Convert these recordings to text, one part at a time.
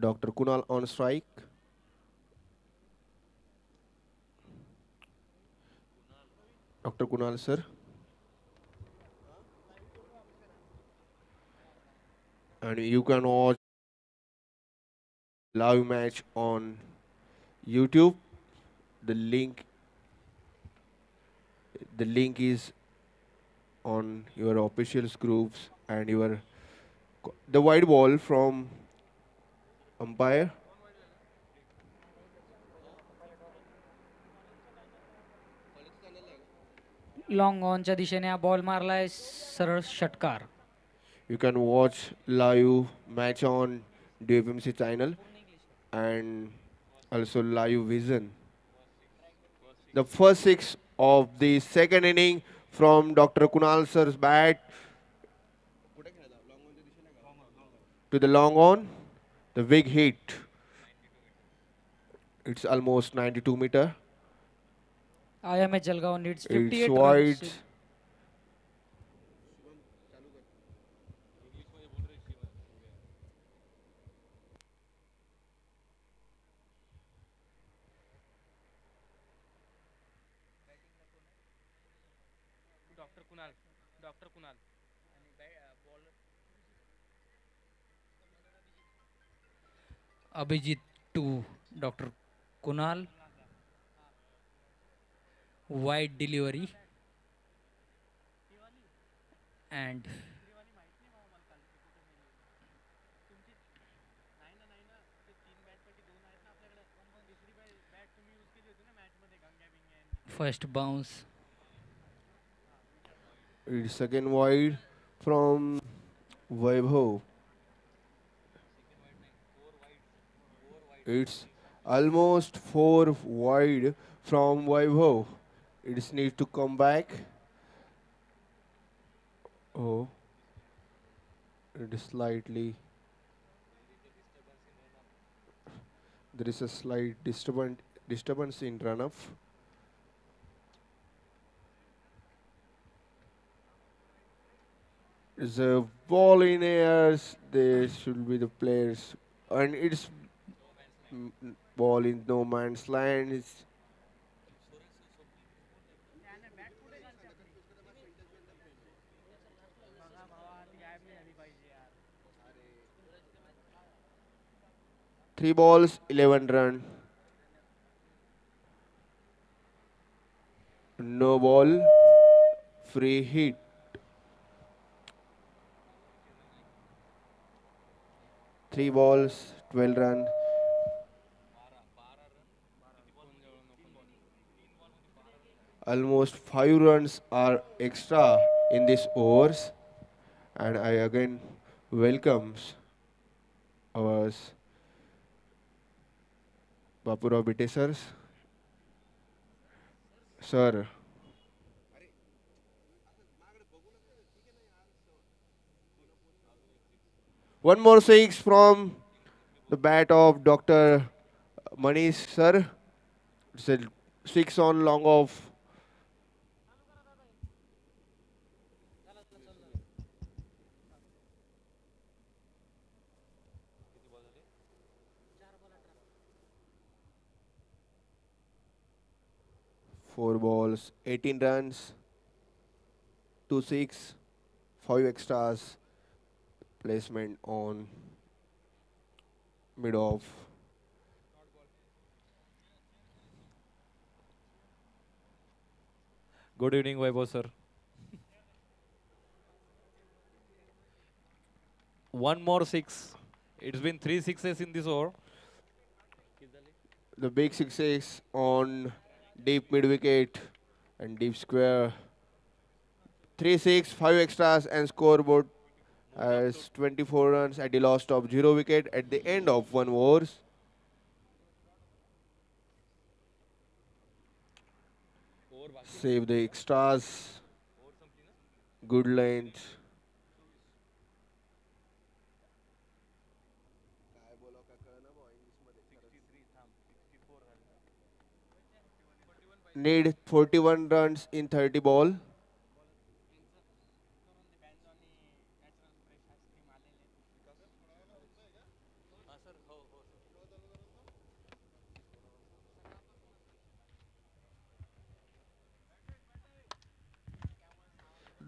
Dr. Kunal on strike. Dr. Kunal, sir. And you can watch live match on YouTube. The link the link is on your officials groups and your the white ball from umpire long ऑनच्या दिशेने हा ball मारलाय सरळ षटकार you can watch live match on DFMC channel and also live vision. The first six of the second inning from Dr. Kunal sir's bat to the long on, the big heat It's almost 92 meter. IMA Jalgaon needs 58 it's wide. Runs. Abhijit to doctor Kunal. Wide delivery. And first bounce. It's second wide from Vaibhav It's almost four wide from Vaibhav. It needs to come back. Oh, it is slightly. There is a slight disturbance disturbance in runoff. It's a ball in airs. There should be the players, and it's ball in no man's land. It's three balls, eleven run. No ball, free hit. Three balls, 12 run. Almost five runs are extra in this overs, and I again welcomes our Bapura Bite. Sir, One more six from the bat of Dr. Manish sir. It's a six on long off. Four balls, 18 runs, two six, five extras, placement on mid off. Good evening, Vaibhav sir. One more six. It's been three sixes in this over. The big sixes on deep mid wicket and deep square. Three six, five extras, and scoreboard as 24 runs at the loss of zero wicket at the end of one overs. Save the extras. Good length. need 41 runs in 30 ball.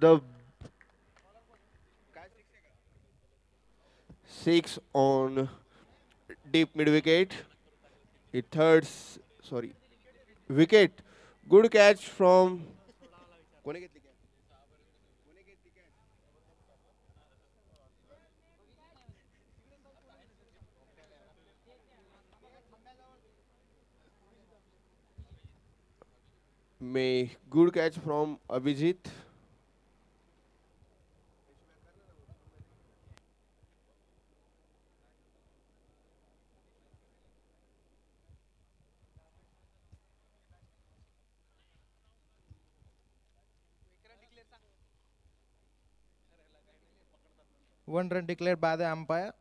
The six on deep mid wicket. It third, sorry, wicket Good catch from. कोणी घेतली catch? May good catch from Abhijit. One run declared by the umpire.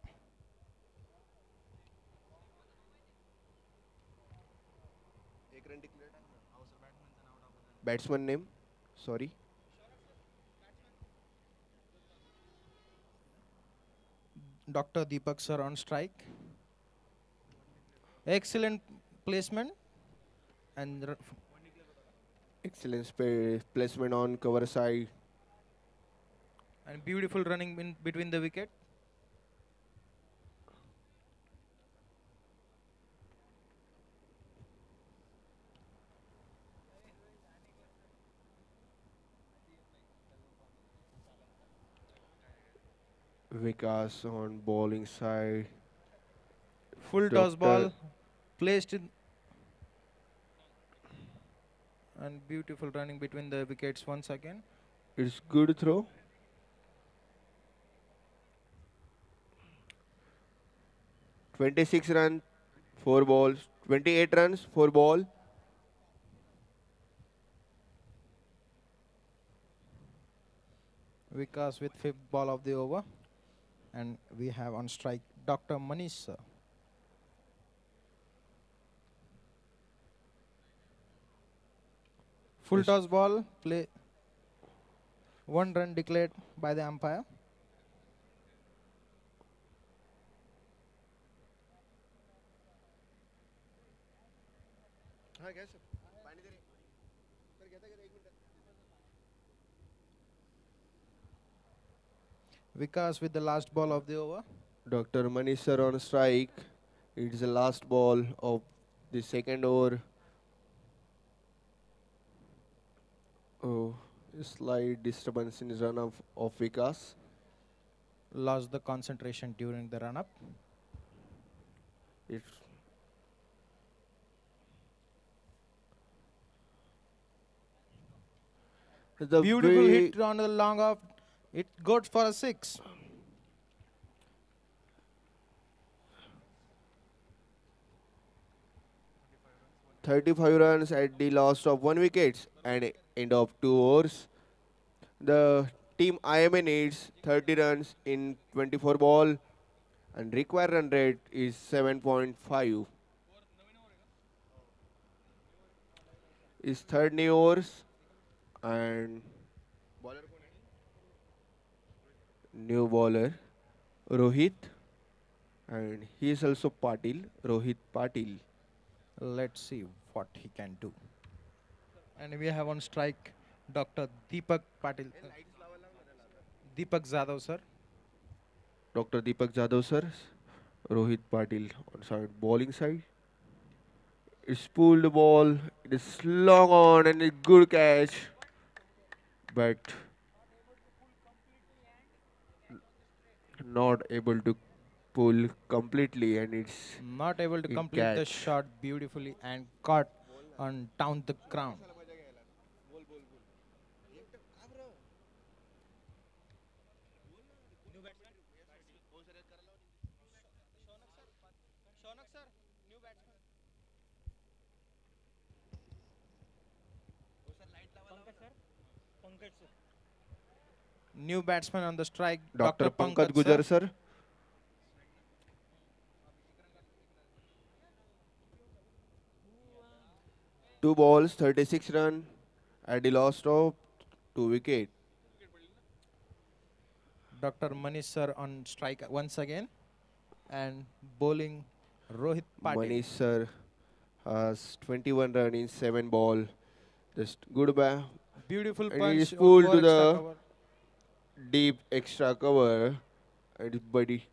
Batsman name. Sorry. Dr. Deepak sir on strike. Excellent placement and r- Excellent placement on cover side. And beautiful running in between the wicket. Vikas on bowling side. Full toss ball placed in and beautiful running between the wickets once again. It's good throw. Twenty-six run, four balls. Twenty-eight runs, four ball. Vikas with fifth ball of the over. And we have on strike Dr. Manish sir. Full toss ball play. One run declared by the umpire. Vikas with the last ball of the over. Dr. Manish sir on strike. It's the last ball of the second over. Oh, slight disturbance in the run of, of Vikas. Lost the concentration during the run up. It's the Beautiful hit on the long off. It goes for a six. Thirty-five runs at the loss of one wicket and end of two overs. The team IMA needs 30 runs in 24 ball and required run rate is 7.5. Is third new overs and new bowler Rohit and he is also Patil, Rohit Patil. Let's see what he can do. And we have on strike Dr. Deepak Patil. uh, Deepak Jadhav, sir. Dr. Deepak Jadhav sir, Rohit Patil on side bowling side. It's pulled ball, it is long on and a good catch. But not able to pull completely and it's Not able to complete the shot beautifully and caught on down the ground. New batsman on the strike, Dr. Pankaj sir. Gujar sir. Two balls, 36 run at the last of two wicket. Dr. Manish sir on strike once again and bowling Rohit Patil. Manish sir has 21 run in seven ball. Just good Beautiful punch. it is pulled to the deep extra cover. It's buddy.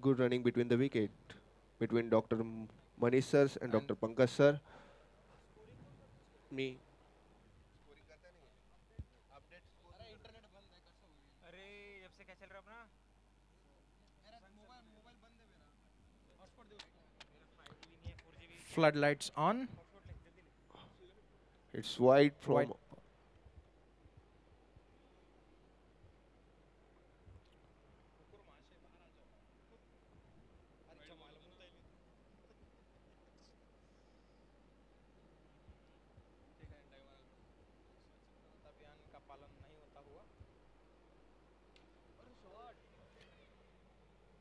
Good running between the wicket. Between Dr. Manish sir and, and Dr. Pankaj sir. Me. Floodlights on. It's wide from white.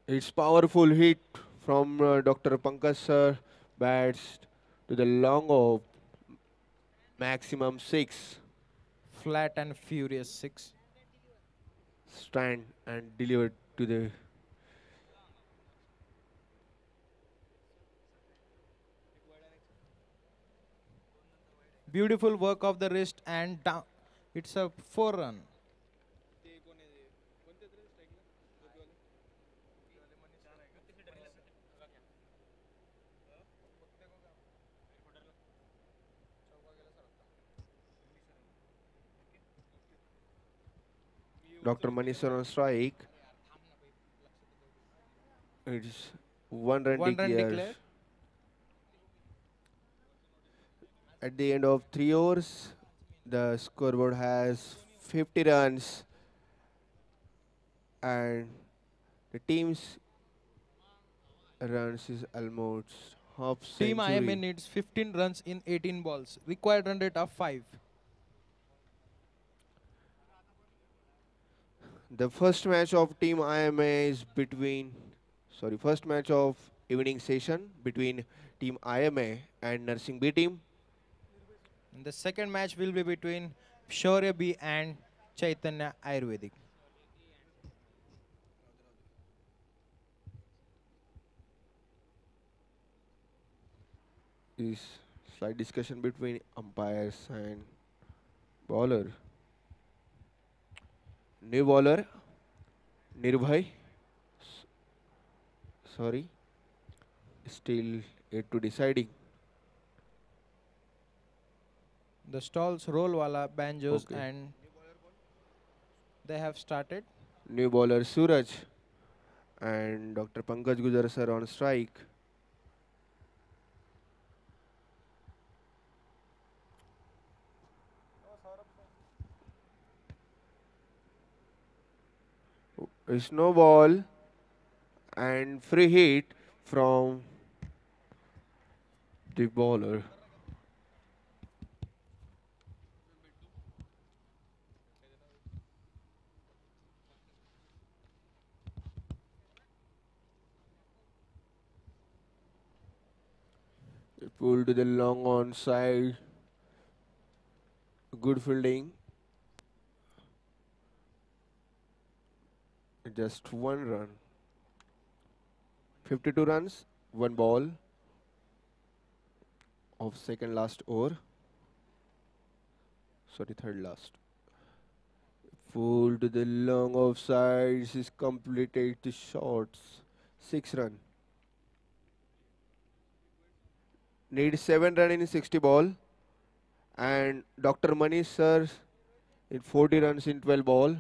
It's powerful hit from uh, Dr. Pankaj sir. Bats to the long of maximum six. Flat and furious six. Stand and delivered to the Beautiful work of the wrist and down. It's a four run. Dr. Manish on strike. It's one run One run declared. At the end of three overs, the scoreboard has 50 runs, and the team's runs is almost half century. Team. IMA needs 15 runs in 18 balls. Required run rate of 5. The first match of Team IMA is between, sorry, first match of evening session between Team IMA and Nursing B team. And the second match will be between Shaurya B and Chaitanya Ayurvedic. Is slight discussion between umpires and bowler. Bowler, Nirbhay. S- Sorry, still yet to deciding. The stalls Rollwala, Banjos Okay. and they have started. New bowler Suraj and Dr. Pankaj Gujar sir on strike. No and free hit from the bowler. Pull to the long on side. Good fielding. Just one run. 52 runs, one ball of second last over. Sorry, third last. Full to the long offside. This is completed the shots. Six run. Need seven run in 60 ball. And Dr. Manish sir in 40 runs in 12 ball.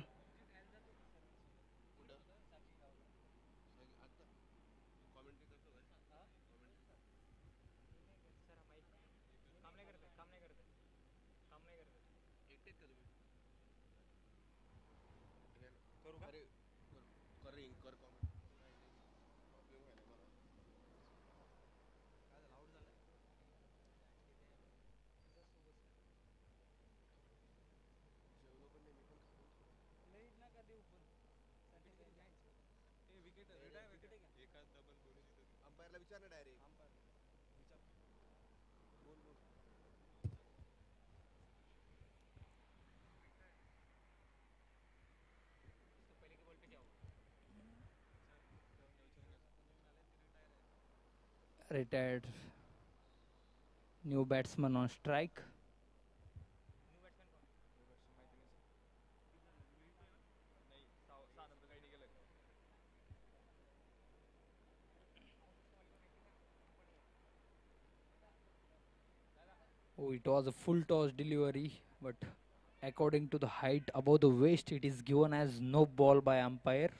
retired new batsman on strike Oh, it was a full toss delivery, but according to the height above the waist, it is given as no ball by umpire.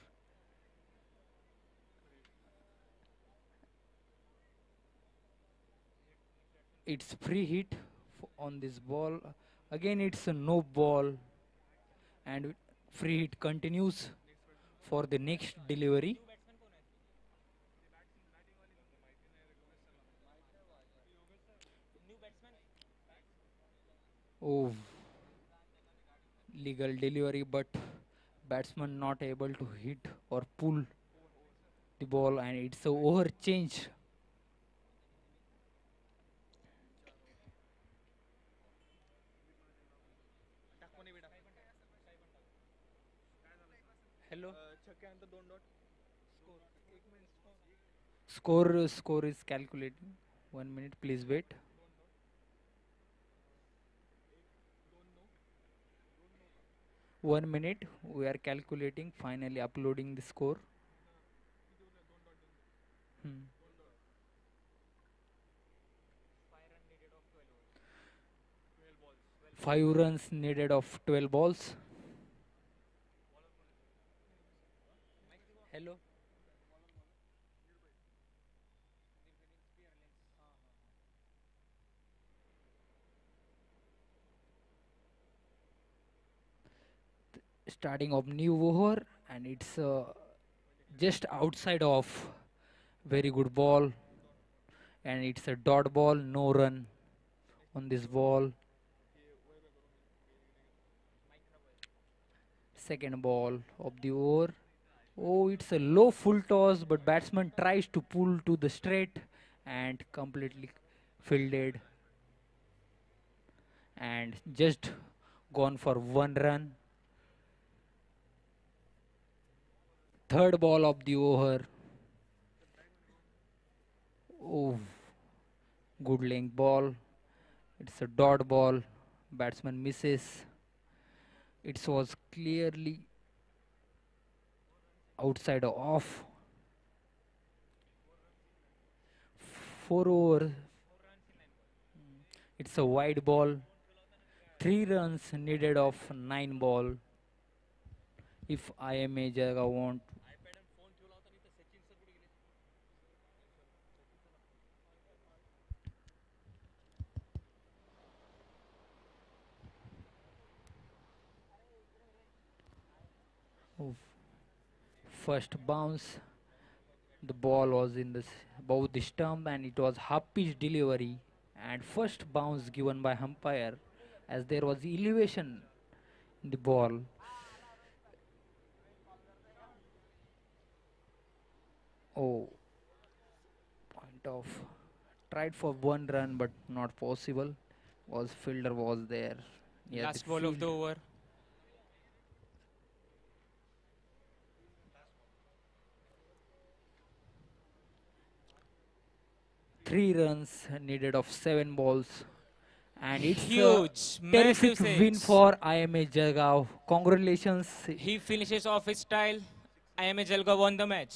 It's free hit on this ball. Again, it's a no ball, and free hit continues for the next delivery. Oh, legal delivery, but batsman not able to hit or pull the ball, and it's a over change. Score score is calculating. One minute, please wait. One minute, we are calculating. Finally, uploading the score. Hmm. Five runs needed of 12 balls. Hello. Starting of new over and it's uh, just outside of very good ball and it's a dot ball no run on this ball. Second ball of the over. Oh it's a low full toss but batsman tries to pull to the straight and completely fielded. And just gone for one run third ball of the over. Oh, good length ball. It's a dot ball. Batsman misses. It was clearly outside of off. Four over. It's a wide ball. Three runs needed of nine ball. If IMA Jaga want Oh, first bounce. The ball was in the above the stump and it was half pitch delivery and first bounce given by umpire as there was elevation in the ball. Oh point of tried for one run but not possible. Was fielder was there. Near Last the ball of the over. Three runs needed of seven balls and it's Huge, a massive terrific win for IMA Jalgaon. Congratulations. He finishes off his style. IMA Jalgaon won the match.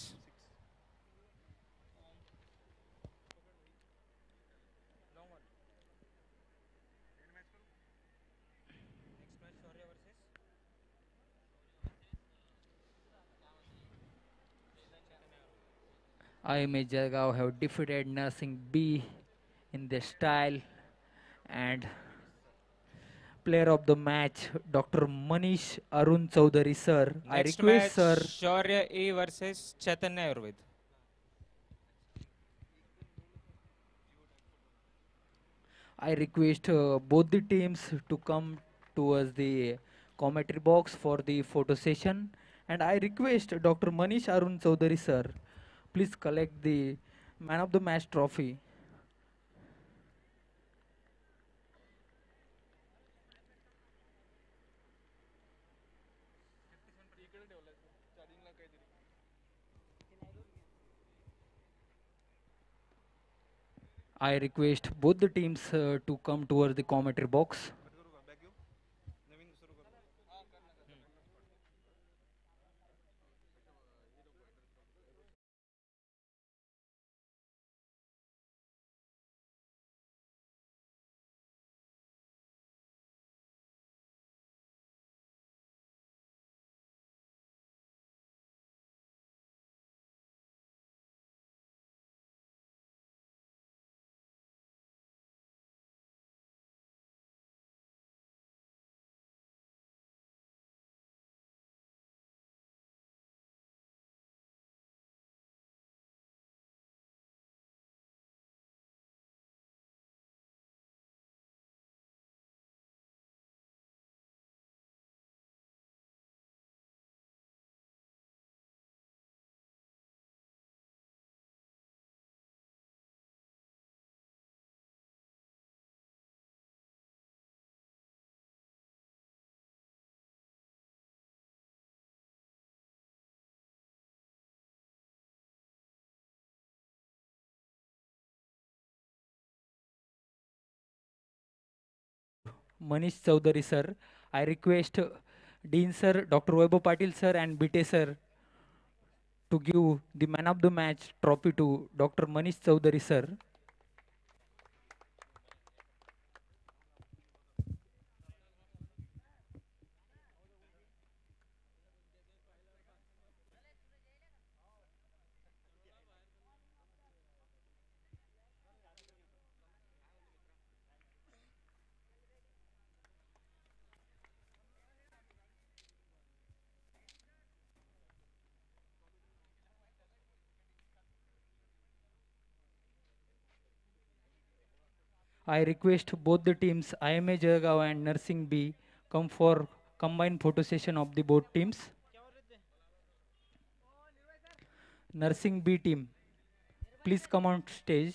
IMA Jalgaon have defeated Nursing B in their style and player of the match Dr. Manish Arun Chaudhary sir. I request match, sir Shaurya A versus Chaitanya Ayurved. I request uh, both the teams to come towards the commentary box for the photo session. And I request Dr. Manish Arun Chaudhary sir, please collect the man of the match trophy. I request both the teams uh, to come towards the commentary box. Manish Chaudhary sir I request dean sir doctor Vaibhav Patil sir and बिटे sir to give the man of the match trophy to doctor Manish Chaudhary sir. I request both the teams IMA Jalgaon and Nursing B come for combined photo session of the both teams. Nursing B team, please come on stage.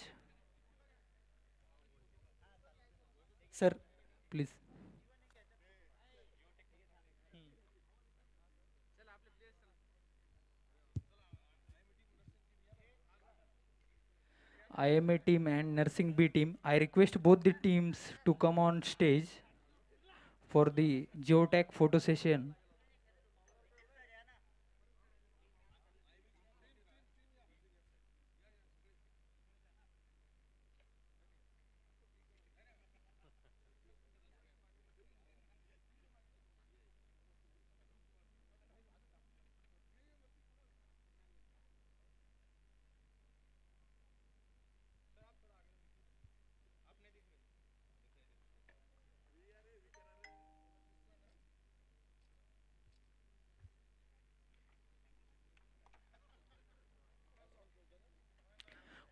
Sir, please. IMA team and Nursing B team, I request both the teams to come on stage for the Geotech photo session.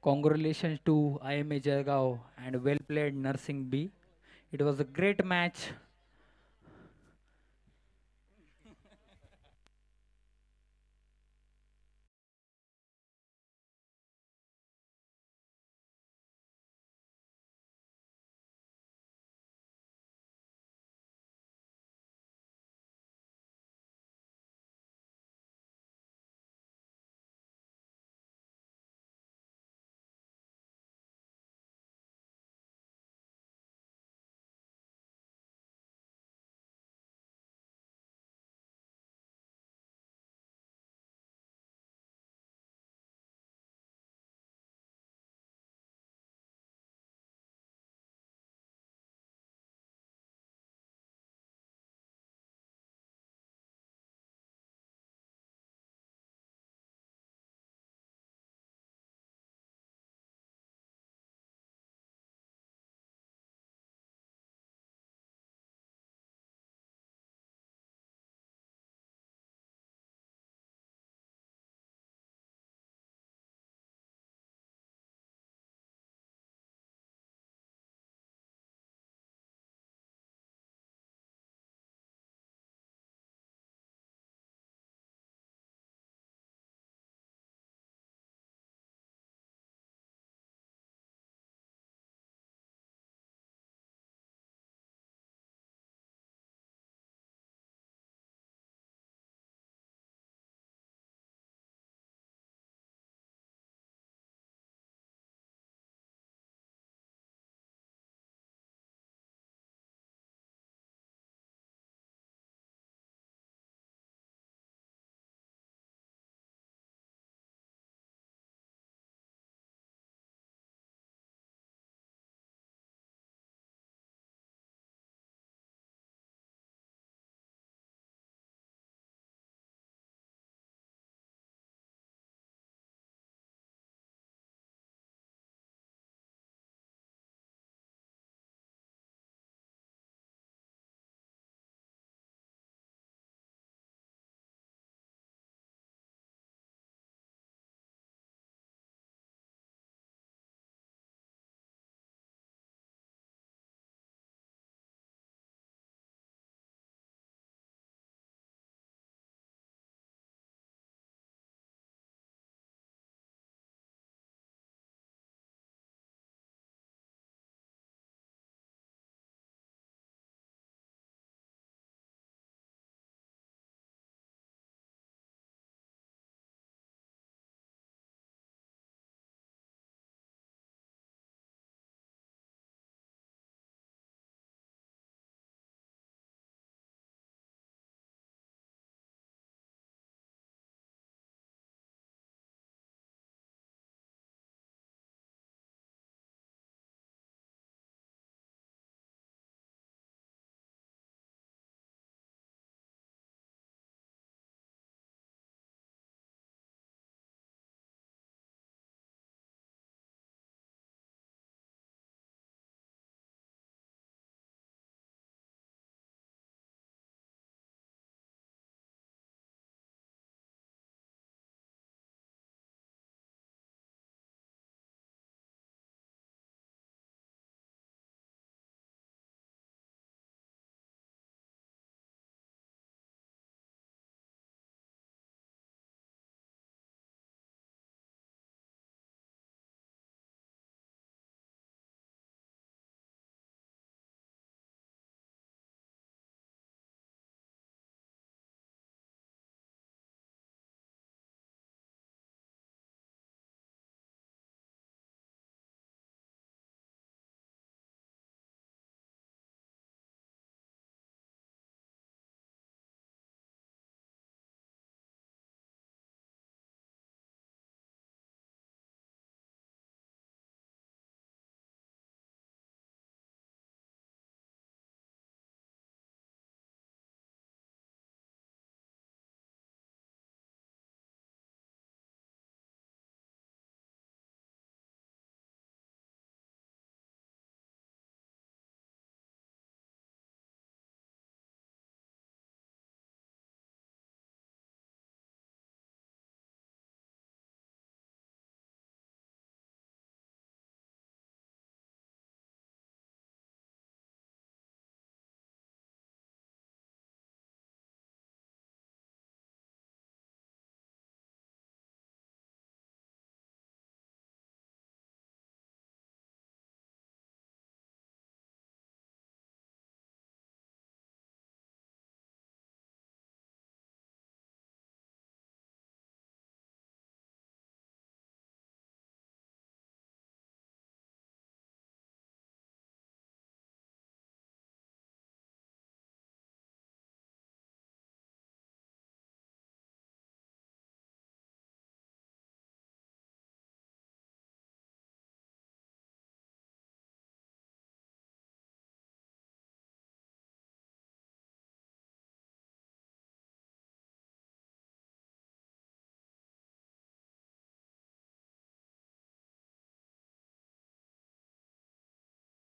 Congratulations to IMA Jalgaon and well played Nursing B. It was a great match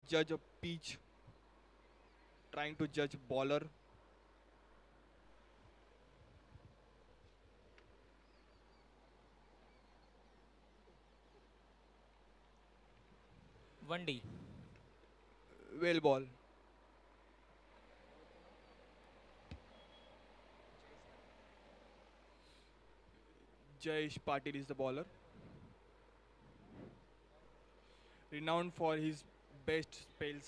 judge a pitch, trying to judge bowler. One D. Well ball. Jayesh Patil is the bowler. Renowned for his best spells.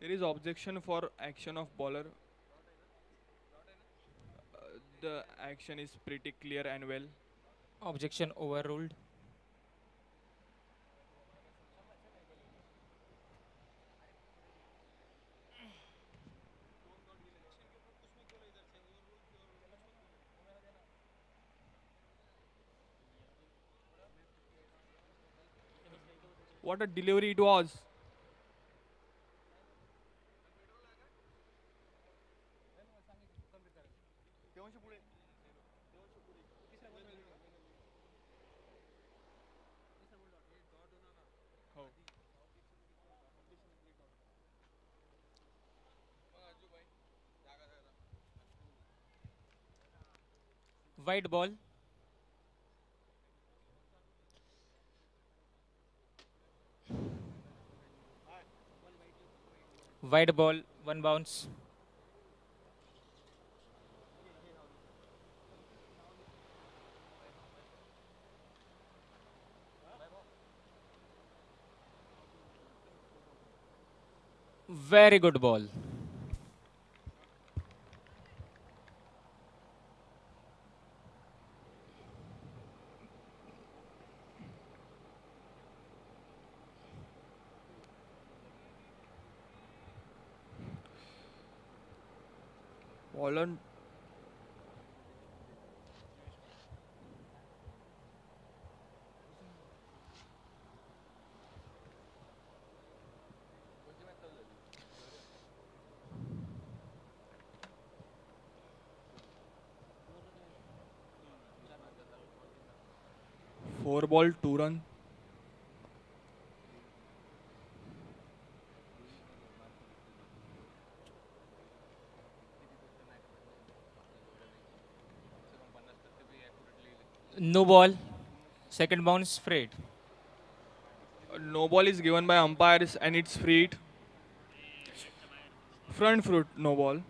There is objection for action of bowler. Uh, the action is pretty clear and well. Objection overruled. What a delivery it was. White ball. White ball, one bounce. Very good ball. Bowler four ball two run. No ball. Second bounce, Fred. Uh, No ball is given by umpires and it's free. hit. Front foot no ball.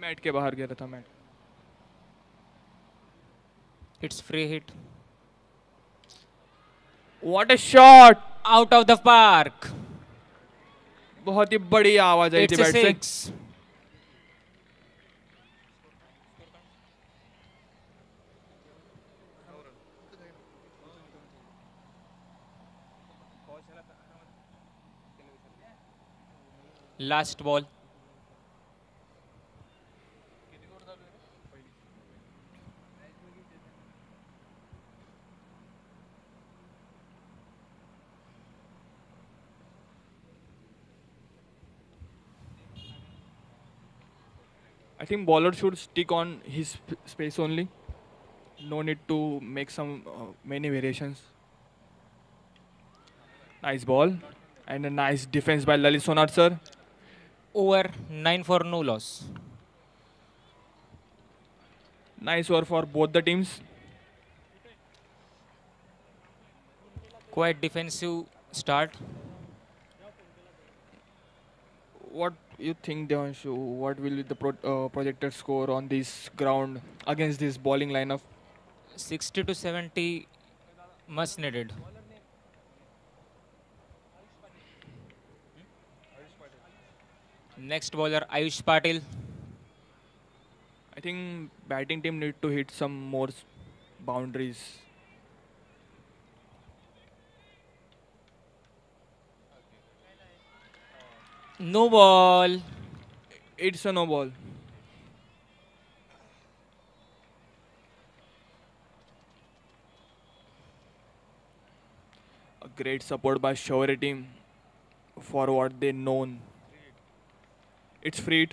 Mat के बाहर गया था mat It's free hit. What a shot Out of the park. बहुत ही बड़ी आवाज आई थी a bat से six. Last I think bowler should stick on his sp- space only. No need to make some uh, many variations. Nice ball and a nice defense by Lalit Sonar sir. Over 9 for no loss. Nice over for both the teams. Quite defensive start. What you think, Devanshu? What will be the pro- uh, projected score on this ground against this bowling lineup? 60 to 70 much needed. Next bowler Ayush Patil. I think batting team need to hit some more boundaries. No ball. It's a no ball. A great support by Shaurya team for what they known. It's free.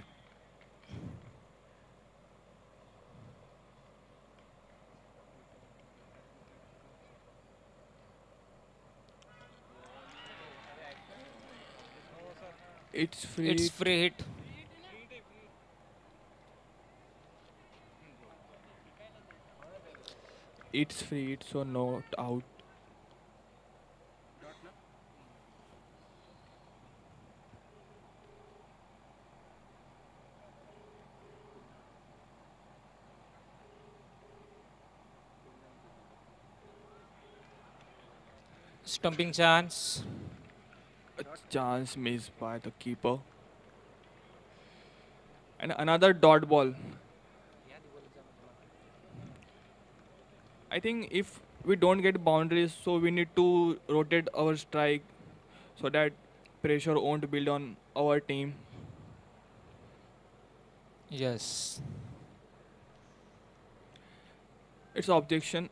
It's free. It's free hit. It's free. hit, So not out. Stumping chance. A chance missed by the keeper. And another dot ball. I think if we don't get boundaries, so we need to rotate our strike so that pressure won't build on our team. Yes. It's objection.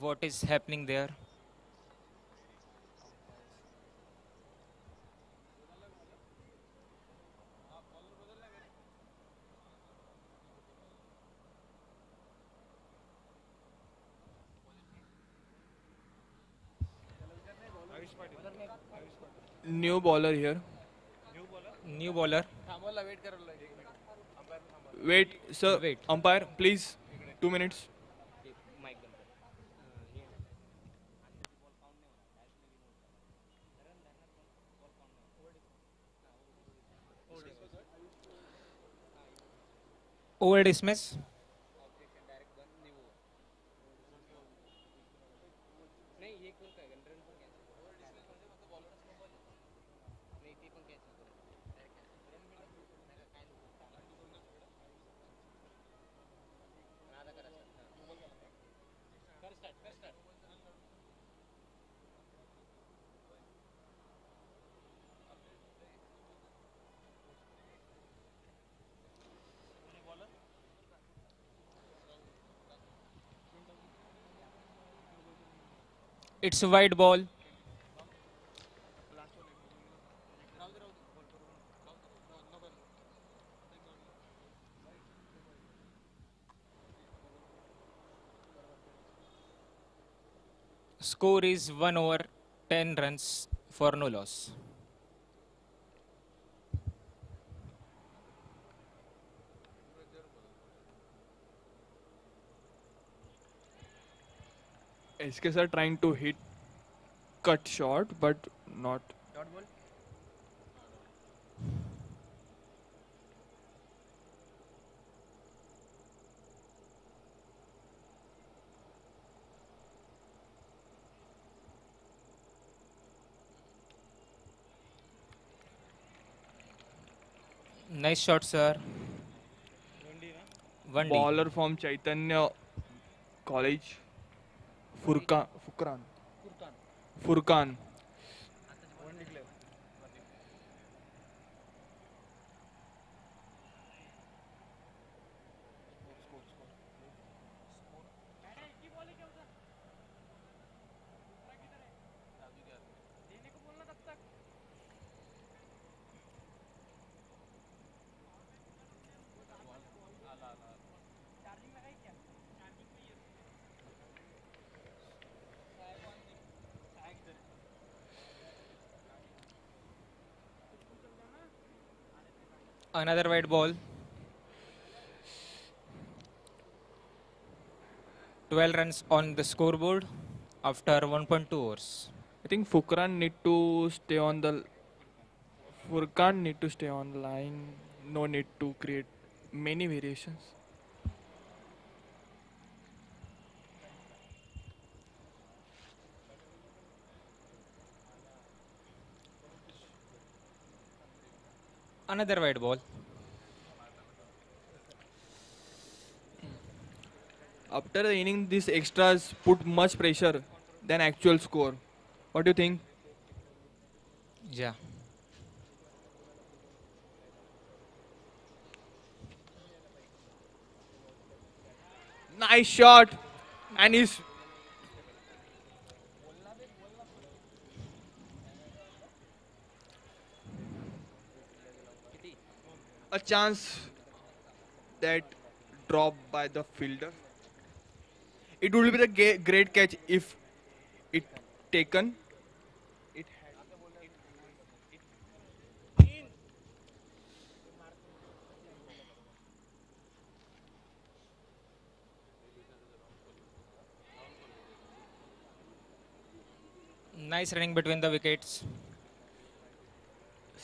What is happening there? New bowler here. New bowler. Wait, sir. Wait. Umpire, please. Two minutes. Over dismiss. It's a wide ball. Score is 1 over 10 runs for no loss. SKs are trying to hit cut short, but not. Nice shot, sir. One D. Bowler from Chaitanya College. Furkan. Furkan. Furkan. Another wide ball. 12 runs on the scoreboard after 1.2 hours. I think Furkan need to stay on the. Furkan need to stay on the line. No need to create many variations. Another white ball. After the inning, these extras put much pressure than actual score. What do you think? Yeah. Nice shot, and he's a chance that dropped by the fielder. It would be ga- great catch if it taken. It Nice running between the wickets.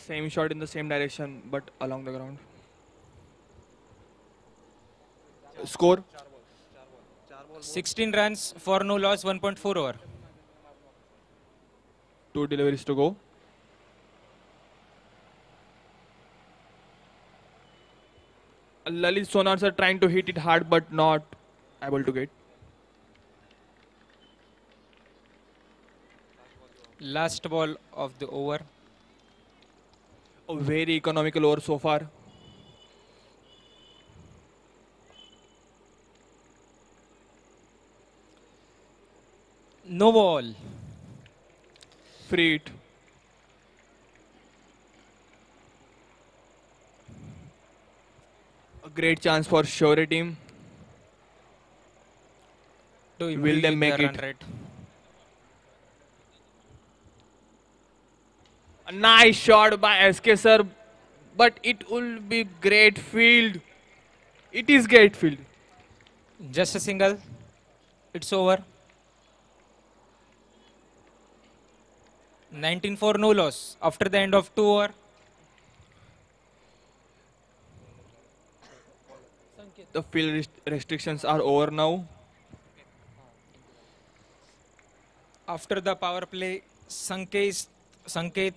Same shot in the same direction, but along the ground. Score 16 runs for no loss, 1.4 over. two deliveries to go. Lalit Sonars are trying to hit it hard, but not able to get. Last ball of the over. A very economical over so far. No ball. Free hit. A great chance for Shore team. To Will they make run it? rate. Nice shot by SK sir, but it will be great field. It is great field. Just a single. It's over. 19 for no loss after the end of two over. The field rest- restrictions are over now. After the power play, Sanket, Sanket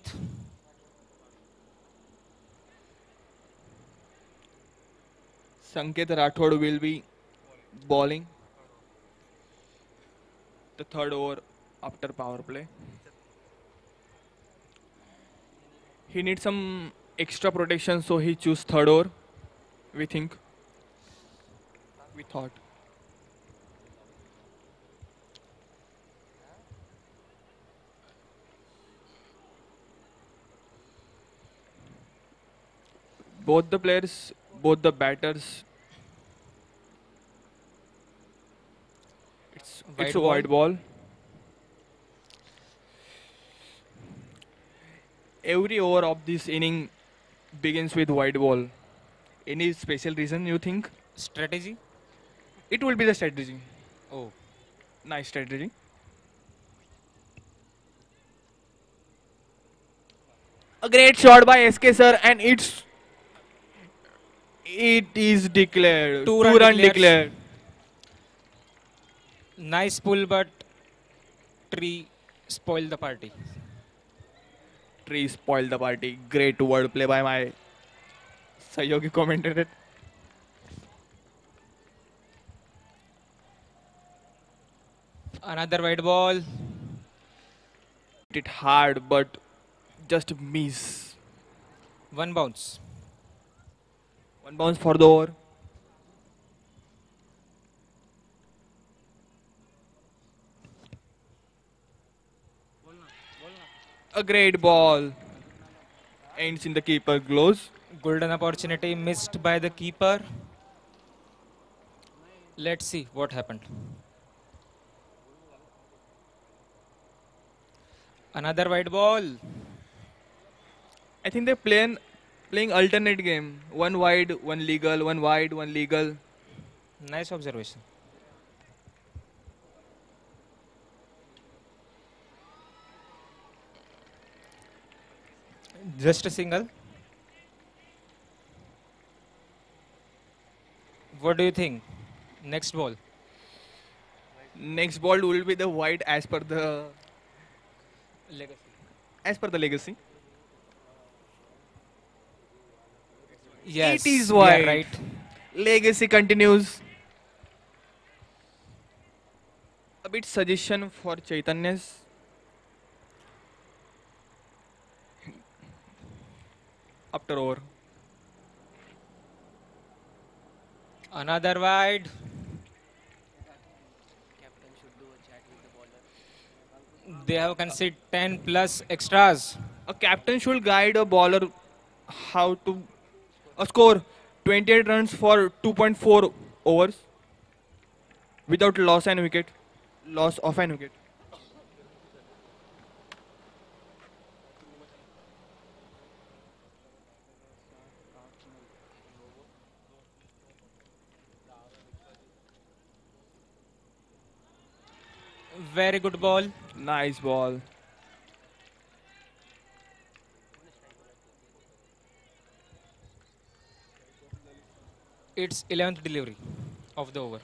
Sanket Rathod will be bowling the third over after power play. He needs some extra protection, so he choose third over. We think. We thought. Both the players, both the batters It's, Wide it's a wide ball. Every over of this inning begins with wide ball. Any special reason you think? strategy. It will be the strategy. Oh, Nice strategy. A great shot by SK sir, and it's it is declared. Two run run declared. declared. nice pull, but tree spoiled the party. Tree spoiled the party. Great wordplay by my Sayogi commentator. Another white ball. It hard, but just miss. One bounce. One bounce for the over. A great ball. Ends in the keeper gloves. Golden opportunity missed by the keeper. Let's see what happened. Another white ball. I think they're playing playing alternate game. One wide, one legal, one wide, one legal. Nice observation. Just a single. What do you think? Next ball. Next ball will be the wide as per the Legacy. as per the legacy. Yes, It is we are wide. right. Legacy continues. A bit suggestion for Chaitanya's. After over. Another wide. They have conceded 10 plus extras. A captain should guide a bowler how to a score 28 runs for 2.4 overs without loss and wicket. Loss of an wicket. Very good ball. Nice ball. It's 11th delivery of the over.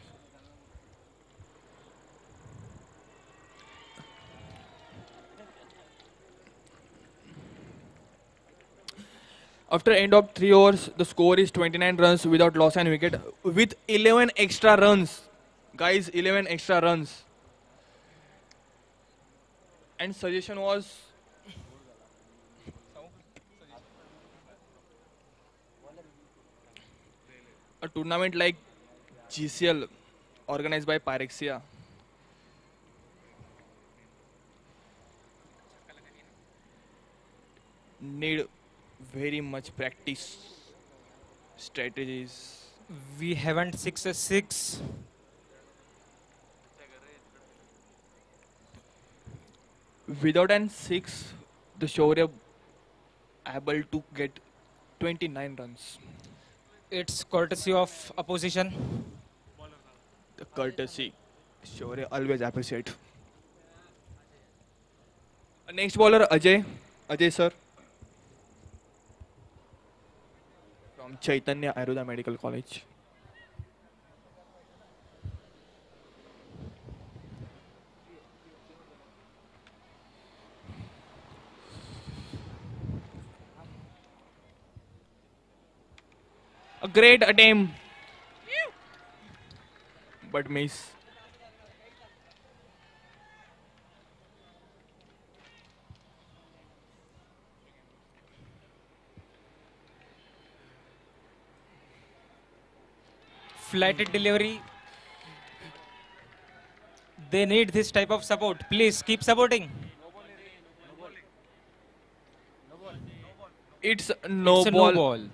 After end of 3 overs, the score is 29 runs without loss and wicket with 11 extra runs. Guys, 11 extra runs. And suggestion was a tournament like GCL organized by Pyrexia. Need very much practice strategies. We haven't 6 a 6. Without an 6, the Shaurya able to get 29 runs. It's courtesy of opposition. The courtesy. Shaurya always appreciate. Uh, Next bowler Ajay. Ajay sir. From Chaitanya Ayurveda Medical College. A great attempt. But miss. Flighted delivery. They need this type of support. Please keep supporting. It's no it's ball. no ball.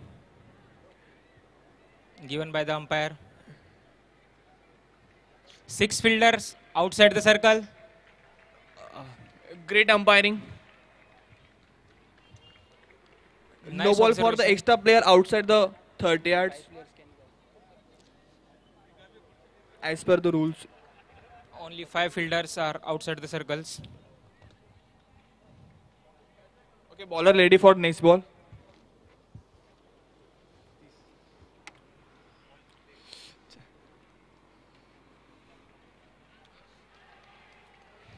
Given by the umpire. Six fielders outside the circle. Uh, great umpiring. no ball for the extra player outside the 30 yards. As per the rules. Only five fielders are outside the circles. Okay, bowler ready for next ball.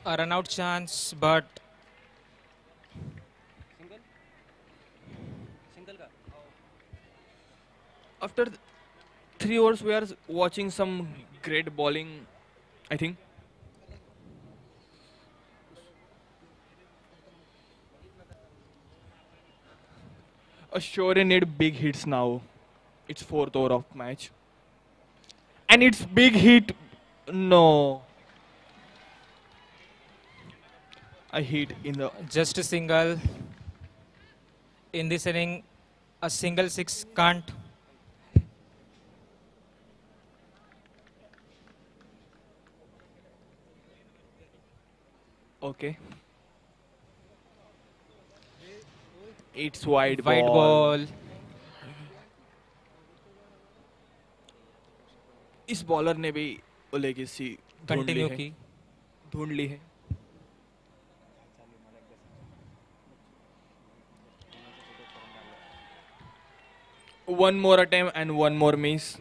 A run out chance, but After th- three overs, we are watching some great bowling. I think. A need big hits now. It's fourth over of match. And it's big hit. No. A hit in the just a single. In this inning, a single six can't. Okay. It's wide, White ball. ball. इस bowler ने भी वो legacy ढूंढ ली continue की ढूंढ ली है one more attempt and one more miss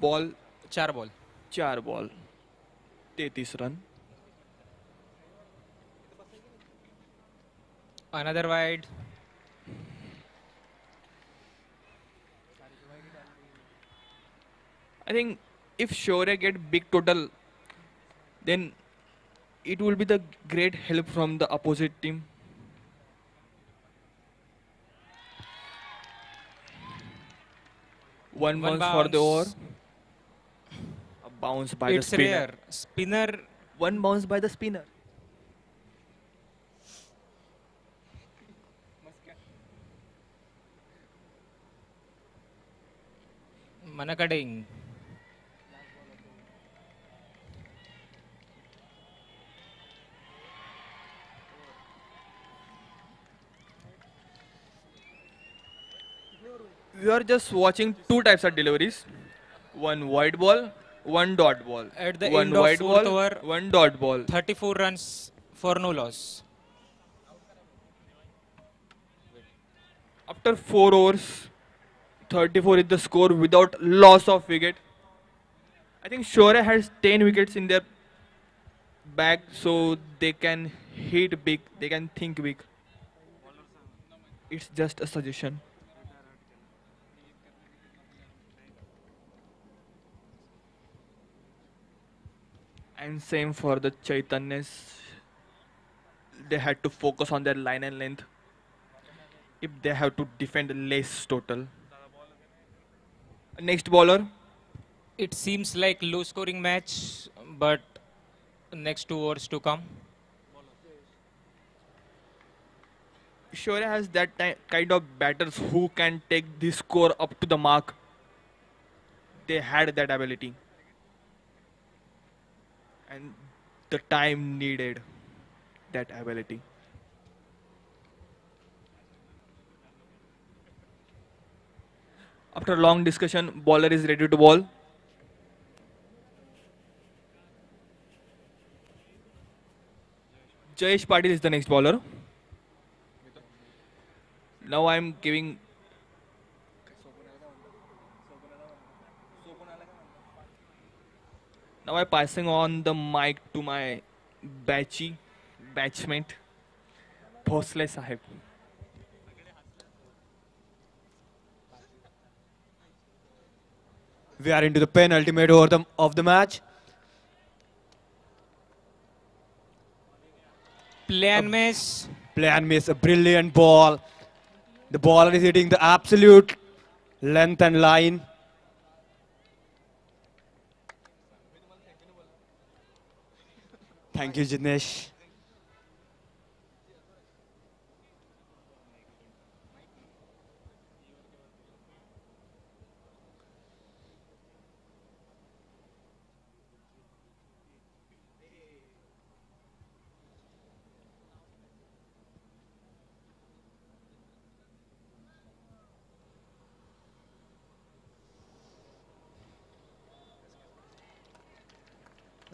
ball चार ball चार बॉल तैतीस run Another wide. I think if Shore get big total, then it will be the great help from the opposite team. One, One bounce for the over. bounce. A bounce by it's the spinner. rare. Spinner. One bounce by the spinner. Mankading. We are just watching two types of deliveries. One wide ball, one dot ball. At the one end of fourth ball, over, one dot ball. 34 runs for no loss. After four overs, 34 is the score without loss of wicket. I think Shore has 10 wickets in their bag, so they can hit big, they can think big. It's just a suggestion. And same for the Chaitanyas. They had to focus on their line and length if they have to defend less total. Next bowler, It seems like low scoring match, but next two overs to come. Shore has that kind of batters who can take the score up to the mark. They had that ability. And the time needed that ability. After long discussion, bowler is ready to bowl. Jayesh Patil is the next bowler. Now I'm giving. Now I'm passing on the mic to my batchy batchmate, Bhosle Sahib. We are into the penultimate over the, of the match. Plan miss. Plan miss a brilliant ball. The bowler is hitting the absolute length and line. Thank you, Jitnesh.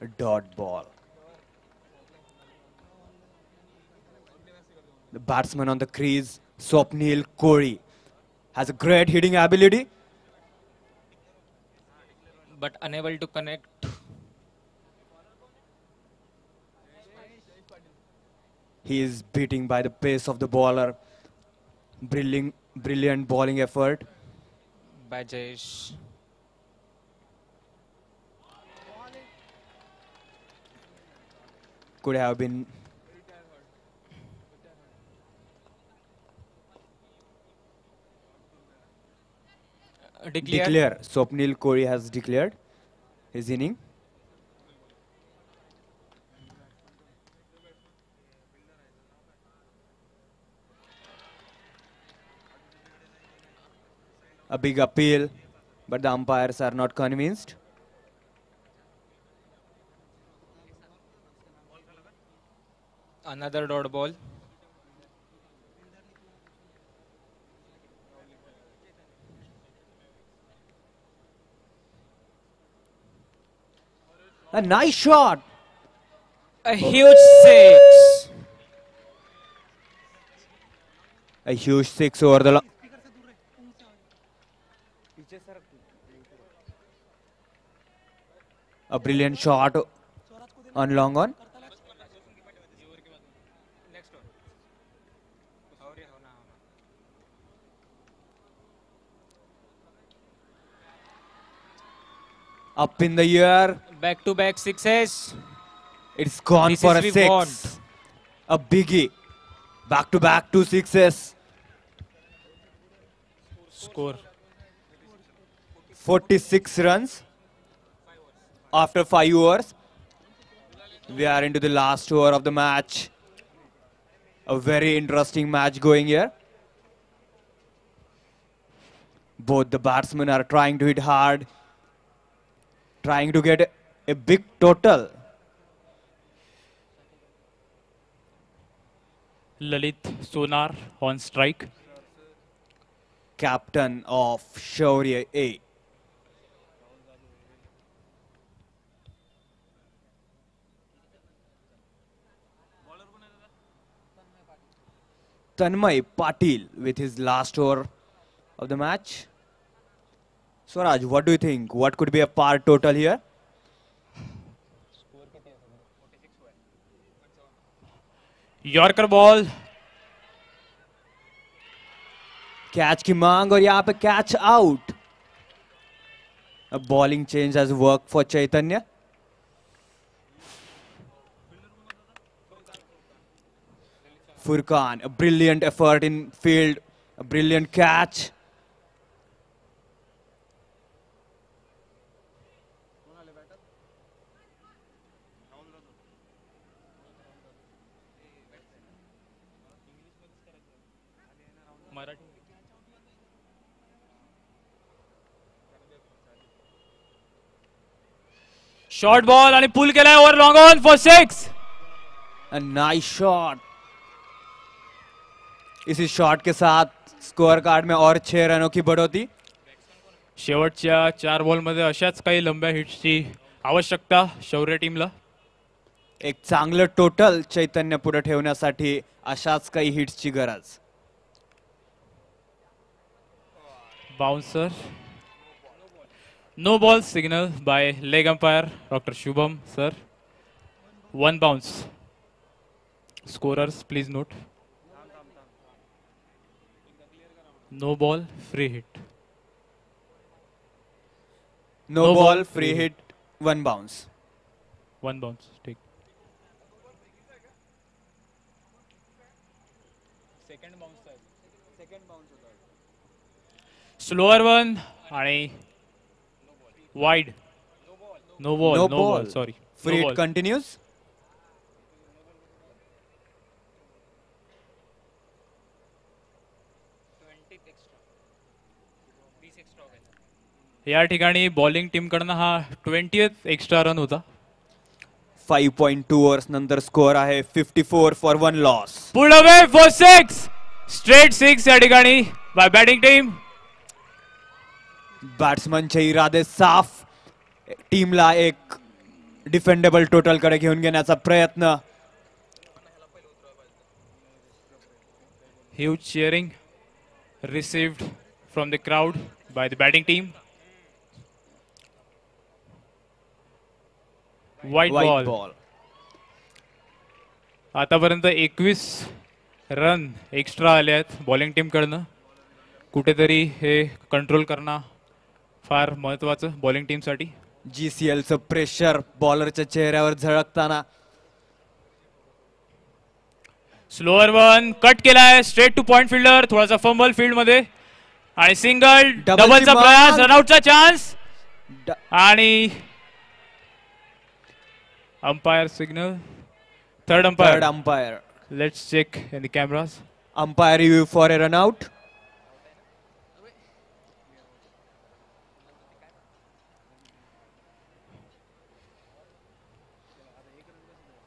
A dot ball. The batsman on the crease, Swapnil Kori, has a great hitting ability. but unable to connect. He is beating by the pace of the bowler. Brilliant, brilliant bowling effort. by Jayesh. Could have been Uh, Declare. declare. Swapnil Kori has declared his inning. A big appeal, but the umpires are not convinced. Another dot ball. A nice shot. A huge six. A huge six over the. Lo- a brilliant shot on long on. Up in the air. Back to back sixes. It's gone This for a six. want. A biggie. Back to back two sixes. Score. 46 runs after 5 overs. We are into the last over of the match. A very interesting match going here. Both the batsmen are trying to hit hard, trying to get a, big total. Lalit Sonar on strike. Captain of Shaurya A. Tanmay Patil with his last over of the match. Swaraj, what do you think? What could be a par total here? Yorker ball. Catch की मांग और यहाँ पे catch out bowling change has work for Chaitanya Furkan, a brilliant effort in field, a brilliant catch. Short ball आणि pull केलाय over long on for six nice shot. इसी shot के साथ स्कोर कार्ड में और छह रनों की बढ़ोतरी। शेवटच्या चार बॉलमध्ये अशाच काही लंब्या हिट्सची आवश्यकता शौर्य टीमला एक चांगलं टोटल चैतन्य पुढे ठेवण्यासाठी अशाच काही हिट्सची गरज. Bouncer No ball signal by leg umpire Dr. Shubham, sir. One bounce. Scorers, please note. No ball, free hit. No, no ball, ball, free hit, one bounce. One bounce, take. Second bounce, sir. Second bounce. Slower one, and ball No no ball. Ball sorry free hit continues या ठिकाणी bowling टीमकडनं हा twenty extra run होता. Five point two overs नंतर score आहे fifty four for one loss pull away for six straight six या ठिकाणी. By batting team बॅट्समनचे इरादे साफ टीमला एक डिफेंडेबल टोटलकडे घेऊन घेण्याचा प्रयत्न. Huge cheering received from the crowd by the batting team white ball आतापर्यंत एकवीस रन एक्स्ट्रा आले आहेत बॉलिंग टीमकडनं कुठेतरी हे कंट्रोल करणं फार महत्त्वाचं बॉलिंग टीमसाठी जीसीएलचं प्रेशर बॉलरच्या चेहऱ्यावर झळकताना. स्लोअर वन कट केलाय स्ट्रेट टू पॉइंट फिल्डर थोडासा फंबल फील्डमध्ये. आणि सिंगल डबलचा प्रयास. रनआउटचा चान्स आणि umpire signal third umpire umpire let's check in the cameras umpire review for a run out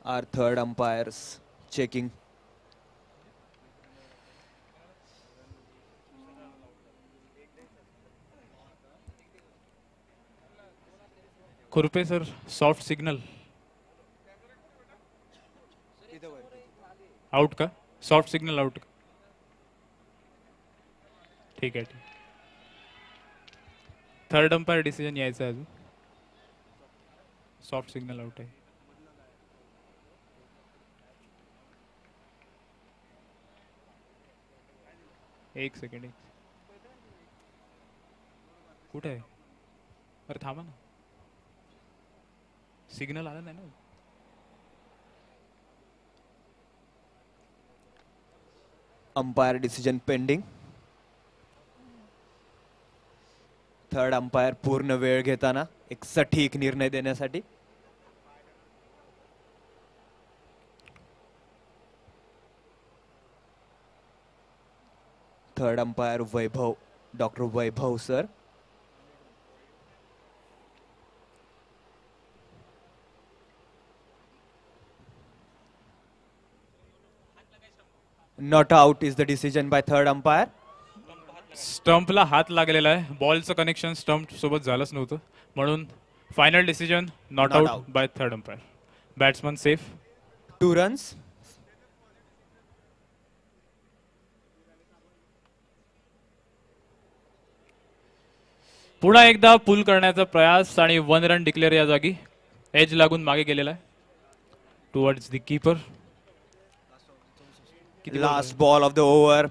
Our third umpires checking. Khurpe sir soft signal out का soft signal out का ठीक आहे ठीक थर्ड अंपायर डिसिजन यायचं आहे अजून. Soft signal out आहे. एक सेकंड एक. कुठे आहे? अरे थांबा ना. सिग्नल आला नाही ना? Umpire decision pending third umpire पूर्ण वेळ घेताना एक सठीक निर्णय देण्यासाठी. Third umpire Vaibhav doctor Vaibhav sir not out is the decision by third umpire स्टंपला हात लागलेला आहे. बॉलचं कनेक्शन स्टंप सोबत झालंच नव्हतं. म्हणून final decision not out. By third umpire batsman safe two runs पुन्हा एकदा पुल करण्याचा प्रयास आणि वन रन डिक्लेअर या जागी. एज लागून मागे गेलेला आहे. Towards the keeper last ball of the over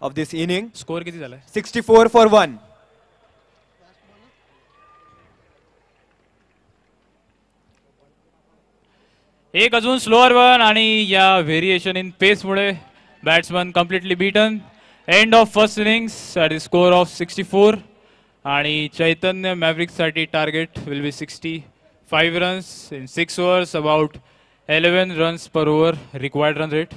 of this inning score किती झालाय? सिक्स्टी फोर फॉर वन एक अजून स्लोअर वन आणि या variation in पेसमुळे batsman completely beaten end of first innings score of sixty four आणि Chaitanya मॅव्रिकसाठी target will be sixty five runs in six overs about eleven runs per over required run rate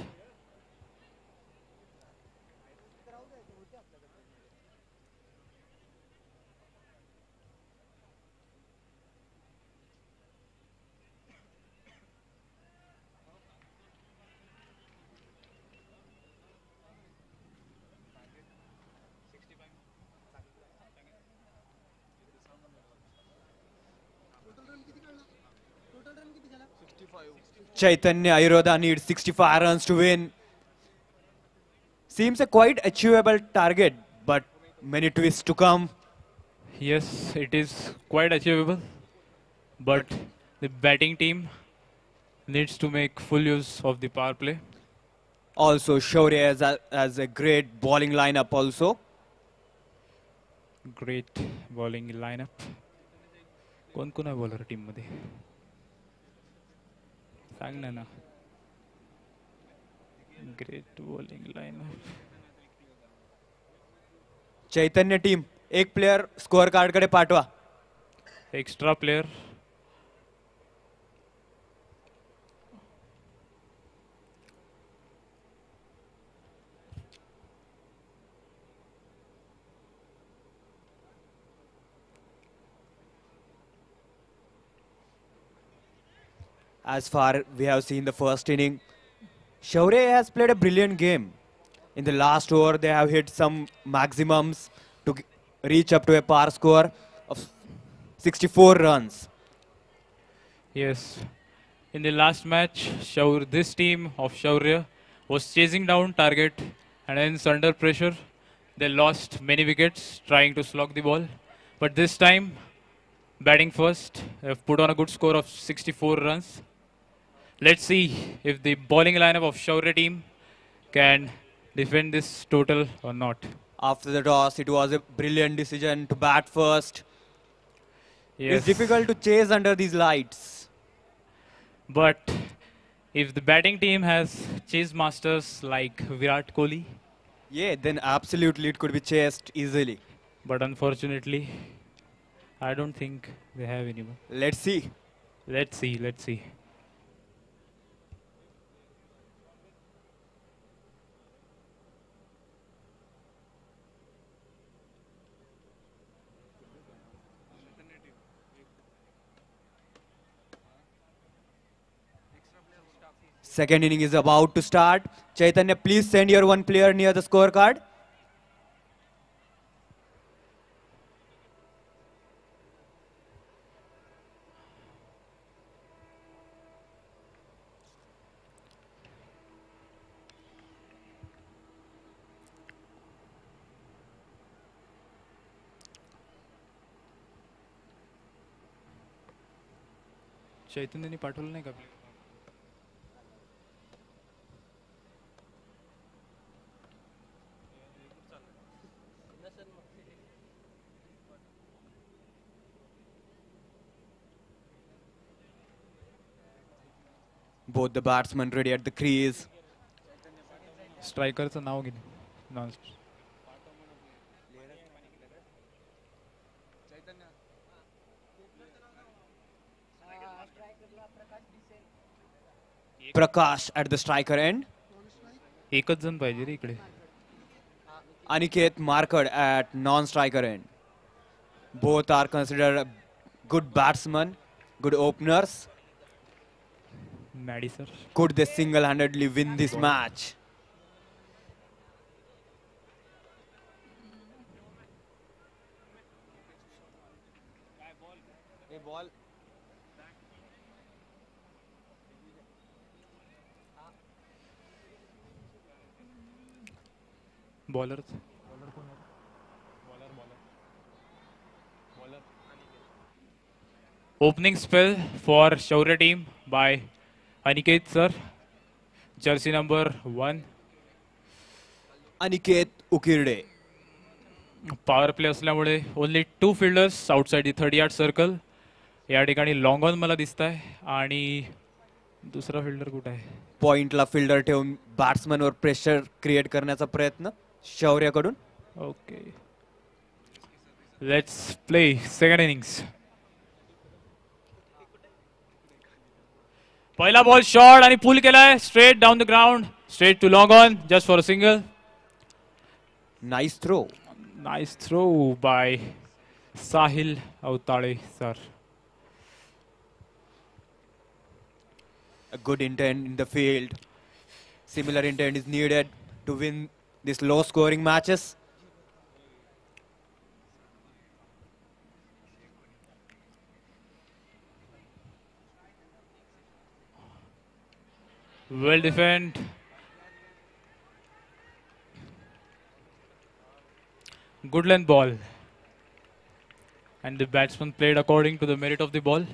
Chaitanya Ayuroda needs 65 runs to win. Seems a quite achievable target, but many twists to come. Yes, it is quite achievable, but the batting team needs to make full use of the power play. Also, Shaurya has a, has a great bowling lineup also. Great bowling line-up कोण कोण आहे bowler team मध्ये सांग ना ना. Great bowling lineup Chaitanya team एक player score कार्डकडे पाठवा. Extra player As far we have seen the first inning, Shaurya has played a brilliant game. In the last over, they have hit some maximums to reach up to a par score of 64 runs. Yes. In the last match, Shaur, this team of Shaurya was chasing down target and hence under pressure. They lost many wickets trying to slog the ball. But this time, batting first, have put on a good score of 64 runs. Let's see if the bowling lineup of Shaurya team can defend this total or not. After the toss, it was a brilliant decision to bat first. Yes. It's difficult to chase under these lights. But if the batting team has chase masters like Virat Kohli, Yeah, then absolutely it could be chased easily. but unfortunately, I don't think they have anyone. Let's see. Let's see, let's see. Second inning is about to start. Chaitanya, please send your one player near the scorecard. चैतन्यने पाठवलं नाही का Both the batsmen ready at the crease. स्ट्रायकरचं नाव घेणे. Non Prakash at the striker end एकच जण पाहिजे रे इकडे. Aniket Markad at non striker end both are consider good batsman good openers Could they single-handedly win this match? Ballers. Opening spell for Shaurya team by Aniket sir. Jersey number one. Aniket Ukirde. Power play असल्यामुळे only two fielders outside the third yard circle या ठिकाणी long on मला दिसत आहे आणि दुसरा fielder कुठे आहे पॉइंटला फिल्डर ठेवून बॅट्समनवर प्रेशर क्रिएट करण्याचा प्रयत्न शौर्यकडून okay let's play second innings पहिला बॉल शॉर्ट आणि पुल केलाय straight down the ground straight to long on just for a single nice throw nice throw by Sahil Avtale sir A good intent in the field. Similar intent is needed to win these low scoring matches. well defend. Good length ball. And the batsman played according to the merit of the ball.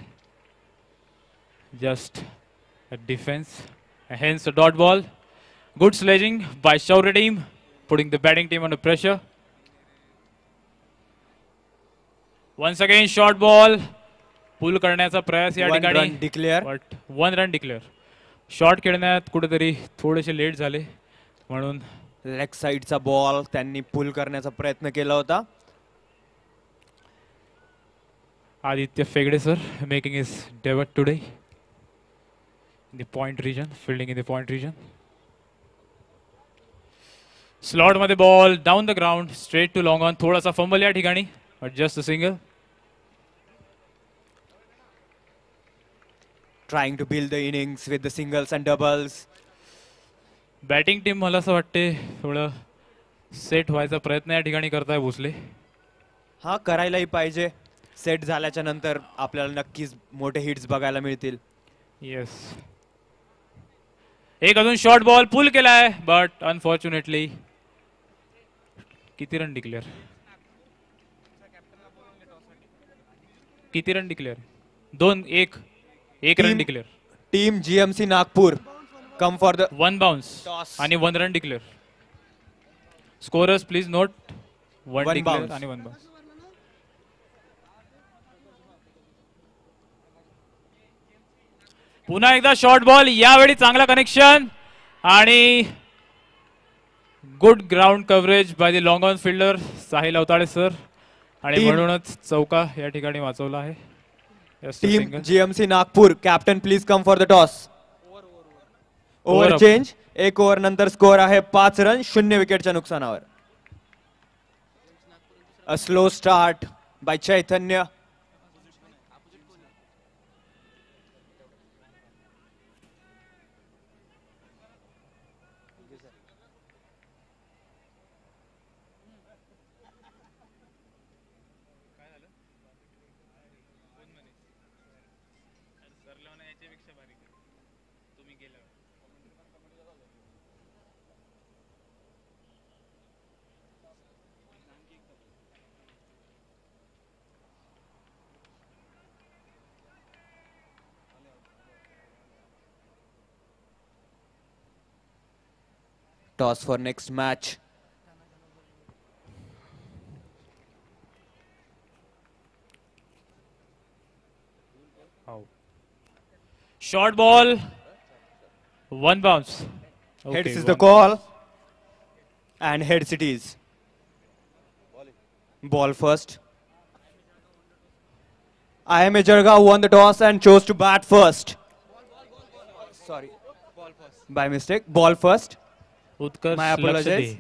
Just a defense. And hence a dot ball. Good sledging by Shaurya team putting the batting team under pressure. Once again short ball. पुल करण्याचा प्रयास या declare. Declare one run declare. Short खेळण्यात कुठेतरी थोडेसे late झाले म्हणून leg साईडचा ball त्यांनी पुल करण्याचा प्रयत्न केला होता. Aditya Phegde sir making is डेवट today in the point region fielding in the point region स्लॉटमध्ये ball down the ground straight to long on थोडासा फंबल या ठिकाणी but just a single trying to build the innings with the singles and doubles batting team मला असं वाटते थोडं set व्हायचा प्रयत्न या ठिकाणी करताय भोसले. हा करायलाही पाहिजे. सेट झाल्याच्यानंतर आपल्याला नक्कीच मोठे हिट्स बघायला मिळतील. येस एक अजून शॉर्ट बॉल पुल केलाय बट अनफॉर्च्युनेटली किती रन डिक्लेअर किती रन डिक्लेअर दोन एक. एक run declare team GMC Nagpur come for the one bounce. आणि one run declare scorers please note one declare bounce. आणि वन बाउन्स पुन्हा एकदा शॉर्ट बॉल यावेळी चांगला कनेक्शन आणि good ground coverage by the long on fielder Sahil Avtale sir आणि म्हणूनच चौका या ठिकाणी वाचवला आहे. Team. GMC Nagpur captain please come for the toss over. Change एक ओव्हर नंतर स्कोर आहे पाच रन शून्य विकेटच्या नुकसानावर a slow start by Chaitanya toss for next match. Short ball, one bounce. Okay, heads is the call, bounce. and heads it is. Ball first. I am IMA Jarga won the toss and chose to bat first. Ball, ball, ball, Sorry, by mistake, ball first. Utkarsh लक्ष दे.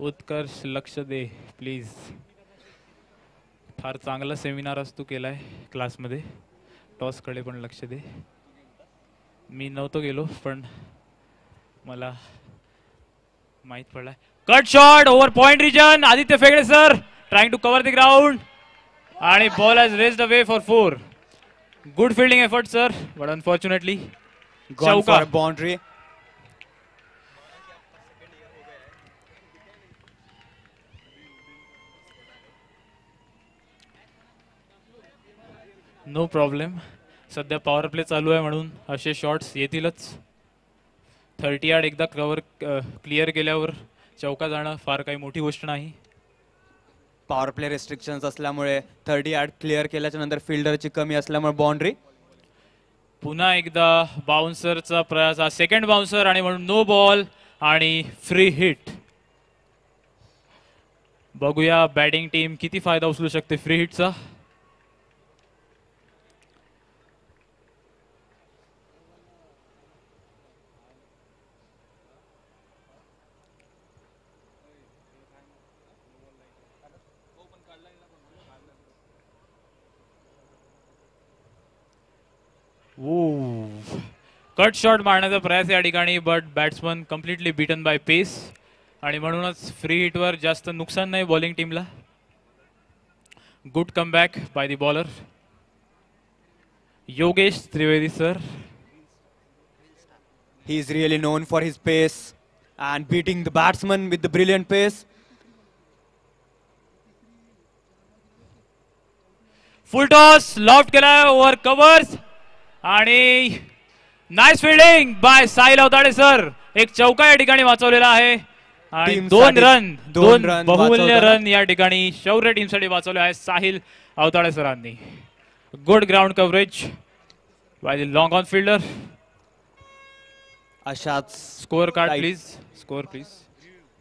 उत्कर्ष लक्ष दे please फार चांगला seminar आज तू केलाय क्लासमध्ये टॉसकडे पण लक्ष दे. मी नव्हतो गेलो पण मला माहीत पडलाय. Cut shot over point region Aditya Phegade sir trying to cover the ground आणि ball has raced away for four good fielding effort sir but unfortunately Gone चौका for a boundary. No problem सध्या power play चालू आहे म्हणून असे shots येतीलच. Thirty yard एकदा cover clear केल्यावर चौका जाणं फार काही मोठी गोष्ट नाही. पॉवर प्ले रेस्ट्रिक्शन्स असल्यामुळे थर्टी आठ क्लिअर केल्याच्यानंतर फिल्डरची कमी असल्यामुळे बाउंड्री पुन्हा एकदा बाउन्सरचा प्रयास हा सेकंड बाउन्सर आणि म्हणून नो बॉल आणि फ्री हिट बघूया बॅटिंग टीम किती फायदा उचलू शकते फ्री हिटचा कट शॉट मारण्याचा प्रयास या ठिकाणी but batsman completely beaten by pace आणि म्हणूनच फ्री हिटवर जास्त नुकसान नाही बॉलिंग टीमला good comeback by the bowler Yogesh Trivedi sir He is really known for his pace and beating the batsman with the brilliant pace. Full toss loft केलाय over covers आणि nice fielding by Sahil Avtade sir एक चौका या ठिकाणी वाचवलेला आहे. आणि दोन साठी रन दोन run बहुमूल्य. रन या ठिकाणी शौर्य टीमसाठी वाचवले आहे साहिल अवताडे सरांनी. Good ground coverage by the long on fielder अशाच score card. Please score please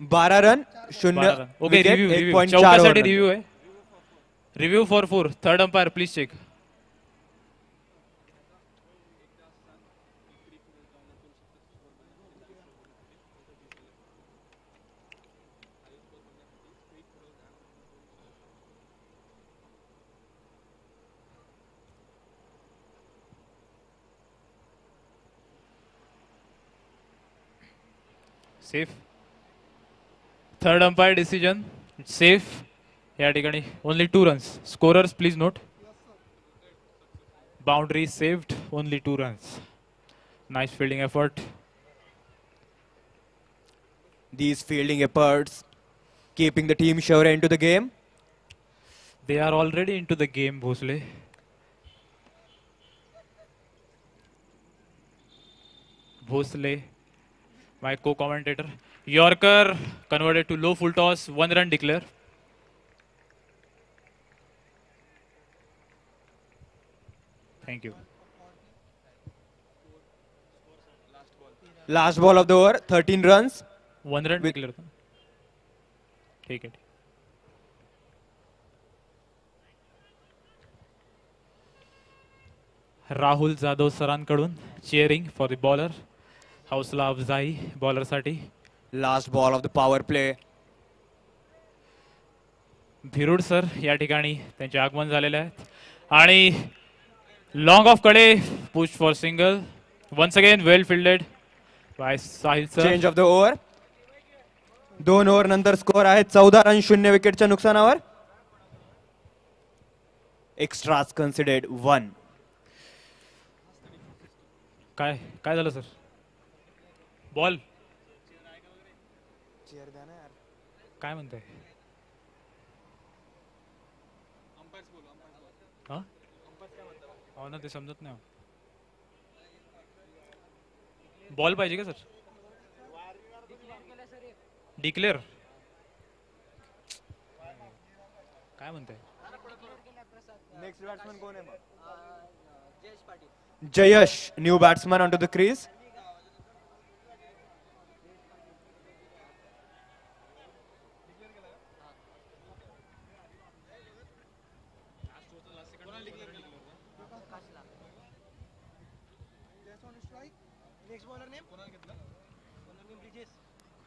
बारा रन शून्य ओके रिव्ह्यू. रिव्ह्यू आहे. Review for four third umpire please check safe. Third umpire decision. Safe. Yeah tikani only two runs. Scorers please note. Boundary saved. Only two runs. Nice fielding effort. These fielding efforts keeping the team sure into the game? They are already into the game Bhosale. Bhosale. My co-commentator yorker converted to low full toss one run declare thank you Last ball of the over, 13 runs. One run With- declare ठीक आहे राहुल जाधव सरांकडून cheering for the bowler हौसला अफजाई बॉलरसाठी Last ball of the power play. Bhirud sir या ठिकाणी त्यांचे आगमन झालेले आहेत. आणि long ऑफकडे push for single once again well fielded by Sahil sir Change of the over. दोन ओव्हर नंतर स्कोर आहे. चौदा रन शून्य विकेटच्या नुकसानावर. एक्स्ट्राज कन्सिडर्ड वन काय काय झालं सर बॉल काय म्हणताय? हा? हो ना ते समजत नाही बॉल पाहिजे का सर डिक्लेअर काय म्हणताय? Jayash new batsman on to the crease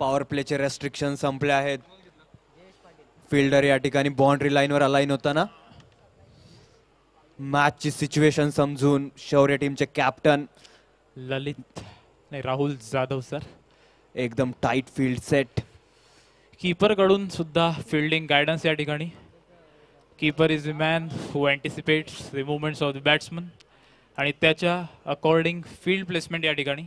power प्लेचे restriction संपले आहेत. फिल्डर या ठिकाणी बाउंड्री लाईनवर अलाईन होताना. मॅचची सिच्युएशन समजून शौर्य टीमचे कॅप्टन ललित नाही राहुल जाधव सर एकदम टाईट फील्ड सेट कीपरकडून सुद्धा फिल्डिंग गायडन्स या ठिकाणी. Keeper is the man who anticipates the movements of the batsman आणि त्याच्या अकॉर्डिंग फील्ड प्लेसमेंट या ठिकाणी.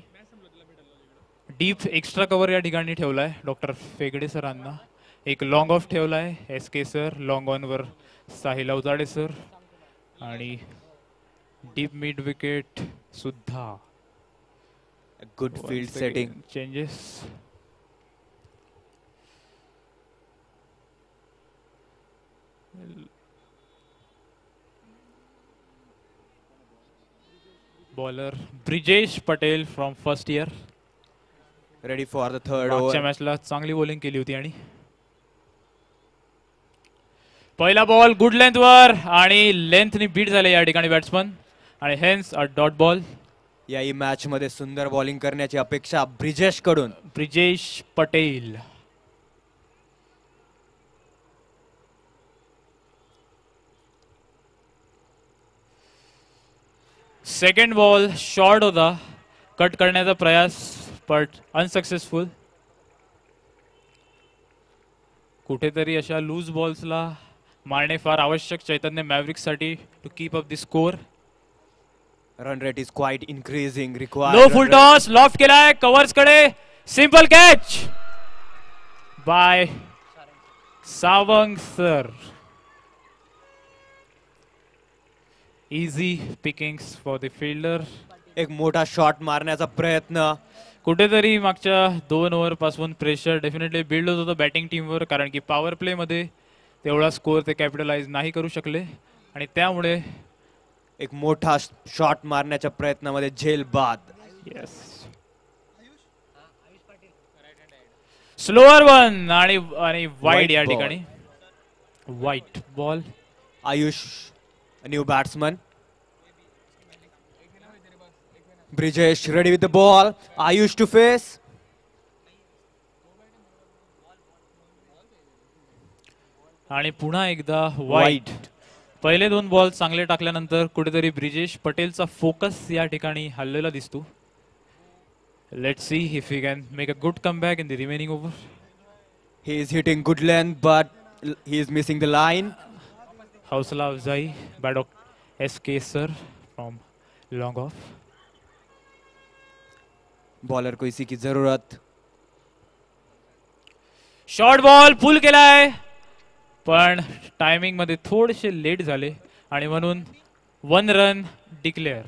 डीप एक्स्ट्रा कव्हर या ठिकाणी ठेवला आहे डॉक्टर फेगडे सरांना. एक लॉंग ऑफ ठेवला आहे एस के सर लॉंग ऑनवर साहिल अवताडे सर आणि डीप मिड विकेट सुद्धा. Good field setting changes bowler Brijesh Patel from first year ready for the third मागच्या ओव्हर मॅचला चांगली बॉलिंग केली होती आणि पहिला बॉल गुड लेंथ वर आणि लेंथनी बीट झाले या ठिकाणी बॅट्समन आणि हेन्स अ डॉट बॉल याही मॅच मध्ये सुंदर बॉलिंग करण्याची अपेक्षा ब्रिजेशकडून. Brijesh Patel. Second ball short होता. कट करण्याचा प्रयास बट अनसक्सेसफुल कुठेतरी अशा लूज बॉल्सला मारणे फार आवश्यक Chaitanya मॅव्रिक्ससाठी to keep up the score run rate is quite increasing low required full toss loft केलाय कव्हर्सकडे simple catch by Sawang sir easy pickings for the fielder एक मोठा शॉट मारण्याचा प्रयत्न. कुठेतरी मागच्या दोन ओव्हरपासून प्रेशर डेफिनेटली बिल्ड होत होतं बॅटिंग टीमवर कारण की पॉवर प्लेमध्ये तेवढा स्कोअर ते कॅपिटलाइज नाही करू शकले. आणि त्यामुळे एक मोठा शॉट मारण्याच्या प्रयत्नामध्ये झेल बाद. येस स्लोअर वन आणि आणि White या. ठिकाणी. Wide ball Ayush new batsman Brijesh ready with the ball Ayush to face आणि पुन्हा एकदा वाईट पहिले दोन बॉल चांगले टाकल्यानंतर कुठेतरी ब्रिजेश पटेलचा फोकस या ठिकाणी हल्लेला दिसतो. Let see if you can make a good come back in the remaining over he is hitting good length but he is missing the line हौसला अफजाई doctor S K sir from long off bowler को इसी की जरूरत। Short ball full केलाय पण टायमिंगमध्ये थोडेसे late झाले आणि म्हणून वन रन डिक्लेअर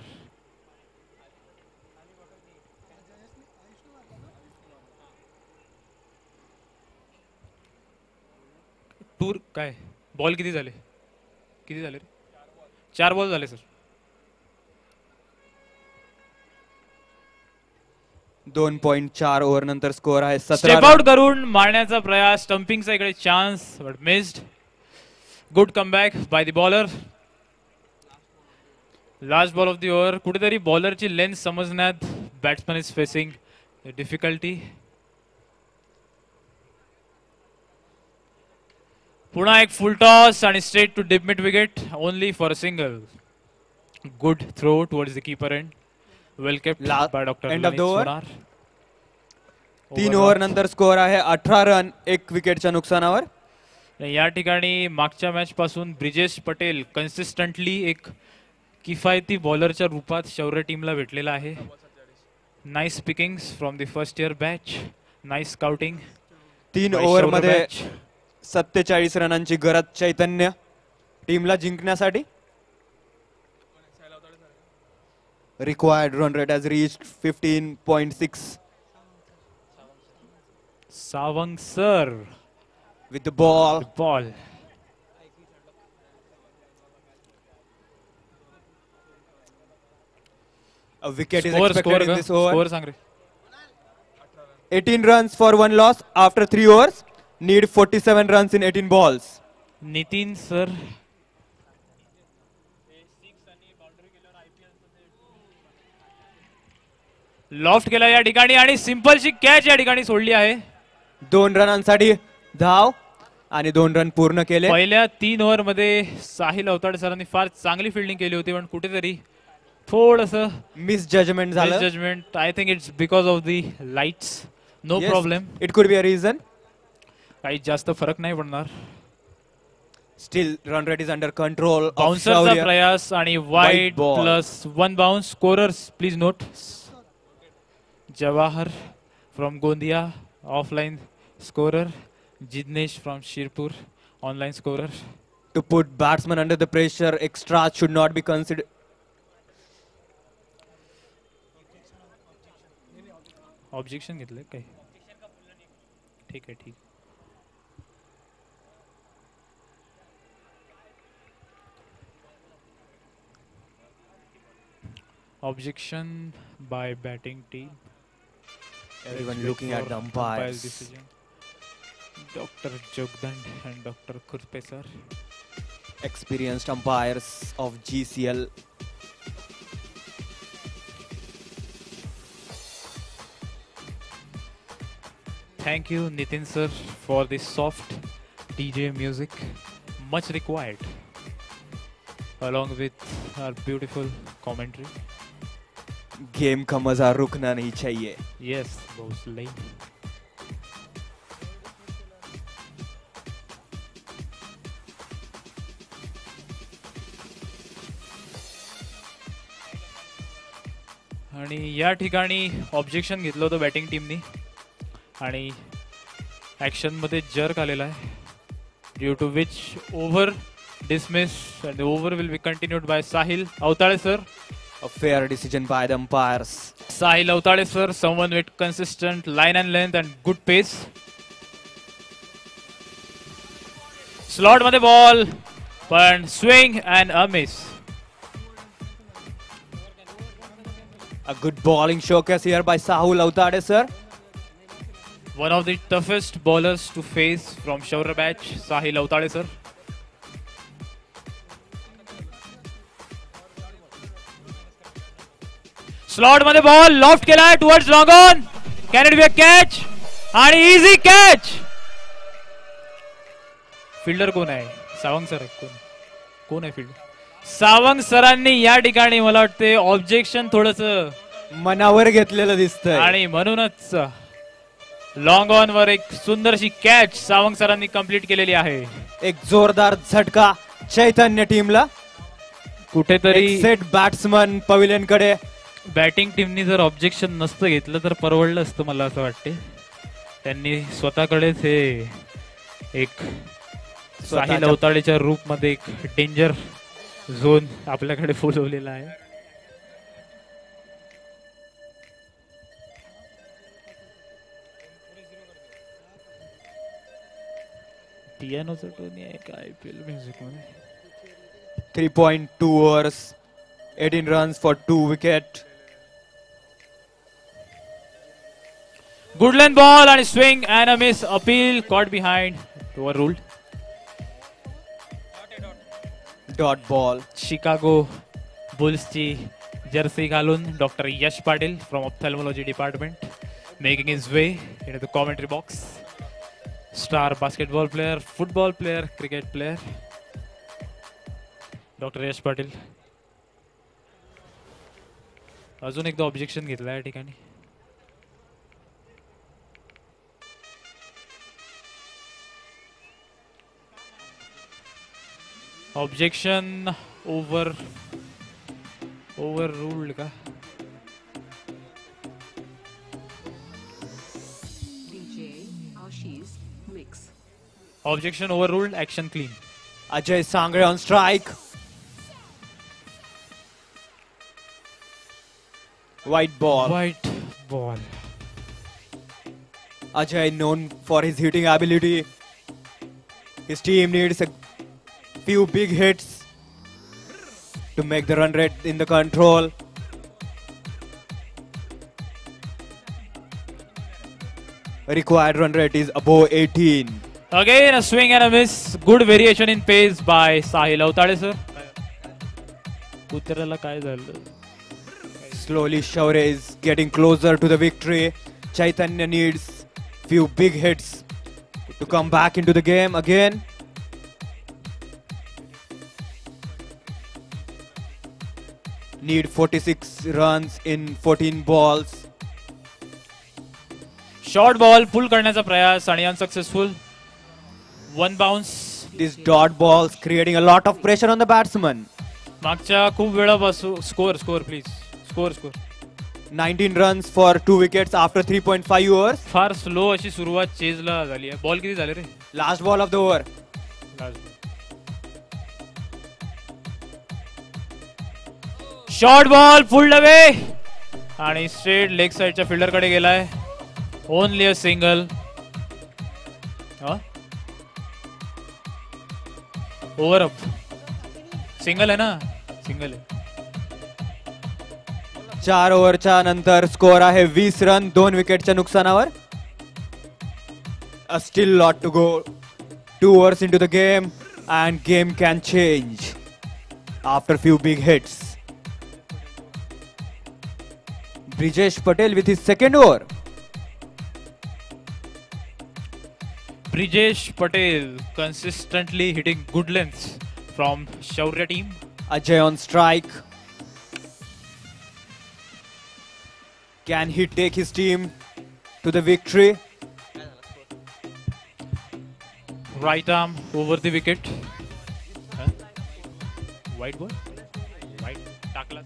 टूर काय? बॉल किती झाले? किती झाले रे? चार बॉल झाले सर दोन पॉइंट चार ओव्हर नंतर स्कोअर आहे स्टेप सतरा आउट करून मारण्याचा प्रयास. स्टम्पिंगचा इकडे chance but missed good comeback by the bowler last ball of the over कुठेतरी बॉलरची लेन्थ समजण्यात बॅट्समन इज फेसिंग डिफिकल्टी पुन्हा एक फुल टॉस आणि straight to deep mid wicket only for a single good throw towards the keeper end well kept by doctor end of the over. तीन over नंतर score आहे अठरा run एक विकेटच्या नुकसानावर. या ठिकाणी मागच्या मॅच पासून ब्रिजेश पटेल कन्सिस्टंटली एक किफायती बॉलरच्या रूपात शौर्य टीमला भेटलेला आहे. Nice pickings from the first year batch nice scouting तीन ओव्हरमध्ये सत्तेचाळीस रनांची गरज चैतन्य टीमला जिंकण्यासाठी. required run rate has reached 15.6. Savang sir. With the ball. The ball. A wicket score, is expected in this over. Score, 18 runs for one loss after 3 overs. Need 47 runs in 18 balls. Nitin sir. Loft केला या ठिकाणी आणि सिंपलची catch या ठिकाणी सोडली आहे. दोन रनांसाठी धाव आणि दोन रन पूर्ण केले. पहिल्या तीन ओव्हरमध्ये साहिल अवताडे सरांनी फार चांगली फिल्डिंग केली होती पण कुठेतरी थोडस मिस जजमेंट झालं judgement I think it's because of the lights no problem it could be a reason काही जास्त फरक नाही पडणार. Still run rate is under control बाउन्सरचा प्रयास आणि wide. Plus one bounce scorers please note Jawahar from Gondia, offline scorer. Jidnesh from Shirpur, online scorer. To put batsman under the pressure, extra should not be considered. Objection घेतलं काय ठीक Take it. Objection by batting team. Everyone looking at the umpires. decision. Dr. Jogdand and Dr. Khurpe sir. experienced umpires of GCL Thank you, Nitin sir, for this soft DJ music, much required, along with our beautiful commentary. Game का मजा रुकना नहीं चाहिए। Yes, आणि या ठिकाणी objection घेतलं होतं बॅटिंग टीमनी आणि ॲक्शनमध्ये जर्क आलेला आहे. Due to which over dismiss and over will be continued by Sahil Avtale sir A fair decision by the umpires. Sahil Avtade sir, someone with consistent line and length and good pace. Slot मध्ये ball, but swing and a miss. A good bowling showcase here by Sahil Avtade sir. One of the toughest bowlers to face from Shaurabach, Sahil Avtade sir. स्लॉटमध्ये ball loft केलाय towards long on can it be a catch आणि easy catch fielder कोण आहे? सावंग sir कोण? कोण आहे fielder सावंग सरांनी या ठिकाणी मला वाटते ऑब्जेक्शन थोडस मनावर घेतलेलं दिसतंय. आणि म्हणूनच लॉंग ऑन वर एक सुंदरशी कॅच सावंग सरांनी कंप्लीट केलेली आहे. एक जोरदार झटका चैतन्य टीमला कुठेतरी सेट बॅट्समन पविलियनकडे बॅटिंग टीमनी जर ऑब्जेक्शन नसतं घेतलं तर परवडलं असतं मला असं वाटते त्यांनी स्वतःकडेच हे एक साहिल अवताळेच्या रूपमध्ये एक डेंजर झोन आपल्याकडे फुलवलेला आहे. पियानोचं टोनी आहे का आय पी एल म्युझिकमध्ये? 3.2 overs 18 runs for two wicket. Good length ball आणि swing and a miss appeal caught behind over ruled dot ball Chicago बुल्सची Jersey घालून doctor Yash Patil from ऑप्थॅल्मॉलॉजी department making is way in the commentary box star basketball player football player cricket player doctor यश पाटील अजून एकदा objection घेतलं या ठिकाणी objection over overruled का objection overruled action clean Ajay Sangle on strike White ball. White ball. Ajay known for his hitting ability. His team needs a few big hits to make the run rate in the control. Required run rate is above 18. Again, a swing and a miss. Good variation in pace by Sahil Avtade, sir. Slowly Shaurya is getting closer to the victory. Chaitanya needs few big hits to come back into the game again. Need 46 runs in 14 balls. Short ball pull करण्याचा प्रयास आणि unsuccessful one bounce These dot balls creating a lot of pressure on the batsman. मागच्या खूप वेळापासून score score please score score 19 runs for two wickets after 3.5 overs. फार slow अशी सुरुवात चेजला झाली आहे बॉल किती झाले रे Last ball of the over. Short ball pulled away आणि स्ट्रेट लेग साइडच्या फिल्डरकडे गेलाय. Only a single over up single आहे ना? सिंगल आहे. चार ओव्हरच्या नंतर स्कोअर आहे वीस रन दोन विकेटच्या नुकसानावर. Still lot to go two overs into the game and game can change after few big hits Brijesh Patel with his second over. Brijesh Patel consistently hitting good lengths from Shaurya team. Ajay on strike. Can he take his team to the victory? Right arm over the wicket. Huh? White ball? White. tackle.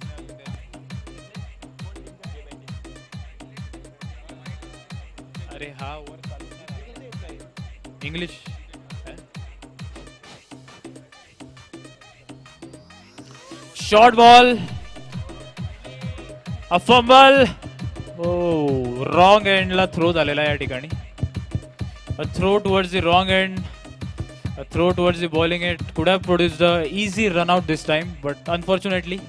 अरे हा वर English short ball a fumble oh wrong एंडला throw झालेला या throw towards the wrong end throw towards the bowling it could have produce the easy run out this time but unfortunately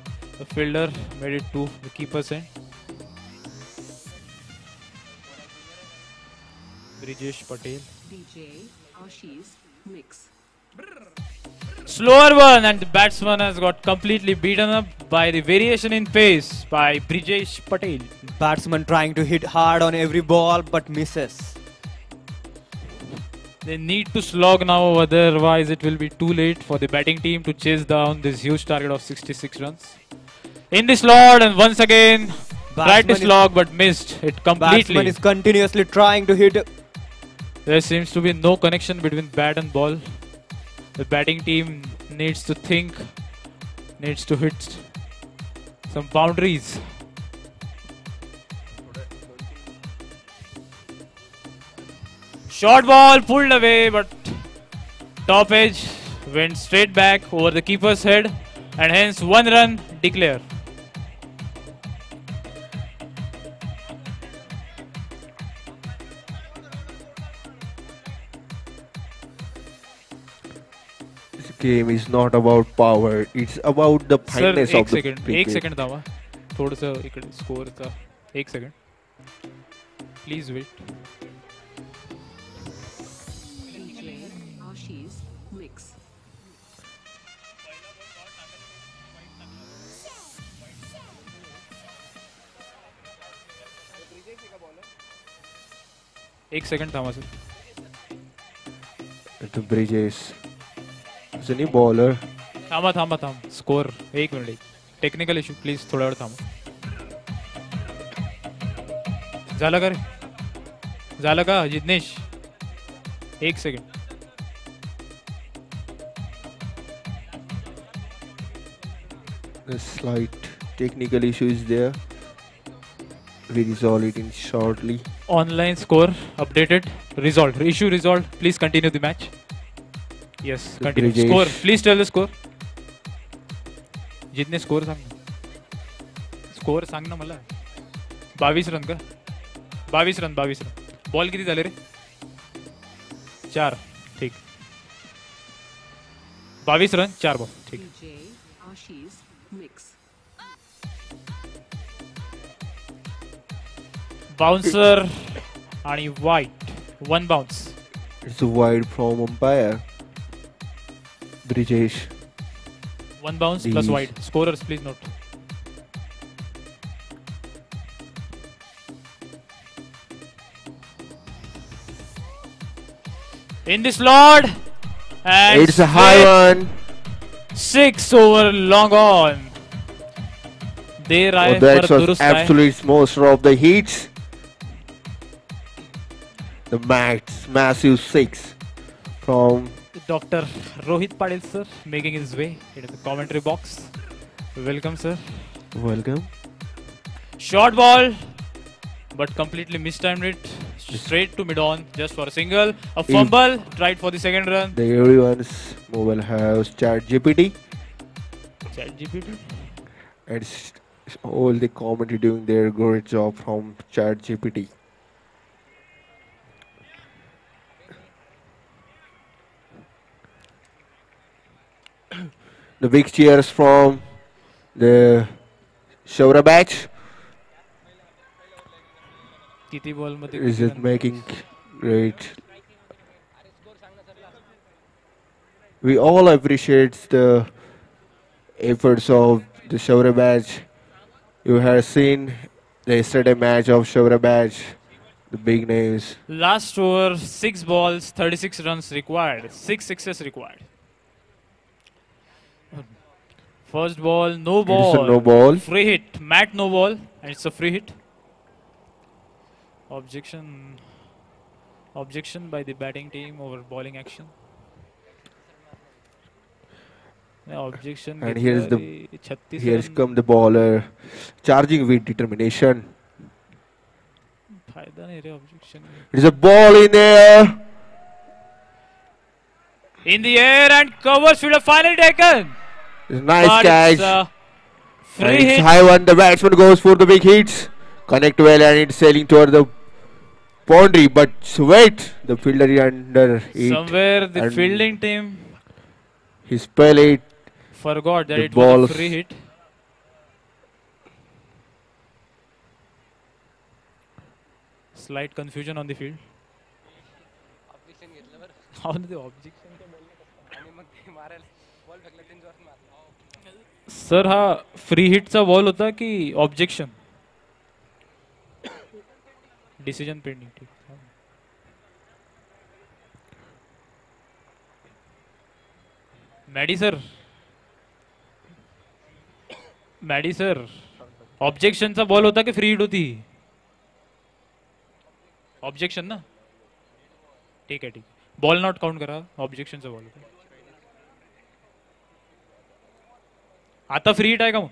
the made it to the keeper's end Brijesh Patel DJ Ashish Mix. slower one and the batsman has got completely beaten up by the variation in pace by Brijesh Patel Batsman trying to hit hard on every ball but misses. They need to slog now, otherwise it will be too late for the batting team to chase down this huge target of 66 runs. In the slot, and once again, tried to slog but missed it completely. Batsman is continuously trying to hit. There seems to be no connection between bat and ball. The batting team needs to think, needs to hit some boundaries. Short ball pulled away, but top edge went straight back over the keeper's head, and hence one run declare. game is not about power. It's about the sir fineness एक of the second एक wicket. Second थांबा थोडंसं इकडे स्कोअरचा एक second please wait DJ Ashish Mix. एक second थांबा sir The A new bowler. थांबा थांबा थांब. स्कोअर एक मिनिट टेक्निकल इश्यू प्लीज थोड्या वेळ थांबा. झालं का रे? झालं का जिज्ञेश? एक second A slight technical issue is there. We resolve it in shortly. Online score updated resolve issue resolve please continue the match yes continue. Score please tell the score जितने स्कोअर सांग स्कोअर सांग ना मला बावीस run का बावीस run बावीस run ball किती झाले रे चार ठीक बावीस रन चार बॉल ठीक. बाउन्सर आणि wide one bounce It's a wide from umpire. Brijesh. One bounce plus wide. Scorers, please note. In this Lord. And it's a high one. Six over long on. They oh, that was absolute most of the heat. The max massive six from Dr. Rohit Patil sir making his way into the commentary box. Welcome sir. welcome. Short ball, but completely mistimed it. Straight to mid on, just for a single. A fumble, tried for the second run. The everyone's mobile has chat GPT Chat GPT. and all the commentary doing their great job from chat GPT. the big cheers from the Shaurya batch. Is it making great? We all appreciate the efforts of the Shaurya batch. You have seen the yesterday match of Shaurya batch the big names. Last over, six balls, 36 runs required, six sixes required. First ball, no ball. no ball. Free hit. Matt no ball. And it's a free hit. Objection. Objection by the batting team over bowling action. Objection. And here's the here's come the bowler charging with determination. It is a ball in air. In the air and covers field finally taken. It's a nice But catch. It's a And free it's hit. high one. The batsman goes for the big hits. Connect well and it's sailing toward the boundary. But wait, the fielder is under it. Somewhere the fielding team He spell it. forgot that The it was balls- a free hit. Slight confusion on the field. On the objection. Sir हा free hit हिटचा ball होता की objection decision pending ठीक. Maddy sir Maddy sir objection ऑब्जेक्शनचा ball होता की free hit होती? Objection ना? ठीक आहे, ठीक बॉल नॉट काउंट करा ऑब्जेक्शनचा बॉल होता. आता फ्री हिट आहे का मग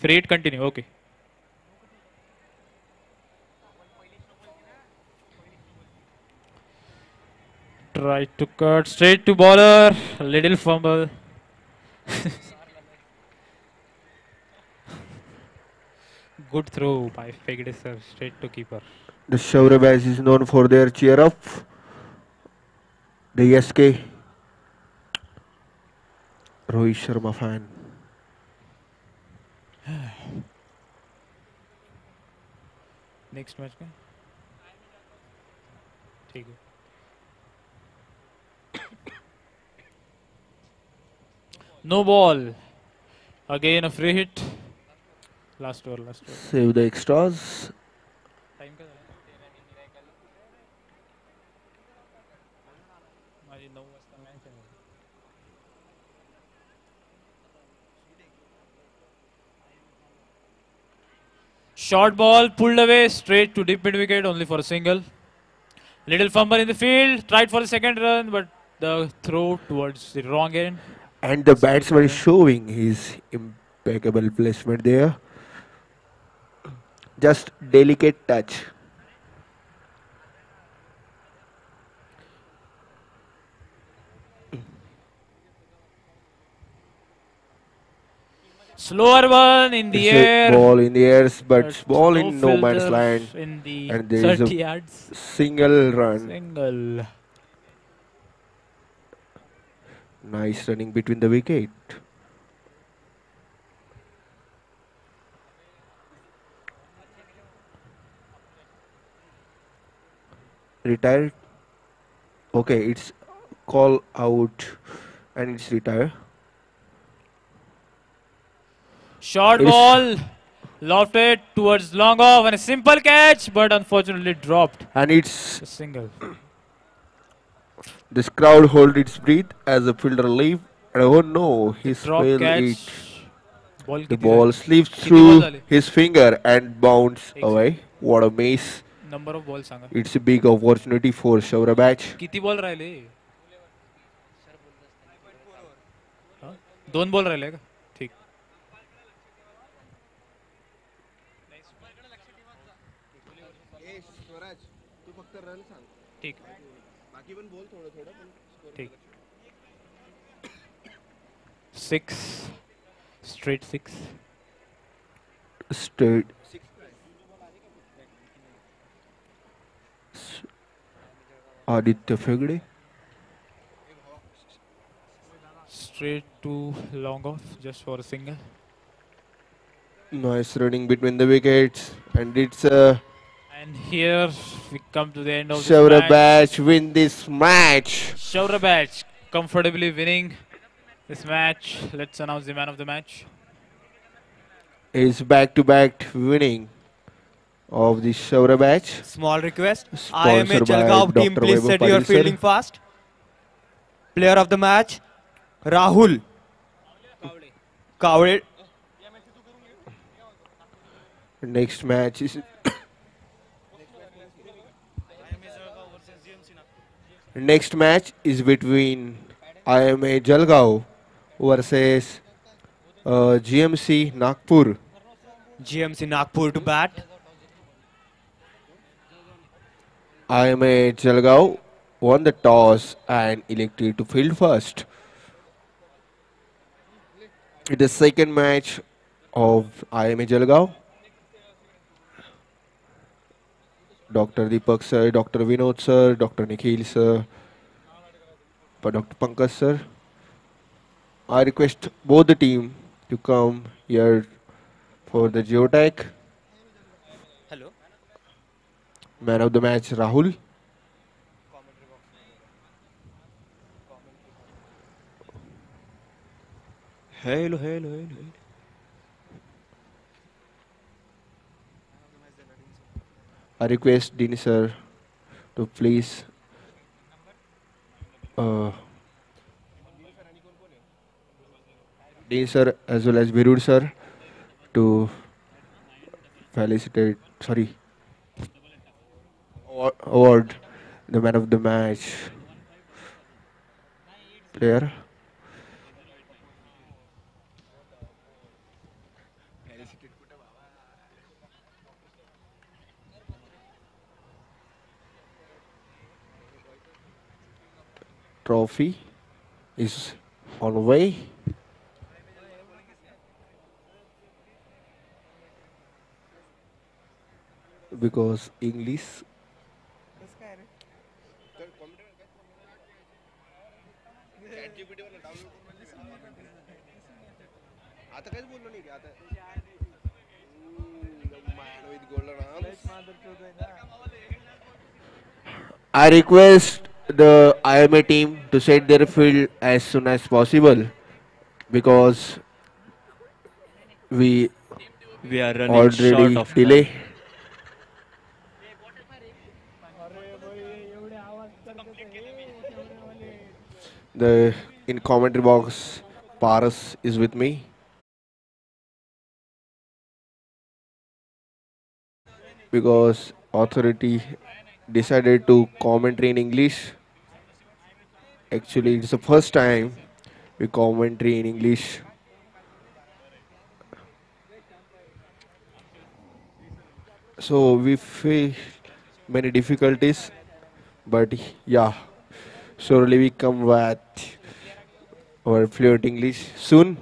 free hit continue okay Try to cut straight to bowler. Little fumble. Good throw by Fegde sir. Straight to keeper. The Shaura Baz is known for their cheer up. The SK Rohit Sharma fan. Next match का? ठीक है. No ball. Again a free hit. Last over, last over. Save the extras. Time का Short ball pulled away straight to deep mid wicket only for a single. Little fumble in the field, tried for the second run, but the throw towards the wrong end. And the batsman showing his impeccable placement there. Just delicate touch. Slower one in the It's air. ball in the air, but ball in no man's land. In the And there is 30 a yards. single run. Single. Nice running between the wicket. Retired. Okay, it's call out and it's retired. Short It's- ball. Lofted towards long off and a simple catch, but unfortunately dropped. And it's A single. This crowd hold its breath as the fielder leave. And oh no, he Drop failed catch. it. Ball The किती ball झाले? slips किती ball through झाले? his finger and bounced एक away. What a miss. Number of balls Sanga. It's a big opportunity for Shaura batch. किती ball राहिले हा? दोन ball राहिले का six, straight six. Straight. Aditya Fegde. Straight to long off just for a single. Nice running between the wickets and it's a. And here we come to the end of the. this win this match. Shaurabach comfortably winning this match let's announce the man of the match Is back to back winning of the Shaurya batch. Small request. IMA Sponsored by Jalgaon team, please Vaibhav set your Patil, sir. fielding fast. Player of the match, Rahul. Kavade. Next match is Next match is between IMA Jalgaon versus uh, GMC Nagpur. GMC Nagpur to bat. IMA Jalgaon won the toss and elected to field first. It is second match of IMA Jalgaon. Dr. Deepak sir, Dr. Vinod sir, Dr. Nikhil sir, Dr. Pankaj sir. I request both the team to come here for the geotech. Hello. Man of the match Rahul. Hello, hello, hello. I request Dini sir to please uh, Sir as well as Virud sir to felicitate sorry award- the man of the match player. Trophy is on way because English I request the IMA team to set their field as soon as possible because we We are running already short of delay. time. The in commentary box, Paras is with me. Because authority decided to commentary in English. Actually, it's the first time we commentary in English. So we face many difficulties, but yeah, surely we come back or fluent English soon.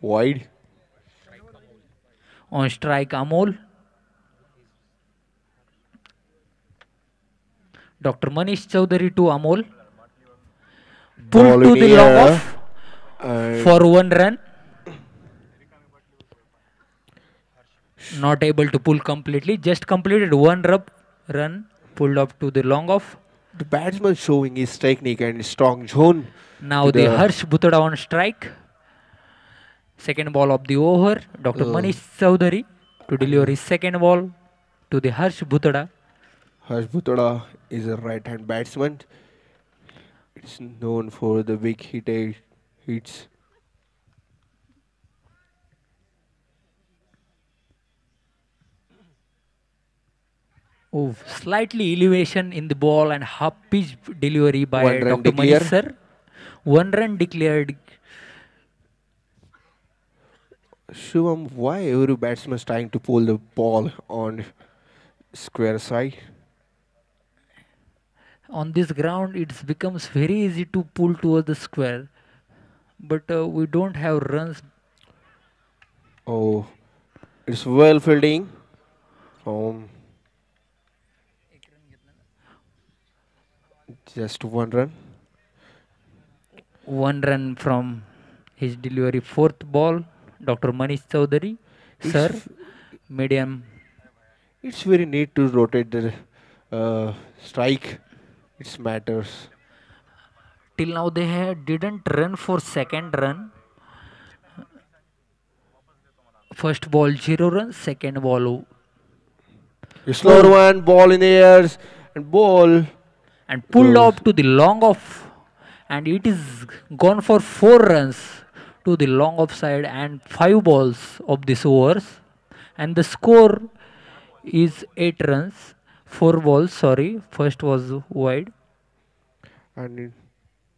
Wide. On strike, Amol. Dr. Manish Chowdhury to Amol. Pull to the long off for one run. Not able to pull completely. Just completed one rub, run. Pulled up to the long off. the batsman showing his technique and strong zone. Now the the- Harsh Bhutada on strike. Second ball of the over. Dr. Uh. Manish Chowdhury to deliver his second ball to the Harsh Bhutada. Harsh Bhutada is a right-hand batsman. It's known for the big hit hits. Oh, slightly elevation in the ball and half pitch delivery by One Dr. Manish sir. One run declared. Shivam, why every batsman is trying to pull the ball on square side? On this ground, it becomes very easy to pull towards the square. But uh, we don't have runs. Oh, it's well fielding. Um, just one run. One run from his delivery. Fourth ball, Dr. Manish Chowdhury. Sir, medium. it's very neat to rotate the uh, strike. It matters. Till now, they had, didn't run for second run. First ball, zero run, Second ball, A slower one, ball in the air, and ball. and pulled off to the long off and it is gone for four runs to the long off side and five balls of this overs. And the score is eight runs four balls sorry. First was wide. And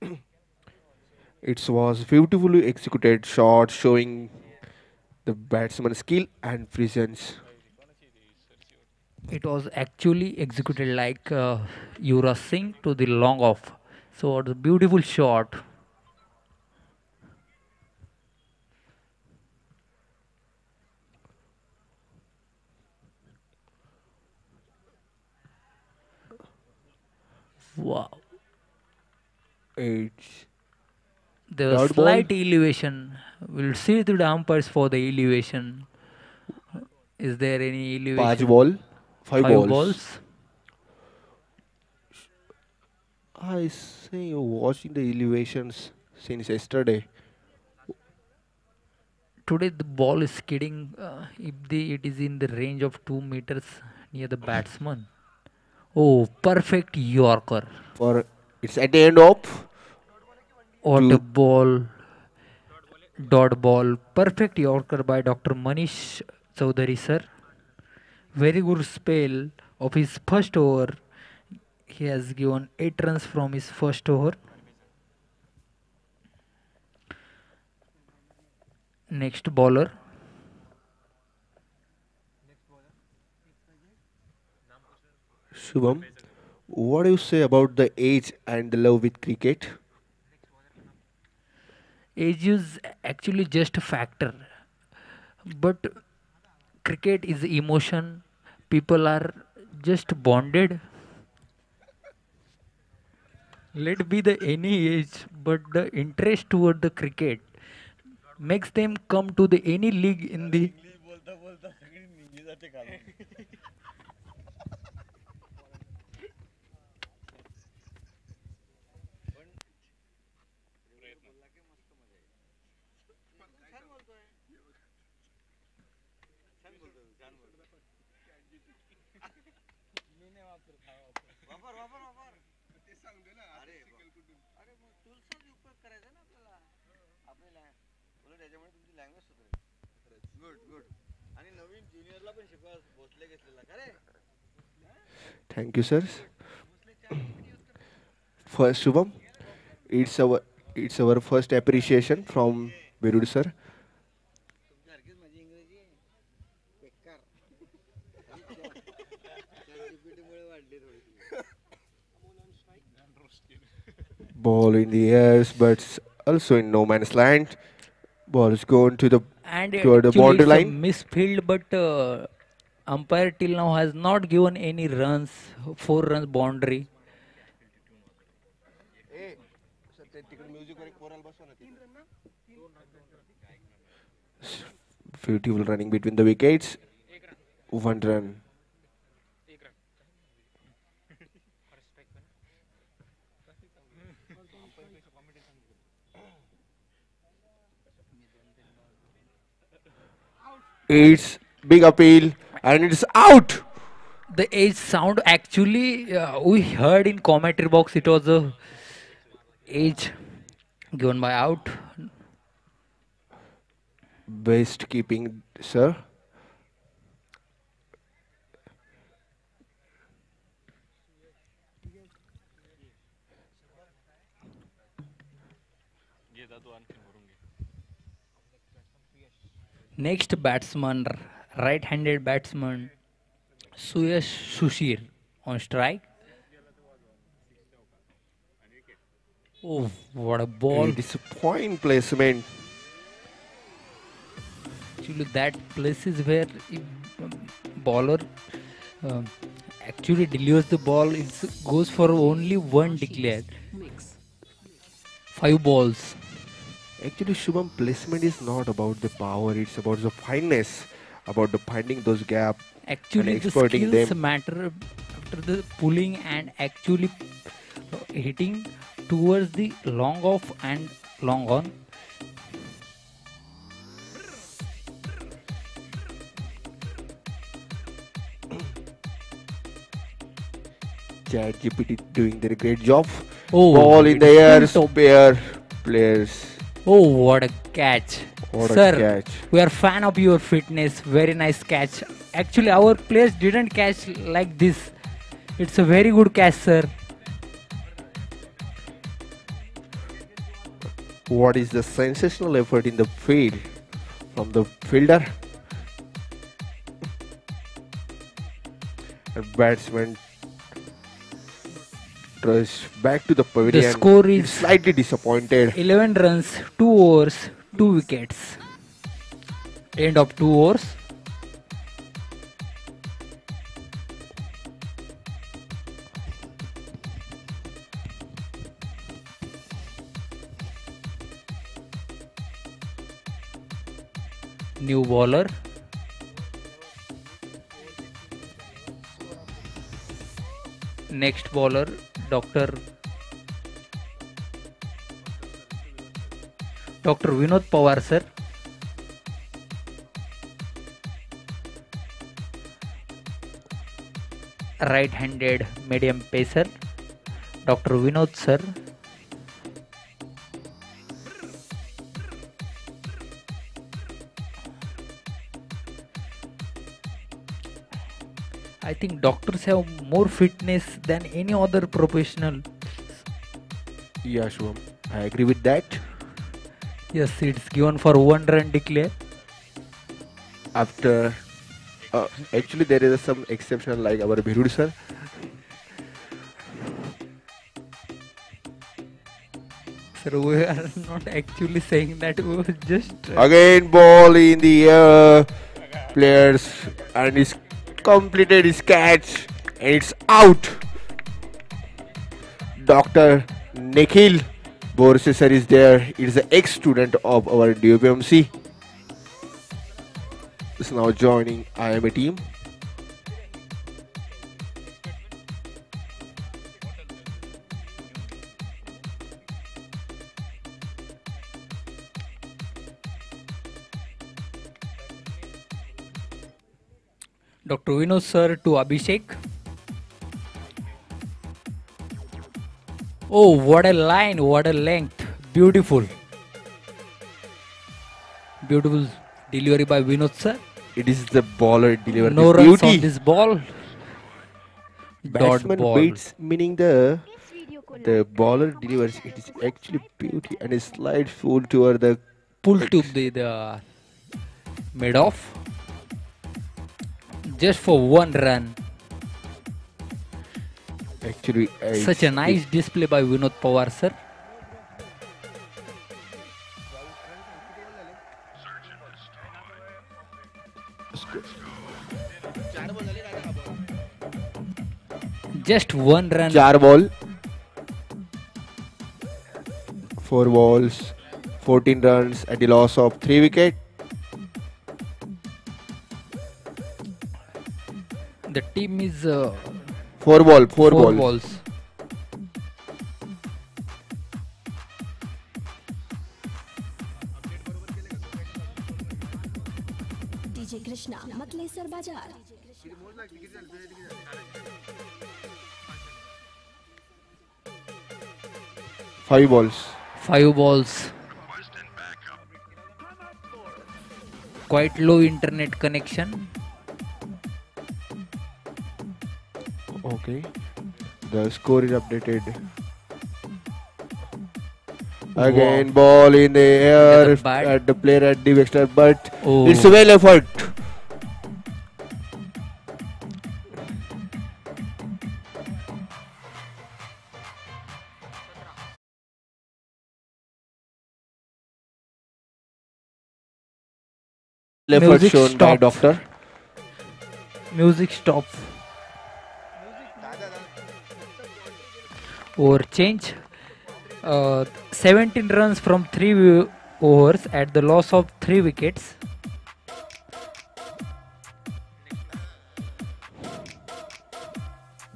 it, it was beautifully executed shot showing the batsman's skill and presence. it was actually executed like uh, Yuvraj Singh to the long off. So it's a beautiful shot wow It's The Dot ball? slight elevation. We'll see the umpires for the elevation. Is there any elevation? Five ball, five, balls. I say you're watching the elevations since yesterday. Today the ball is skidding. Uh, if the it is in the range of two meters near the batsman. Oh perfect yorker for it's at the end of on the ball dot ball perfect yorker by doctor Manish Chaudhary sir very good spell of his first over he has given eight runs from his first over next bowler Shubham. What do you say about the age and the love with cricket? Age is actually just a factor. But cricket is emotion. People are just bonded. Let be the any age, but the interest toward the cricket makes them come to the any league in the Thank you, sir. First, Shubham, it's our it's our first appreciation from Virud sir. Ball in the air, but also in no man's land. Ball is going to the And toward the boundary line. misfield, but uh, umpire till now has not given any runs, four runs boundary. Beautiful running between the wickets. One run. It's big appeal and it's out. The edge sound actually uh, we heard in commentary box it was a edge given by out. Best keeping, sir. Next batsman, right-handed batsman Suyash Sushir on strike. Oh, what a ball! A point placement. Actually, that place is where um, bowler um, actually delivers the ball. It goes for only one declared. Five balls. Actually, Shubham, placement is not about the power, it's about the fineness, about the finding those gaps Actually, and the skills them. matter after the pulling and actually hitting towards the long off and long on. Chat GPT doing their great job. Oh, Ball in the air, spare players. Oh, what a catch! What a Sir, catch. we are fan of your fitness. Very nice catch. Actually, our players didn't catch like this. It's a very good catch, sir. What is the sensational effort in the field from the fielder? And batsman rush back to the pavilion. The score is- slightly disappointed. 11 runs, 2 overs, 2 wickets. End of 2 overs. New bowler. Next bowler doctor doctor Vinod Pawar sir right handed medium pacer doctor Vinod sir I think doctors have more fitness than any other professional. Yeah, Shubham. I agree with that. Yes, it's given for one run declare. After, uh, actually, there is some exception like our Birud sir. Sir, we are not actually saying that we were just. uh, Again, ball in the air. Players and he's completed his catch and it's out. Dr. Nikhil Borsesar is there. It's the ex-student of our DUPMC. Is now joining IMA team. Dr. Vinod sir to Abhishek. Oh, what a line, what a length. Beautiful. Beautiful delivery by Vinod sir. It is the baller delivery. No this runs beauty. on this ball. Dot Batsman ball. beats, meaning the the baller delivers. It is actually beauty and it slides full toward the Pull to the, the mid off just for one run. Actually, I such a nice display by Vinod Pawar, sir. Just one run. Char ball. Four balls, 14 runs at the loss of three wicket. The team is uh, four ball, four, four ball. balls. DJ Krishna, Five balls. Five balls. Quite low internet connection. Okay the score is updated again ball in the air bat. at the player at the extra but Oh. it's well effort effort Music shown by doctor Music stop. Over change. Uh, 17 runs from 3 overs at the loss of 3 wickets.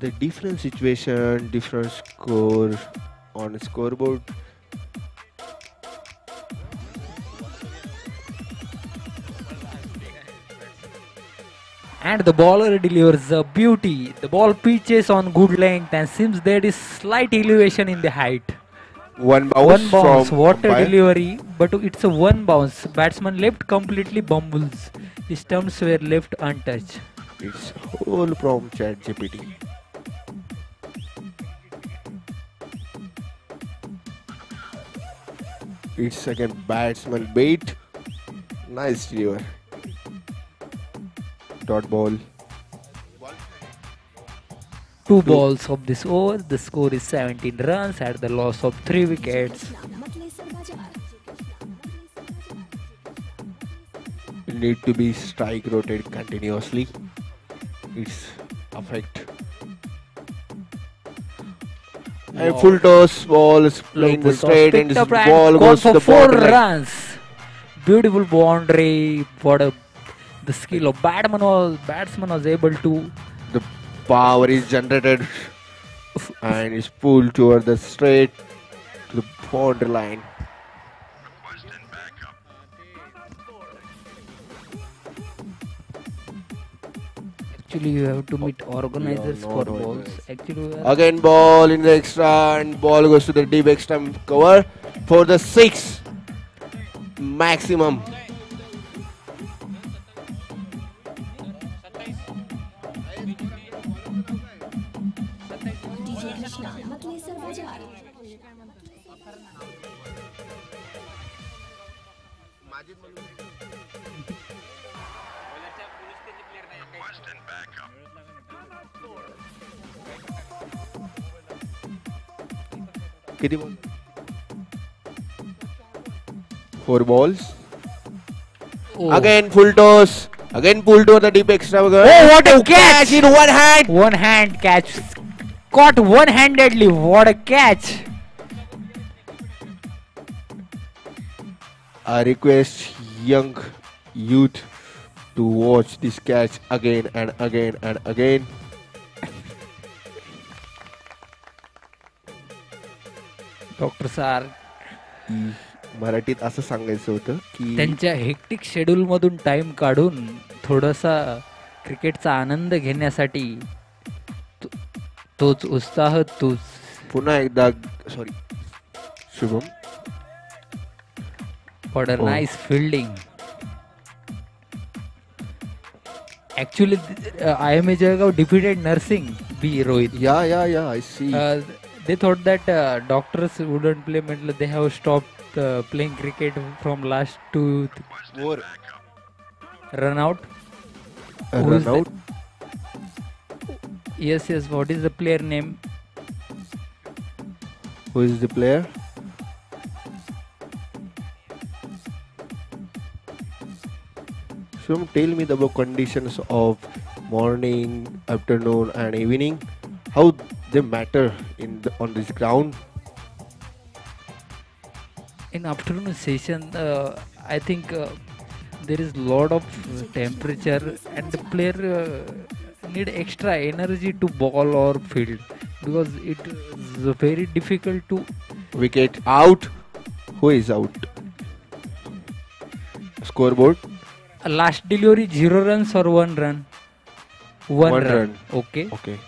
the different situation different score on scoreboard And the bowler delivers a beauty. The ball pitches on good length and seems there is slight elevation in the height. one bounce, one bounce, what a delivery! But it's a one bounce. Batsman left completely bumbles. His stumps were left untouched. It's whole from Chat GPT. It's again batsman bait. Nice deliver dot ball. Two balls of this over. The score is 17 runs at the loss of three wickets. Need to be strike rotated continuously. It's A Wow. And full toss ball is playing the straight and this ball goes to the four runs. Beautiful boundary. What a the skill of batsman was batsman was able to the power is generated and is pulled toward the straight to the boundary line. actually you have to meet oh, organizers not for balls. organized. Actually Again, ball in the extra, and ball goes to the deep extra cover for the six maximum. किती ball? Four balls. Oh. Again, full toss. Again, pull toward the deep extra. Oh, what a catch! in one hand. One hand catch. Caught one handedly. What a catch! I request young youth to watch this catch again and again and again. Doctor sir. मराठीत असं सांगायचं होतं की त्यांच्या hectic schedule मधून time काढून थोडासा क्रिकेटचा आनंद घेण्यासाठी तोच उत्साह तूच पुन्हा एकदा sorry Shubham. For a nice fielding actually I am a Jalgaon defeated nursing B Rohit या या yeah I see they thought that uh, doctors wouldn't play mental. They have stopped uh, playing cricket from last two th- run out? Uh, run out? Yes yes what is the player name? Who is the player? So tell me the conditions of morning, afternoon, and evening. How they matter in the, on this ground. in afternoon session uh, i think uh, there is lot of temperature and the player uh, need extra energy to ball or field because it is very difficult to Wicket out. Who is out? Scoreboard. last delivery zero runs or one run one, One run. run. okay Okay.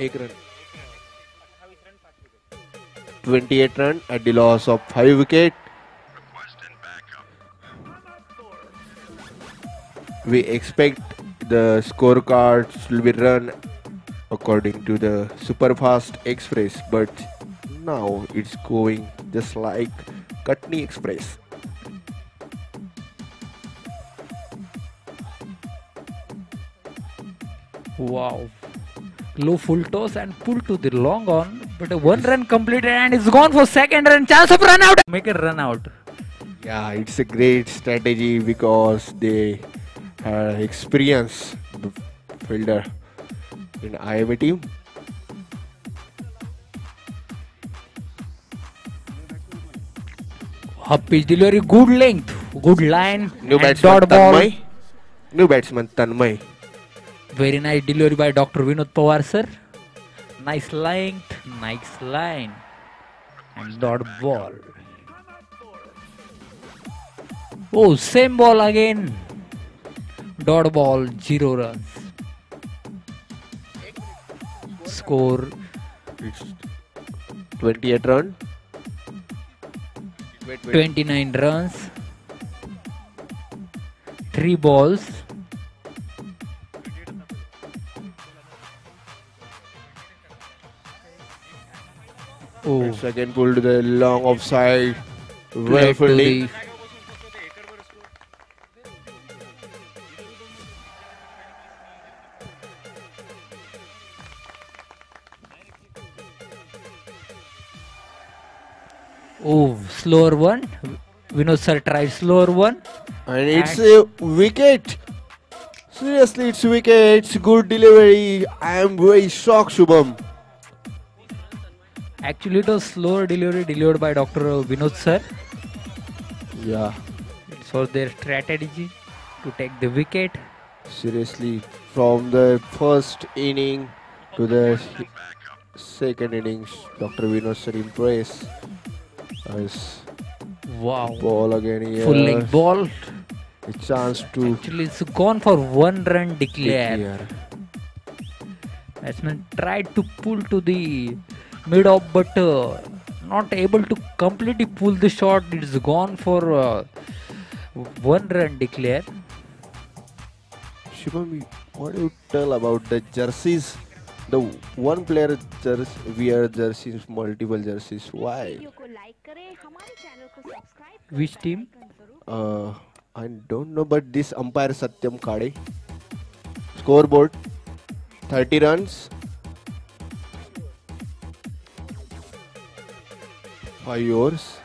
एक run. 28 run at the loss of 5 wicket. We expect the scorecards will be run according to the superfast express, but now it's going just like Katni Express. wow low full toss and pull to the long on but a one run completed and it's gone for second run chance of run out make a run out Yeah, it's a great strategy because they have experience the fielder in IMA team. up pitch delivery good length good line New and batsman dot ball Tanmay. New batsman Tanmay. Very nice delivery by dr vinod pawar sir nice length nice line and dot ball oh same ball again dot ball zero runs score It's 28 run. Wait, wait. 29 runs, 3 balls. Oh, It's again pulled to the long offside. Well played to fielding. Oh, slower one. Vinod sir tried slower one. And it's a wicket. Seriously, it's wicket. It's good delivery. I am very shocked, Shubham. Actually, it was slower delivery delivered by Dr. Vinod sir. Yeah, It was their strategy to take the wicket. seriously. From the first inning to the second innings, Dr. Vinod sir impressed. Nice. Wow. ball again here. Full length ball. A chance to Actually, it's gone for one run declare. declare. Batsman tried to pull to the mid off, but uh, not able to completely pull the shot. It's gone for uh, one run declare. Shubham, what do you tell about the jerseys? The one player jersey, wear jerseys, multiple jerseys. Why? Which team? Uh, I don't know, but this umpire Satyam Kade. Scoreboard 30 runs. 5 overs.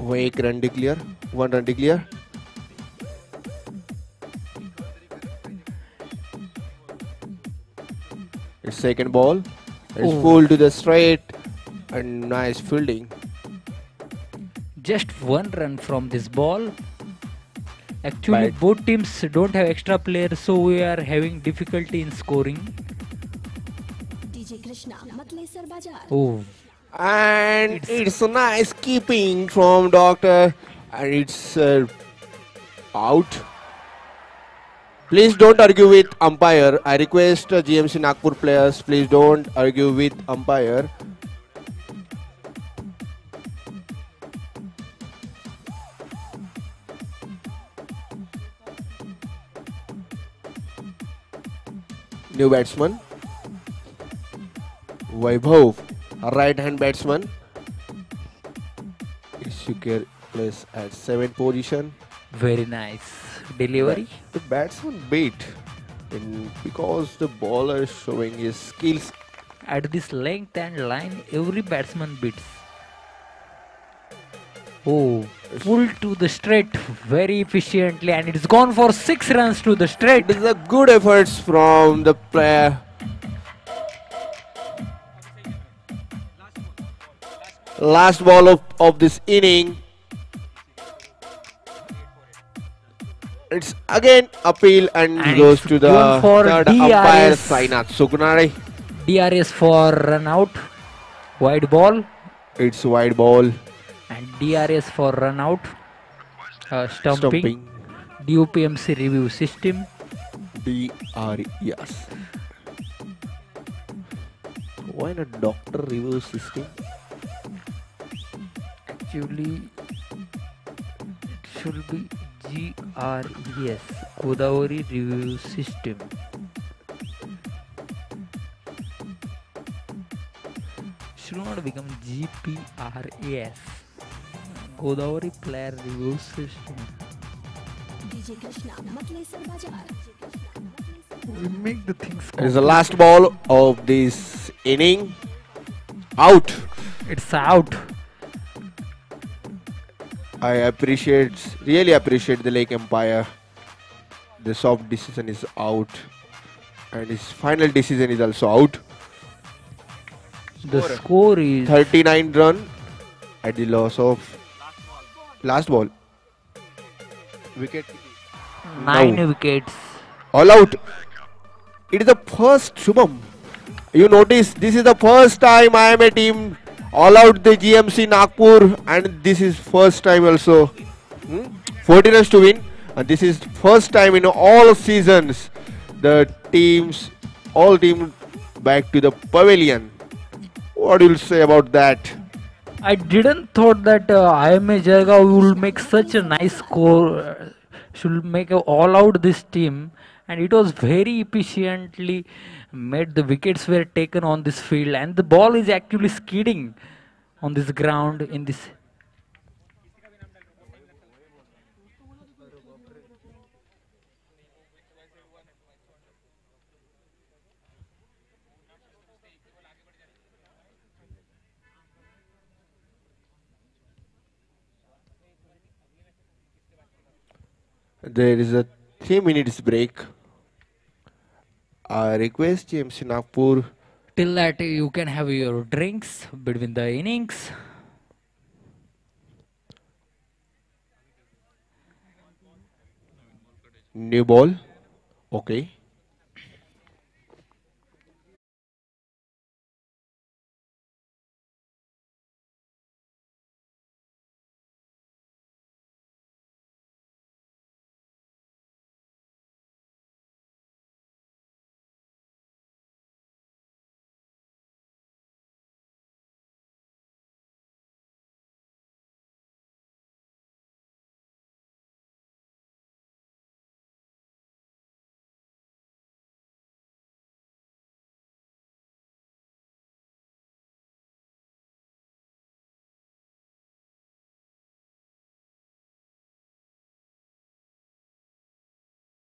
वो एक run declare one run declare It's second ball. It's Oh. pulled to the straight and nice fielding. just one run from this ball. Actually, but both teams don't have extra players, so we are having difficulty in scoring. DJ Krishna, Oh. And it's, it's a nice keeping from Doctor, and it's uh, out. Please don't argue with umpire. I request uh, GMC Nagpur players, please don't argue with umpire. New batsman. Vaibhav, a right hand batsman. Secure, Placed at seventh position. Very nice delivery. The batsman beat in because the bowler is showing his skills. At this length and line, every batsman beats. Oh, pull to the straight very efficiently, and it's gone for six runs to the straight. It is a good efforts from the player. Last ball of, of this inning. It's again appeal and, And goes to the for third umpire DRS. Sainath Sukunare. DRS for run out, wide ball, It's wide ball. And DRS for run out, uh, stumping. Stumping. DUPMC review system. DRES. Why not doctor review system? Actually, it should be GRES, Godavari Review System. Should not become GPRAS, Godavari Player Review System. DJ Krishna मतलेसर बाजार We make the things. It is the last ball of this inning. Out. It's out. I appreciate, really appreciate the Lake Empire. The soft decision is out, and his final decision is also out. The score is 39 run at the loss of last ball. Wicket. nine Now. wickets. All out. It is the first Shubham. You notice this is the first time I am a team all out the GMC Nagpur and this is first time also. Hmm? 14 runs to win and this is first time in all seasons the teams all team back to the pavilion. What do you say about that? I didn't thought that uh, IMA Jaga will make such a nice score, uh, should make all out this team, and it was very efficiently made. The wickets were taken on this field, and the ball is actually skidding on this ground in this. There is a 3 minutes break. I request GMC Nagpur Till that, you can have your drinks between the innings. new ball. Okay.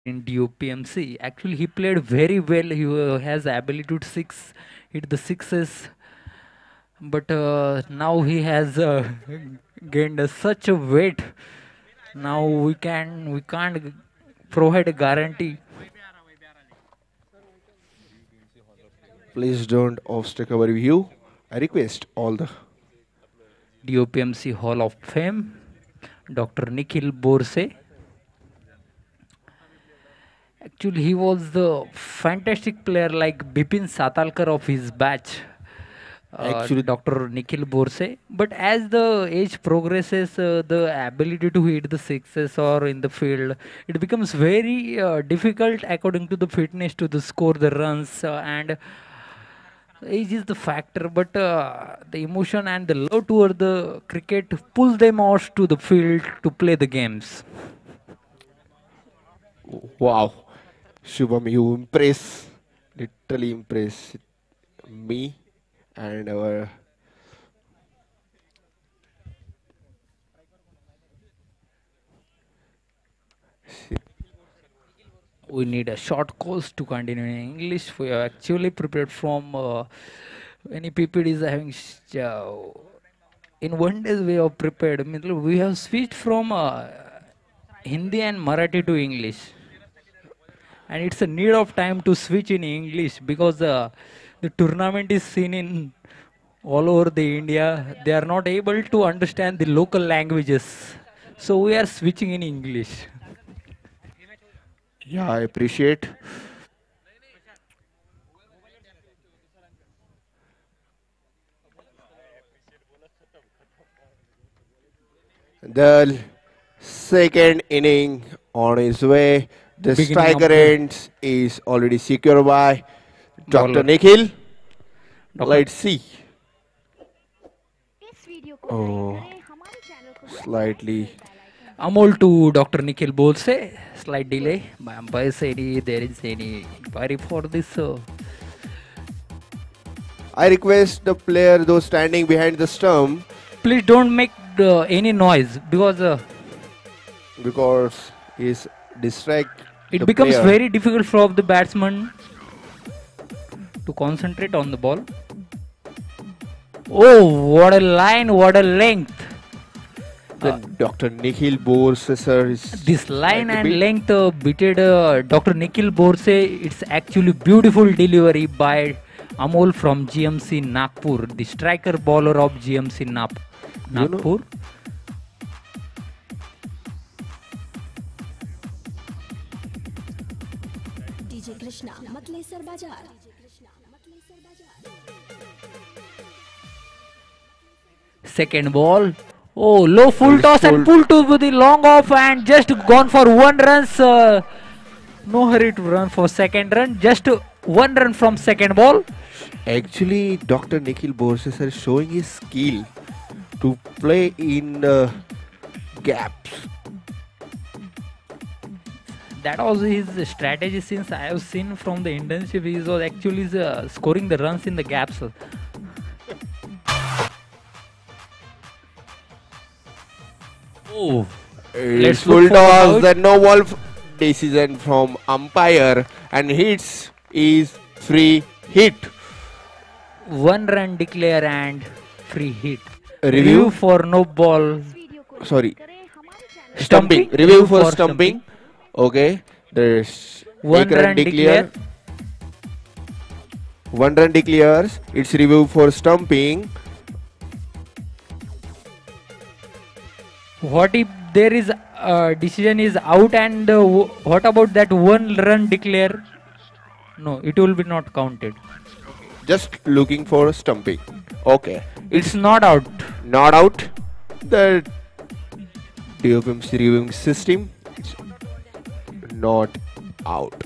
In DUPMC. Actually, he played very well. He uh, has ability to six, hit the sixes. But uh, now he has uh, gained such a weight. Now we can we can't provide a guarantee. Please don't obstruct our view. I request all the DUPMC Hall of Fame, Dr. Nikhil Borse. Actually, he was the fantastic player like Bipin Satalkar of his batch. Uh, Actually- Dr. Nikhil Borse. But as the age progresses, uh, the ability to hit the sixes or in the field, it becomes very uh, difficult according to the fitness to the score the runs uh, and age is the factor, but uh, the emotion and the love toward the cricket pulls them out to the field to play the games. Wow. Shubham, you impress, literally impress me and our we need a short course to continue in English. We are actually prepared from uh, many PPDs are having uh, in one day we have prepared. We have switched from uh, Hindi and Marathi to English, and it's a need of time to switch in English because uh, the tournament is seen in all over the India. They are not able to understand the local languages, so we are switching in English. Yeah, I appreciate. The second inning on his way. The Beginning striker umpire. ends is already secured by Dr. Bowler. Nikhil. Doctor- Let's see. Oh, slightly. Amol to Dr. Nikhil Borse. Slight delay. By umpire said he- there is any inquiry for this. Uh, I request the player, those standing behind the stump, please don't make uh, any noise because uh, because he's distract. it becomes player. very difficult for the batsman to concentrate on the ball. Oh, what a line! What a length! Then Dr. Nikhil Borsesar is This line and beat- length uh, beated uh, Dr. Nikhil Borse. It's actually beautiful delivery by Amol from GMC Nagpur, the striker bowler of GMC Nap- You know- बाजार Second ball. Oh, low full toss and full- pull to the long off and just gone for one runs. Uh, no hurry to run for second run. Just one run from second ball. Actually, Dr. Nikhil Borsesar is showing his skill to play in uh, gaps. That was his strategy since I have seen from the internship. He was actually uh, scoring the runs in the gaps. Oh, It's Let's full look for toss, the no ball decision from umpire, and hits is free hit. one run declare and free hit. Review? for no ball. Sorry, Stumping? stumping. Review for stumping. Okay, there's One run declare. One run declares. It's review for stumping. What if there is uh, decision is out and uh, what about that one run declare? No, it will be not counted. Just looking for stumping. Okay, It's not out. not out. The DUPMC reviewing system not out.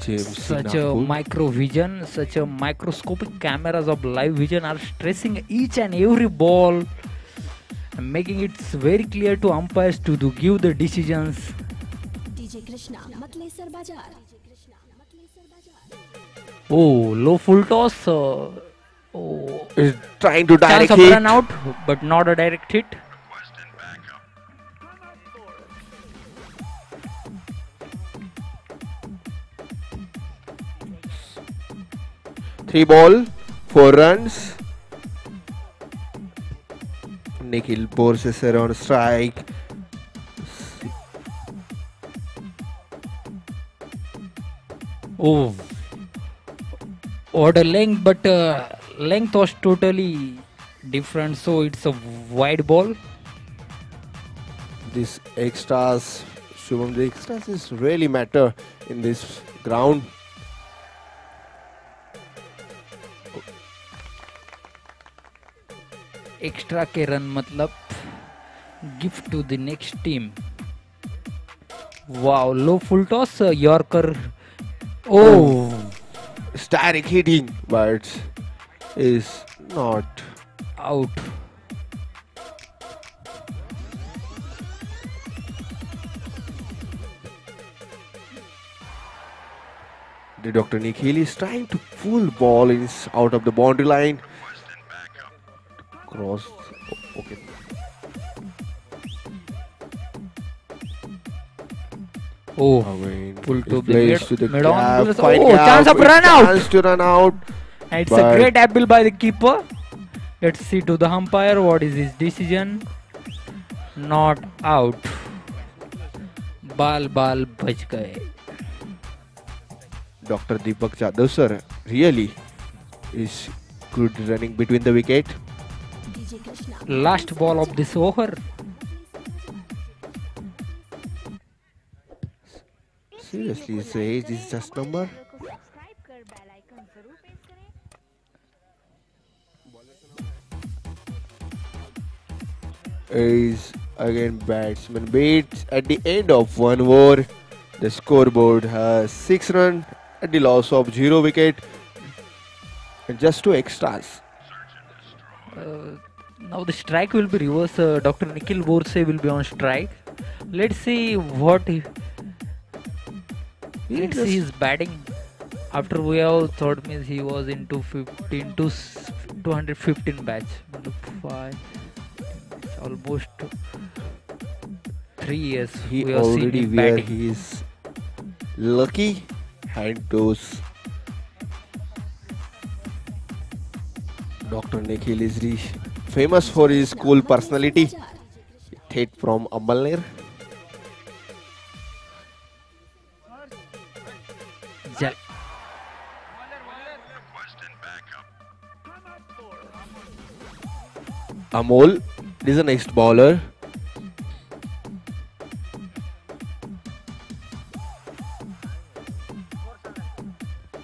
James such a micro vision, such a microscopic cameras of live vision are stressing each and every ball, and making it very clear to umpires to, to give the decisions. DJ Krishna, Oh, low full toss. Uh, oh, is trying to direct Chance of run out, but not a direct hit. Three ball, four runs. Nikhil Borsesar on strike. Oh, a length, but uh, length was totally different. So it's a wide ball. This extras, Shubham, the extras is really matter in this ground. Extra के run मतलब gift to the next team wow low full toss yorker oh asterisk hitting but is not out The doctor Nick is trying to pull ball in, out of the boundary line. cross okay Oh, I mean, pull to the to the cap, oh, chance of run out. Chance to run out. And it's a great appeal by the keeper. Let's see to the umpire what is his decision. Not out. Bal bal baj gaye. Dr. Deepak Jadhav really is good running between the wicket. Last ball of this over. Seriously, so age is just number? Is again batsman beats at the end of one over. The scoreboard has six run at the loss of zero wicket and just two extras. Uh, now the strike will be reversed. Uh, Dr. Nikhil Borse will be on strike. Let's see what. He, let's see his batting. After we have thought means he was into 15 to s- 215 batch. Five, almost three years. He we already where batting. he is lucky hand toes. Dr. Nikhil is re- famous for his cool personality. Tate from Amalner. Ja- Amol is the next bowler.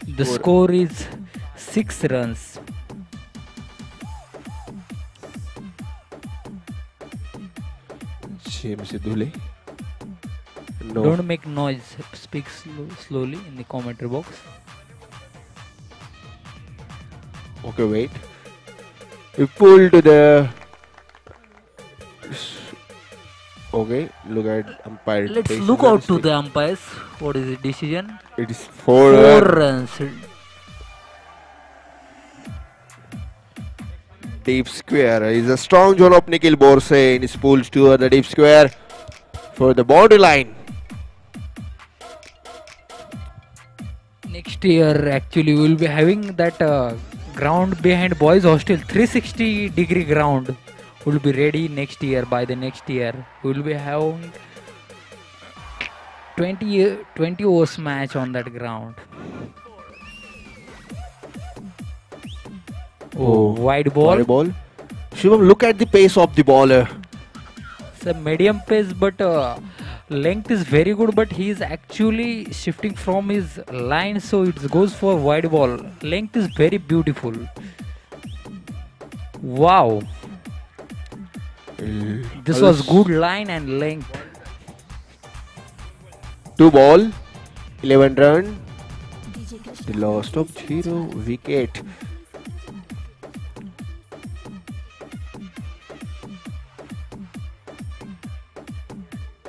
The score is six runs. No. Don't make noise. Speak slow, slowly in the commentary box. Okay, wait. We pull to the. Okay, look at umpire. Let's look out to the umpires. What is the decision? It is four, uh, Four run. runs. Deep square. Is a strong zone of Nikhil Borse in his pulls to the deep square for the boundary line. Next year, actually, we will be having that uh, ground behind boys hostel 360 degree ground. Will be ready next year. By the next year we will be having 20 year- 20 overs match on that ground oh wide ball Wide ball. Shivam, look at the pace of the bowler. it's a medium pace but uh, length is very good but he is actually shifting from his line so it goes for wide ball length is very beautiful wow this was good line and length Two ball, 11 run. The loss of zero wicket.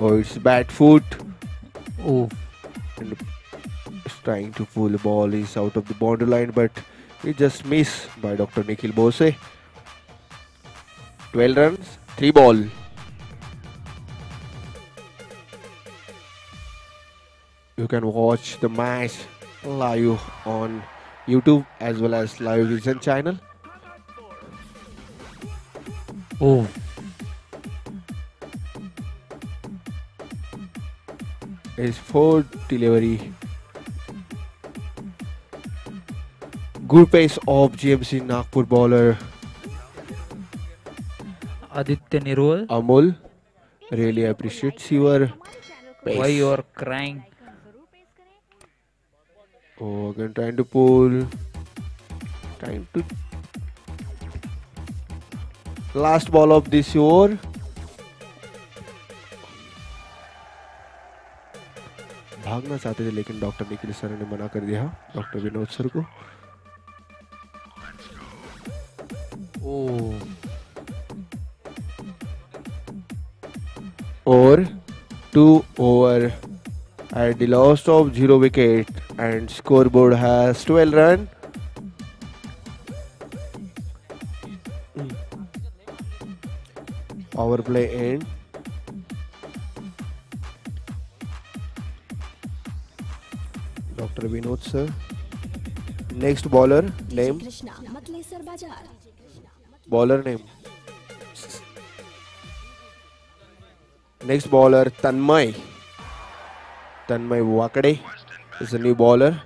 Oh, it's bad foot. Oh. And it's trying to pull the ball is out of the borderline, but it just missed by Dr. Nikhil Borse. 12 runs, 3 ball. You can watch the match live on YouTube as well as Live Vision channel. Oh. His food delivery. Good pace of GMC Nagpur bowler Aditya Nirwal Amol. Really appreciates your pace. why you are crying Oh, again trying to pull. Trying to. Last ball of this over. भागना चाहते थे लेकिन doctor Nikhil sir ने मना कर दिया। Doctor Vinod sir को। और two over at the lost of zero wicket and scoreboard has twelve run power play and Dr. Vinod sir. Next bowler name. Krishna, Matlesar Bajar. Bowler name. Next bowler Tanmay. Tanmay Wakade is a new bowler.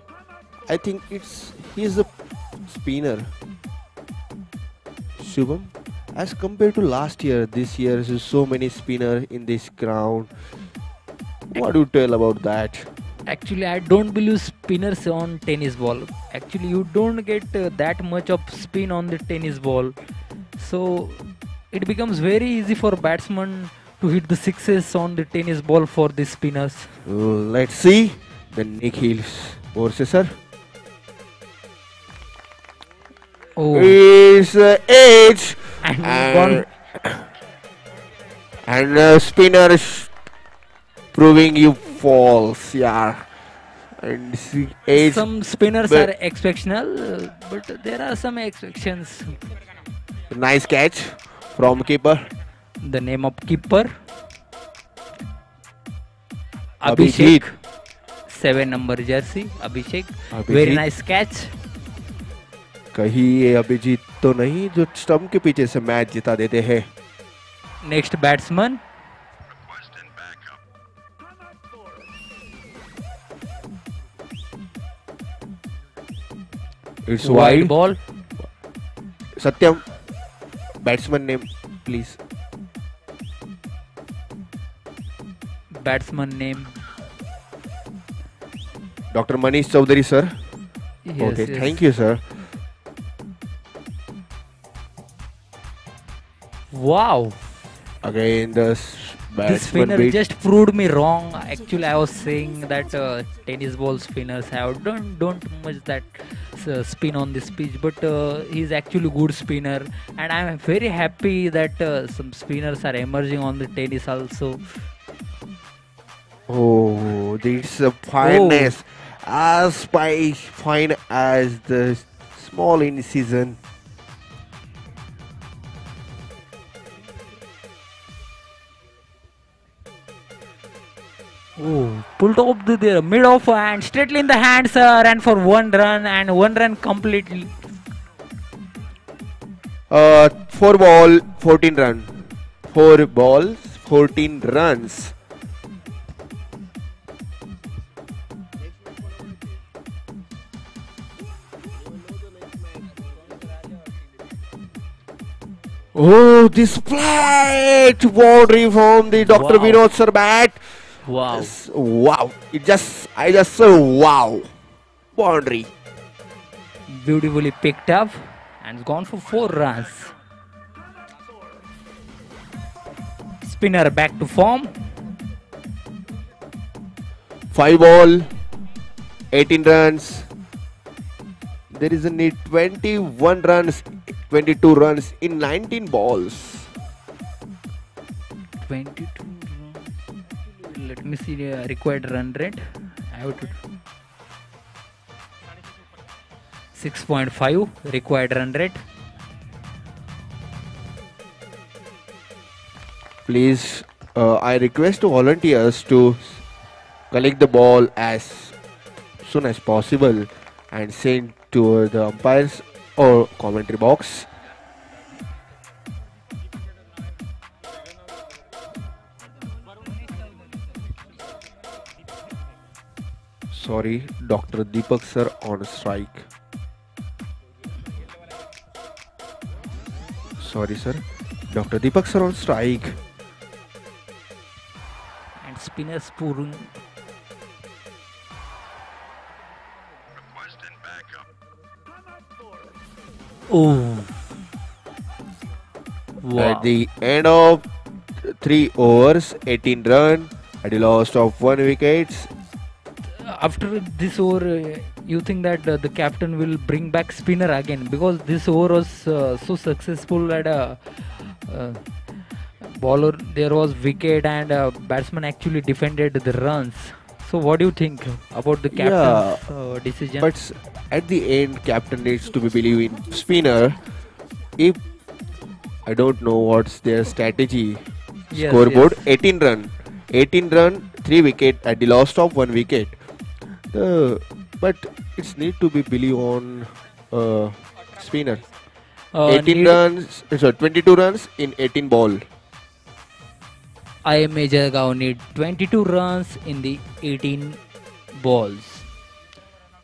I think it's he's a spinner. Shubham, as compared to last year, this year is so many spinner in this ground. What do you tell about that? Actually, I don't believe spinners on tennis ball. Actually, you don't get uh, that much of spin on the tennis ball. So it becomes very easy for batsmen to hit the sixes on the tennis ball for the spinners. Let's see the Nikhil's versus sir. Oh, It's uh, edge and and, and uh, spinner is proving you false, yeah. And see, edge some spinners but- are exceptional, uh, but there are some exceptions. nice catch from keeper. The name of keeper Abhijit. Abhishek, seven number jersey. Abhishek, very nice catch. कहीं ये अभिजीत तो नहीं जो stump के पीछे से match जिता देते हैं Next batsman it's wild ball Satyam batsman name please batsman name doctor Manish Chaudhary sir okay thank you sir wow again the this spinner beat. just proved me wrong. Actually, I was saying that uh, tennis ball spinners have don't don't much that uh, spin on this pitch, but uh, he's actually good spinner, and I'm very happy that uh, some spinners are emerging on the tennis also. Oh, this uh, fineness, oh. as fine as the small in season Oh, pulled off the, the mid off and straightly in the hands, sir, and for one run and one run completely. Uh, four ball, 14 run. Four balls, 14 runs. Oh, this flat boundary from the Dr. Wow. Vinod sir bat. Wow. Yes, wow. It just, I just say wow. Boundary. Beautifully picked up and gone for four runs. Spinner back to form. Five ball, 18 runs. There is a need 21 runs, 22 runs in 19 balls. 22 run. Let me see the required run rate. I have to 6.5 required run rate. Please, uh, I request volunteers to collect the ball as soon as possible and send to the umpires or commentary box. Sorry, Dr. Deepak sir on strike. Sorry, sir. Dr. Deepak sir on strike. And spinners pouring. Oh. Wow. At the end of three overs, 18 run, at the loss of one wickets. After this over, uh, you think that uh, the captain will bring back spinner again because this over was uh, so successful that a uh, bowler. There was wicket and uh, batsman actually defended the runs. So what do you think about the captain's uh, decision? But at the end, captain needs to be believe in spinner. If I don't know what's their strategy. Yes, Scoreboard yes. 18 run, 18 run, three wicket at the loss of one wicket. The but it's need to be Billy on uh, spinner. Uh, 18 need- runs, uh, sorry, 22 runs in 18 ball. IMA Jalgaon need 22 runs in the 18 balls.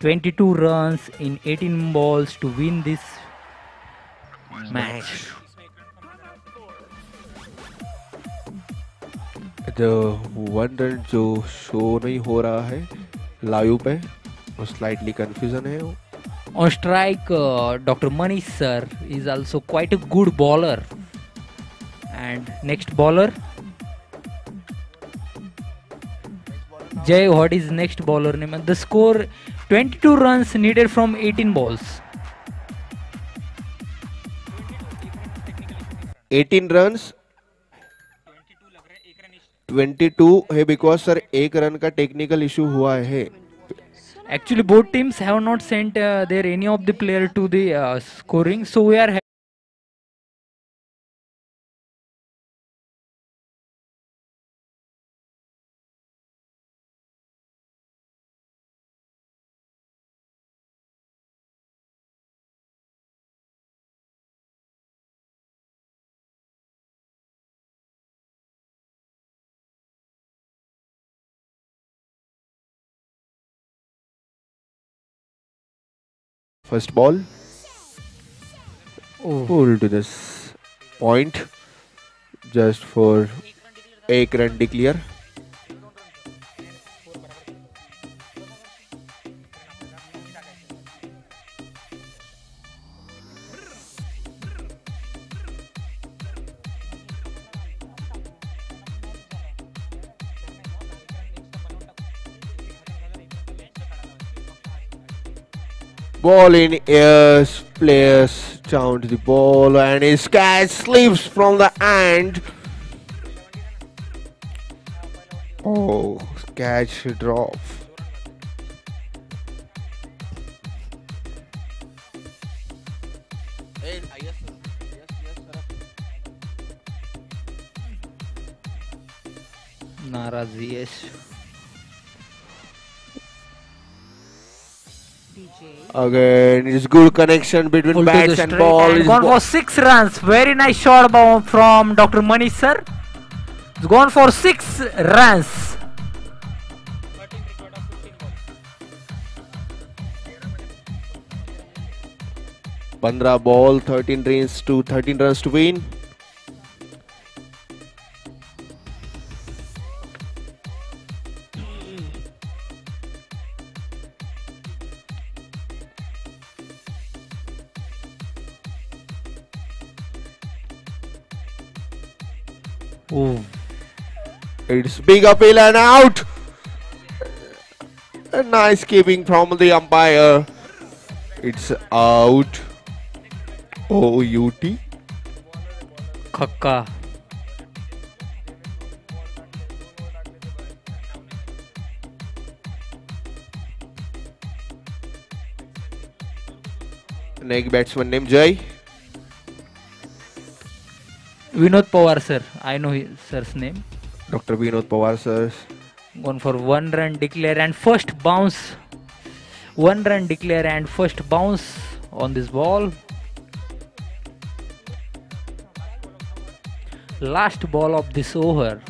22 runs in 18 balls to win this match. The one run जो show नहीं हो रहा है लायु पे और slightly confusion है वो। On strike doctor Manish sir is also quite a good bowler and next bowler Jay what is next bowler ने मैं the score 22 runs needed from 18 balls 18 runs 22 है बिकॉज सर एक रन का technical issue हुआ है Actually, both teams have not sent uh, their any of the player to the uh, scoring, so we are. First ball. Oh. To this point. Just for a run declare. Ball in airs, players down to the ball, and his catch slips from the hand. Oh, catch drop. Again, it's good connection between Pull bats and ball. and gone for six runs. Very nice shot from Dr. Manish sir. It's gone for six runs. Pandra ball, 13 runs to 13 runs to win. Big appeal and out. A nice keeping from the umpire. It's out. Oh, UT. Khakka. Next batsman named Jai. Vinod Pawar sir. I know his sir's name. Dr. Vinod Pawar sir. Gone for one run declare and first bounce. One run declare and first bounce on this ball. Last ball of this over.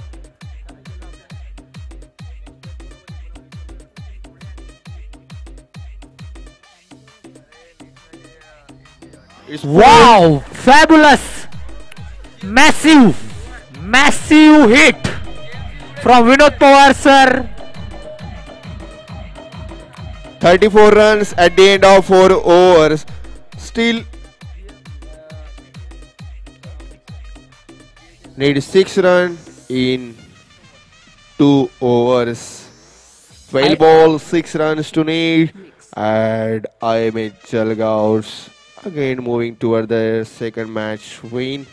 It's Wow! Fabulous! Massive! Massive hit from Vinod Pawar sir. 34 runs at the end of 4 overs. Still need 6 runs in 2 overs. 12 I- ball, 6 runs to need. And I IMA Jalgaons again moving toward the second match win.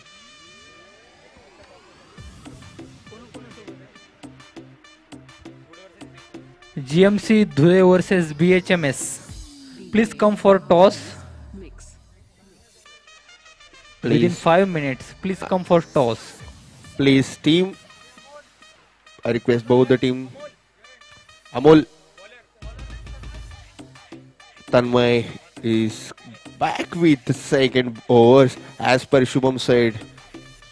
GMC Dhule versus BHMS. Please come for toss Mix. within 5 minutes. Please come for toss. please, team. I request both the team. Amol, Tanmay is back with the second overs. As per Shubham said,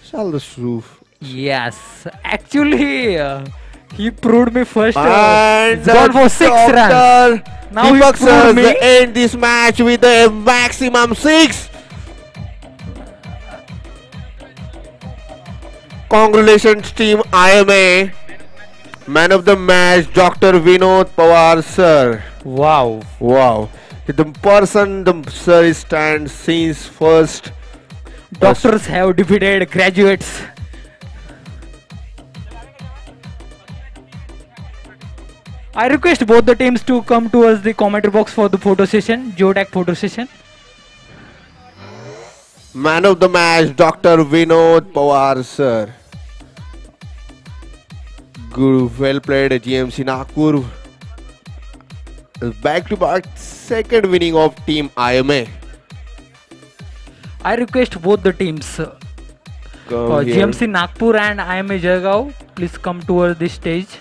shall the roof. Yes, actually, uh, he proved me first. And gone for six runs. Now he proved me. end this match with a maximum six. Congratulations, team IMA. Man of the match, Dr. Vinod Pawar, sir. Wow. Wow. The person the sir stands since first. Doctors have defeated graduates. I request both the teams to come towards the commentary box for the photo session, Geotech photo session. Man of the match, Dr. Vinod Pawar, sir. Good, well played, GMC Nagpur. Back to back, second winning of Team IMA. I request both the teams, uh. GMC Nagpur and IMA Jalgaon, please come towards the stage.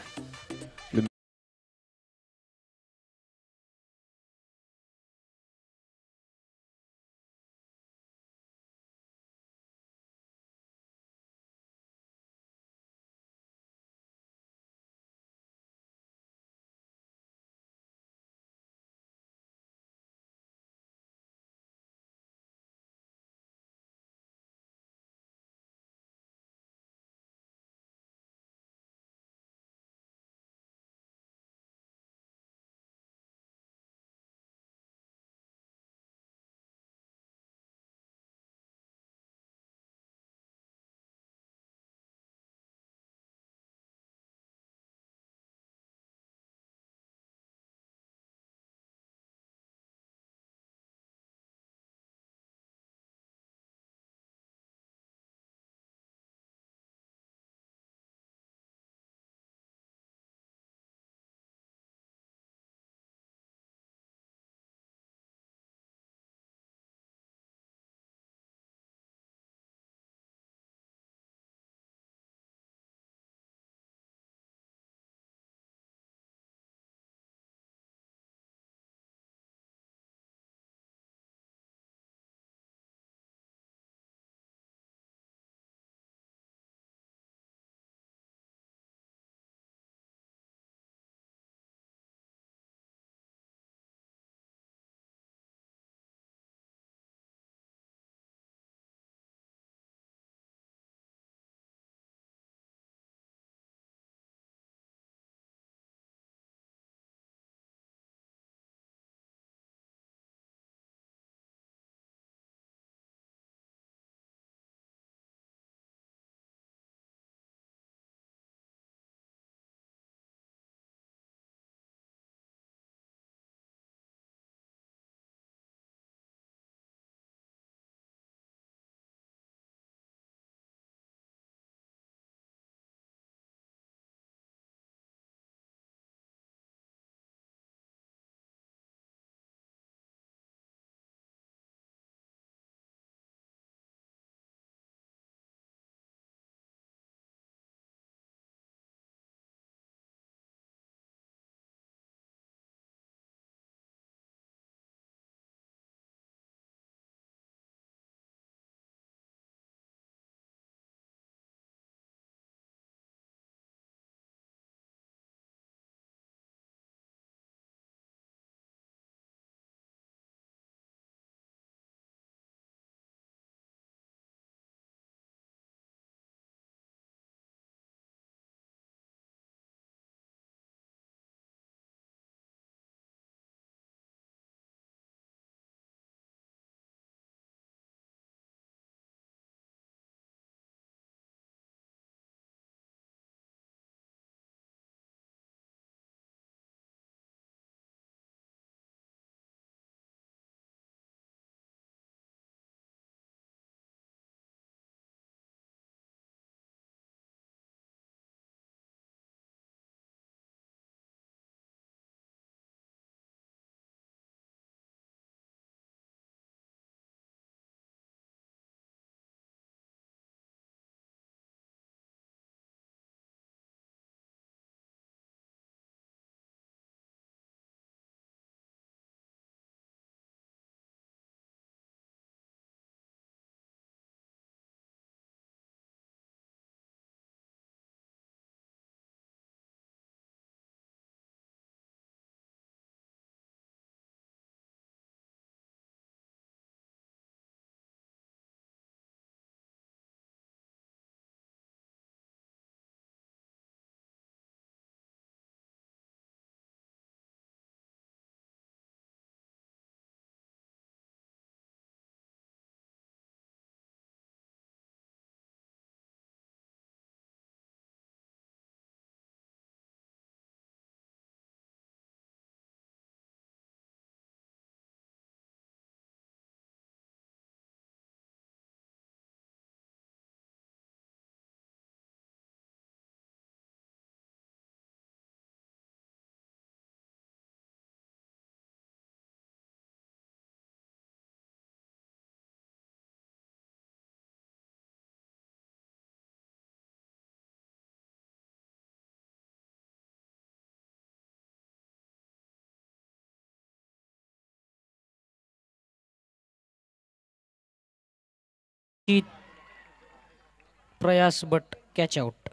प्रयास but catch out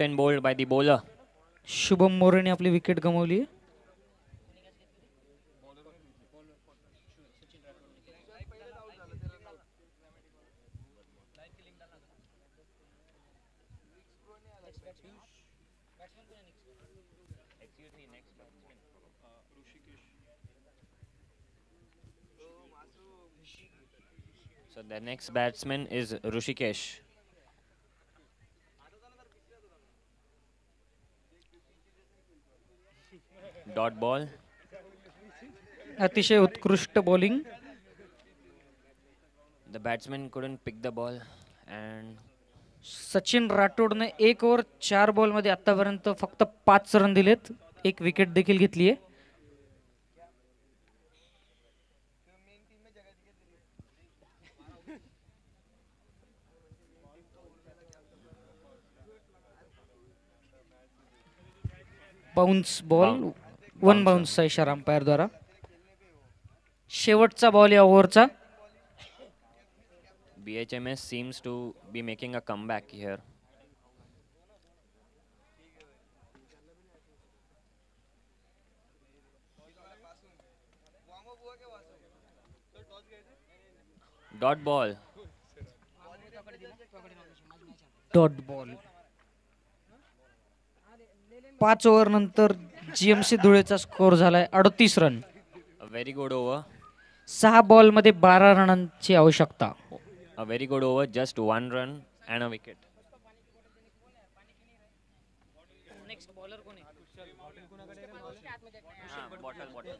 and bowled by the bowler. Shubham मोरेने आपली wicket गमावली So the next batsman is Rushikesh. Dot ball. अतिशय उत्कृष्ट bowling The batsman couldn't pick the ball and Sachin राठोडने एक over चार बॉलमध्ये आतापर्यंत फक्त पाच रन दिलेत. एक विकेट देखील घेतली आहे बाउन्स बॉल वन बाउन्सचा इशारा अंपायरद्वारा शेवटचा बॉल या ओव्हरचा. B H M S seems to be making a comeback here dot ball dot ball पाच ओव्हर नंतर जीएमसी धुळेचा स्कोर झालाय अडतीस रन व्हेरी गुड ओव्हर सहा बॉलमध्ये बारा रनांची आवश्यकता. Very good over just one run and a wicket bottle bottle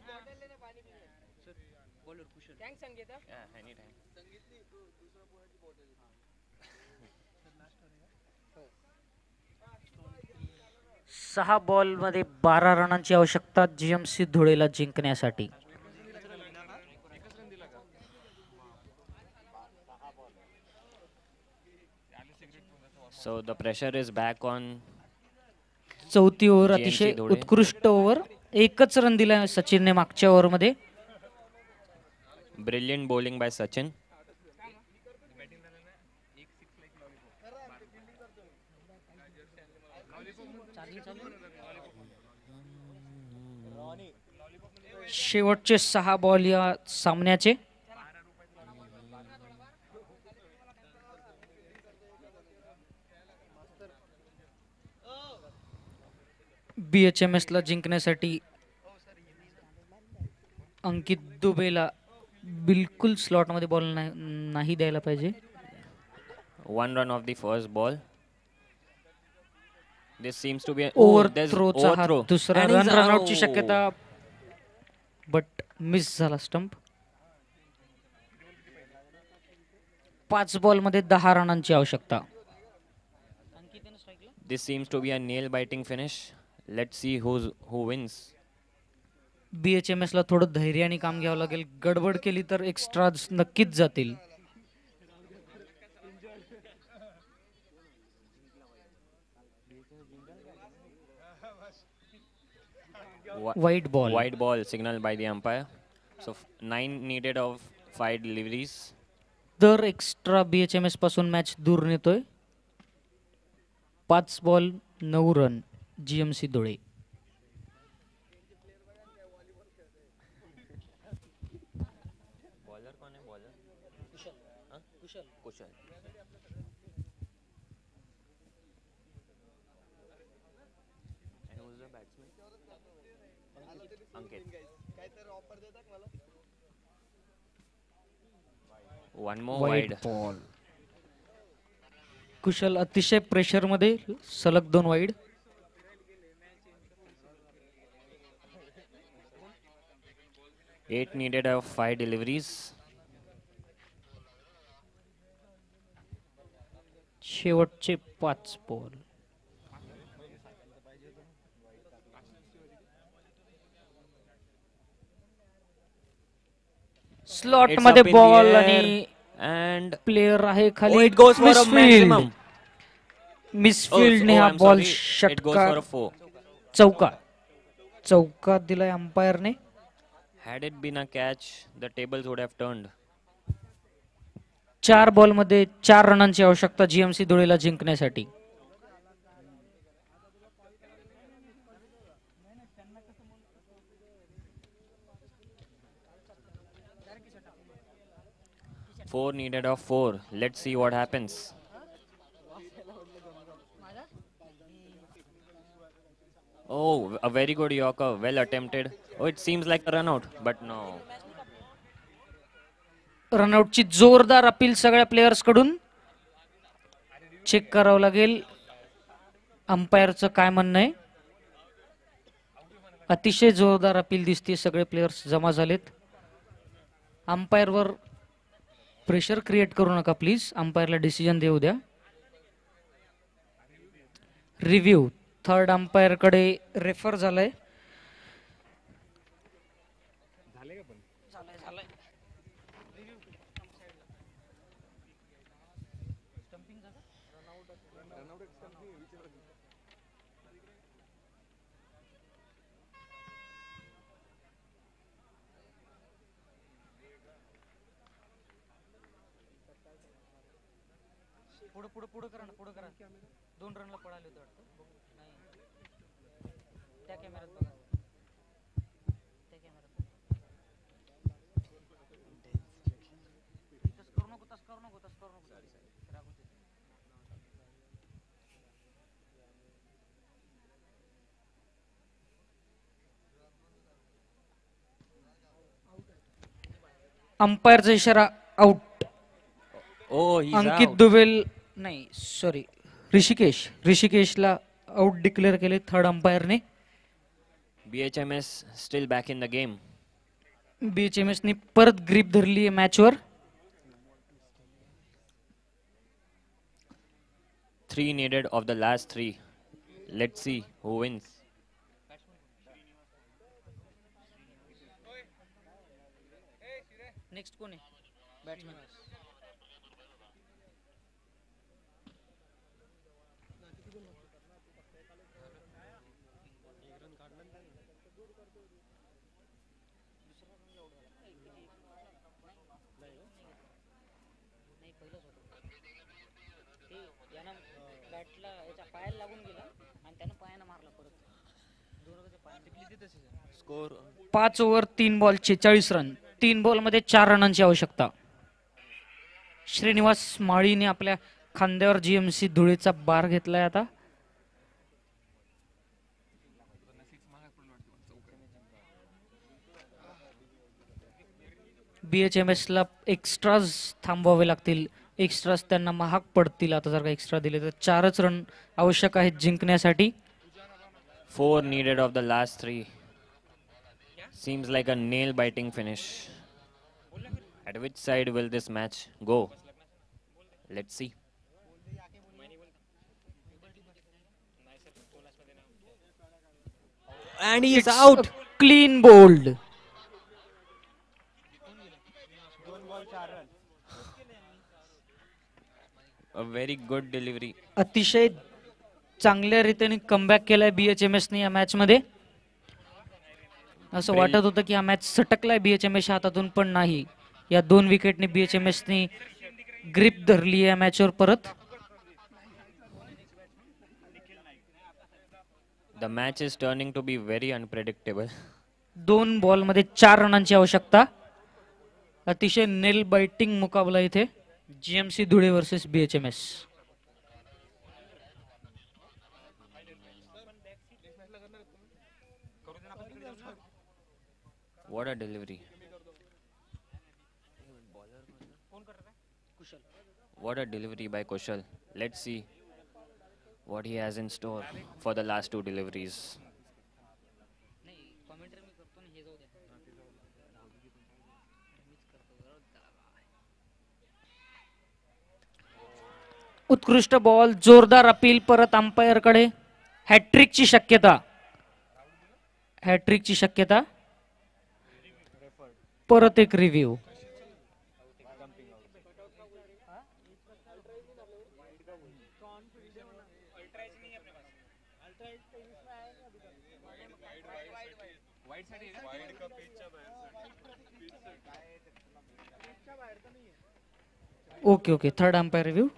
सहा बॉलमध्ये बारा रनांची आवश्यकता जी एम सी धुळेला जिंकण्यासाठी. So the pressure is back on चौथी ओव्हर अतिशय उत्कृष्ट ओव्हर. एकच रन दिला सचिनने मागच्या ओव्हरमध्ये. ब्रिलियंट बॉलिंग बाय सचिन शेवटचे सहा बॉल या सामन्याचे. बी एच एम एसला जिंकण्यासाठी अंकित दुबेला बिलकुल स्लॉटमध्ये बॉल नाही द्यायला पाहिजे. One run of the first ball this seems to be overthrow दुसरा रन रन आउटची शक्यता बट मिस झाला स्टंप. पाच बॉलमध्ये दहा रनांची आवश्यकता. This seems to be a nail biting finish let see who's who wins B H M एसला थोडं धैर्याने काम घ्यावं लागेल. गडबड केली तर एक्स्ट्रा नक्कीच जातील. White ball. White ball signaled by the umpire. So f- nine needed of five deliveries. दर एक्स्ट्रा बीएचएमएसपासून मॅच दूर नेतोय पाच बॉल नऊ run GMC Dhule one more wide ball Kushal अतिशय प्रेशरमध्ये सलग दोन wide eight needed of five deliveries शेवटचे पाच बॉल स्लॉटमध्ये बॉल आणि अँड प्लेयर आहे खाली. इट गोज फॉर मॅक्सिमम मिसफिल्डने हा बॉल षटकार चौका. चौका दिलाय अंपायरने. Had it been a catch the tables would have turned चार बॉलमध्ये चार रनांची आवश्यकता जीएमसी धुळेला जिंकण्यासाठी. Four needed of four. Let's see what happens. Oh, a very good Yorker. Well attempted. Oh, it seems like a run out, but no. रनआउटची जोरदार appeal सगळ्या प्लेयर्सकडून check करावं लागेल अंपायरचं काय म्हणणं आहे अतिशय जोरदार अपील दिसते सगळे प्लेयर्स जमा झालेत अंपायरवर प्रेशर क्रिएट करू नका प्लीज अंपायरला डिसिजन देऊ द्या. रिव्ह्यू थर्ड अंपायरकडे रेफर झालाय. आहे पुढे करा ना पुढे करा दोन रनला पळाले होते वाटतं. नाही. त्या कॅमेऱ्यात बघा. त्या कॅमेऱ्यात तसं करू नको तसं करू नको तसं करू नको. अंपायरचा इशारा आउट अंकित. दुबेल नाही. सॉरी ऋषिकेश ऋषिकेशला आउट डिक्लेअर केले third अंपायरने B H M S still back in the game B H M एसने परत ग्रीप धरली आहे मॅचवर three needed of the last three let see who wins next कोण आहे? Batsman Score. पाच ओव्हर तीन बॉल छेचाळीस रन. तीन बॉलमध्ये चार रनांची आवश्यकता. श्रीनिवास माळीने आपल्या खांद्यावर जीएमसी धुळेचा बार घेतलाय आता. बीएचएमएस ला एक्स्ट्राज थांबवावे लागतील. एक्स्ट्राज त्यांना महाग पडतील. आता जर का एक्स्ट्रा दिले तर चारच रन आवश्यक आहेत जिंकण्यासाठी. Four needed of the last three. Seems like a nail biting finish. At which side will this match go? Let's see. And he is out. Clean bowled. A very good delivery. अतिशय चांगल्या रीतीने comeback केलाय BHMS ने या match मध्ये असं वाटत होतं की हा मॅच सटकलाय बीएचएमएस हातातून पण नाही. या दोन विकेटने बीएचएमएस ने ग्रिप धरली आहे मॅचवर परत. The match is turning to be very unpredictable. दोन बॉलमध्ये चार रनांची आवश्यकता. अतिशय नेल बाइटिंग मुकाबला इथे. GMC Dhule versus BHMS What a delivery. What a delivery by Kushal. Let's see what he has in store for the last two deliveries. उत्कृष्ट ball जोरदार appeal परत अंपायर कडे हॅट्रिकची शक्यता हॅट्रिकची शक्यता परत एक review okay okay third umpire review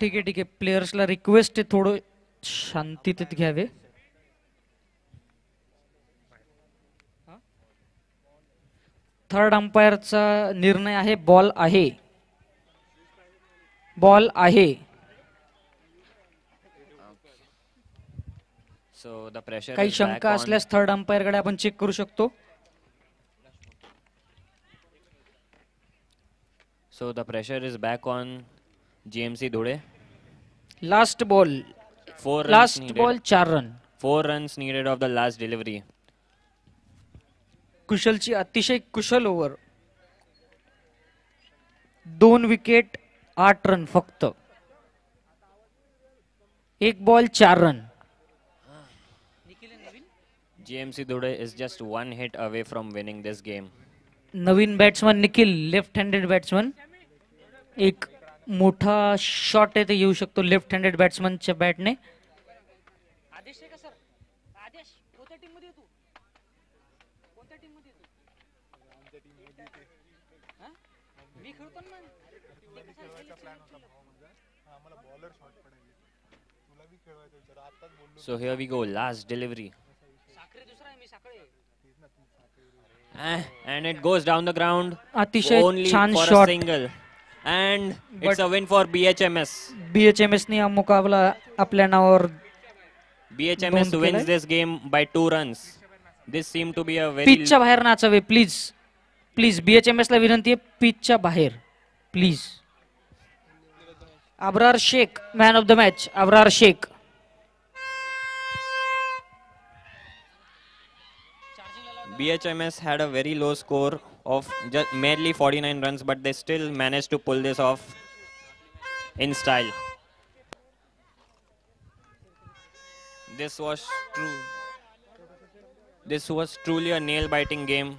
ठीक आहे ठीक आहे. प्लेयर्सला रिक्वेस्ट आहे थोडं शांततेत घ्यावे. थर्ड अंपायरचा निर्णय आहे बॉल आहे. बॉल आहे. So the pressure काही शंका. असल्यास थर्ड अंपायरकडे आपण चेक करू शकतो. So the pressure is back on GMC Dhude. Last ball Four last needed. ball, चार run four runs needed off the last delivery कुशलची अतिशय कुशल ओव्हर दोन विकेट आठ रन फक्त. एक बॉल चार run GMC Dhule is just one hit away from winning this game Naveen batsman Nikhil left handed batsman एक मोठा shot आहे ते येऊ शकतो लेफ्ट हँडेड बॅट्समनच्या बॅटने So here we go, last delivery. Eh, and it goes down the ground अतिशय only for a shot. single. And it's a win for BHMS BHMS ने हा मुकाबला आपल्या नावावर बीएचएमएस दोन विन्स केलंय. This game by two runs this seem to be a very पिचच्या बाहेर नाचावे प्लीज प्लीज बीएचएमएस ला विनंती आहे पिचच्या बाहेर. Please Abrar Shaikh man of the match Abrar Shaikh. BHMS had a very low score. Of just merely 49 runs, but they still managed to pull this off in style. This was true. This was truly a nail-biting game.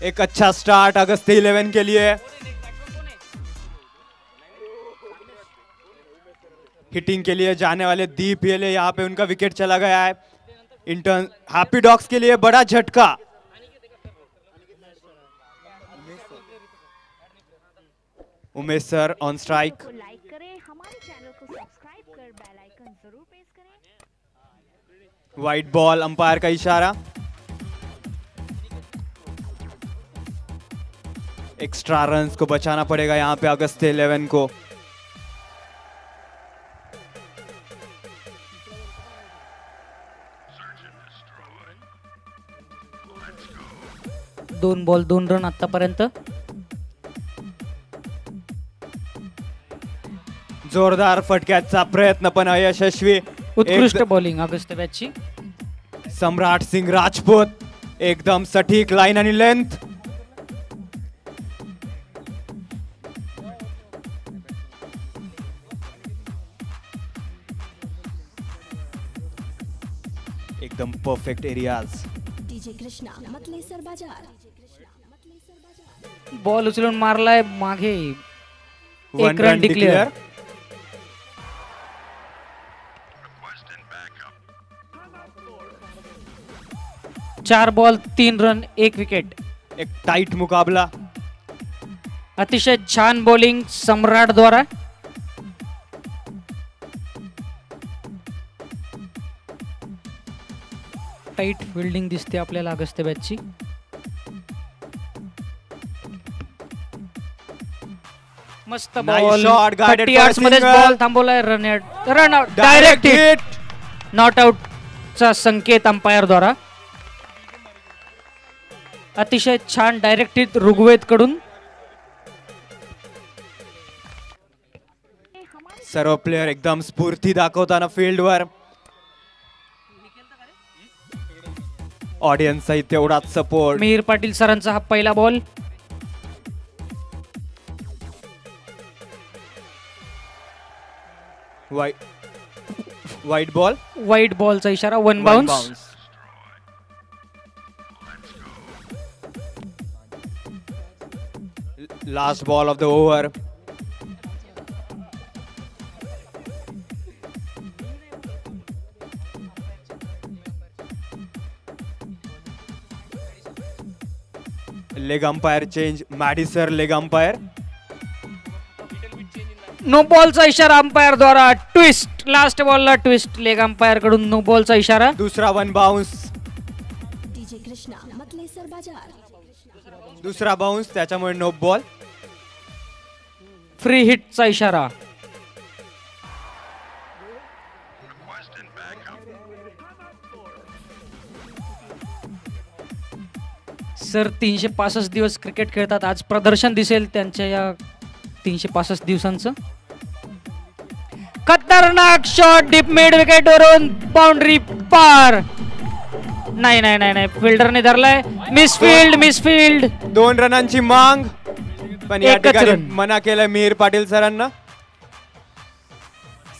एक अच्छा start अगस्त eleven के लिए। Hitting के लिए जाने वाले दीप येले यहाँ पे उनका विकेट चला गया है। इंटर्न हैप्पी डॉग्स के लिए बड़ा झटका। उमेश सर ऑन स्ट्राइक को लाइक करें हमारे चैनल को सब्सक्राइब कर बेल ज़रूर प्रेस करें। वाइट बॉल अंपायर का इशारा। एक्स्ट्रा रन्स को बचाना पड़ेगा यहाँ पे अगस्त इलेवन को। दोन बॉल दोन रन आतापर्यंत. जोरदार फटक्याचा प्रयत्न पण अयशस्वी उत्कृष्ट बॉलिंग अगस्त बॅचची सम्राट सिंग राजपूत एकदम सटीक लाईन आणि length perfect areas DJ Krishna मतलेसर बाज़ार बॉल उचलून मारलाय मागे. एक रन डिक्लेअर चार बॉल तीन रन एक विकेट एक टाइट मुकाबला. अतिशय छान बॉलिंग सम्राट द्वारा. टाईट फिल्डिंग दिसते आपल्याला अगस्त बॅचची मस्त ball thirty. Ball थांबवलाय run run out direct hit not out चा संकेत अंपायर द्वारा. अतिशय छान डायरेक्ट हिट ऋग्वेदकडून सर्व प्लेयर एकदम स्फूर्ती दाखवताना फील्डवर ऑडियन्सचाही तेवढाच सपोर्ट मिहीर पाटील सरांचा हा पहिला बॉल वाईट वाईट बॉल वाईट बॉलचा इशारा one bounce last ball of the over leg umpire change Maddy sir leg umpire no बॉलचा इशारा अंपायर द्वारा ट्विस्ट लास्ट बॉलला ट्विस्ट लेग अंपायरकडून नो बॉलचा इशारा दुसरा वन बाउन्स डीजे कृष्णा मतलेसर बाजार. दुसरा बाउन्स त्याच्यामुळे नो बॉल फ्री हिटचा इशारा सर तीनशे पासष्ट दिवस क्रिकेट खेळतात. आज प्रदर्शन दिसेल त्यांच्या या तीनशे पासष्ट दिवसांचं. खतरनाक शॉट डीप मिड विकेट वरून बाउंड्री पार. नाही नाही नाही नाही. फिल्डरने धरलाय. मिस फील्ड मिस फील्ड दोन रनांची मांग. पण या एकच ठिकाणी रन. मना केलं मिहीर पाटील सरांना.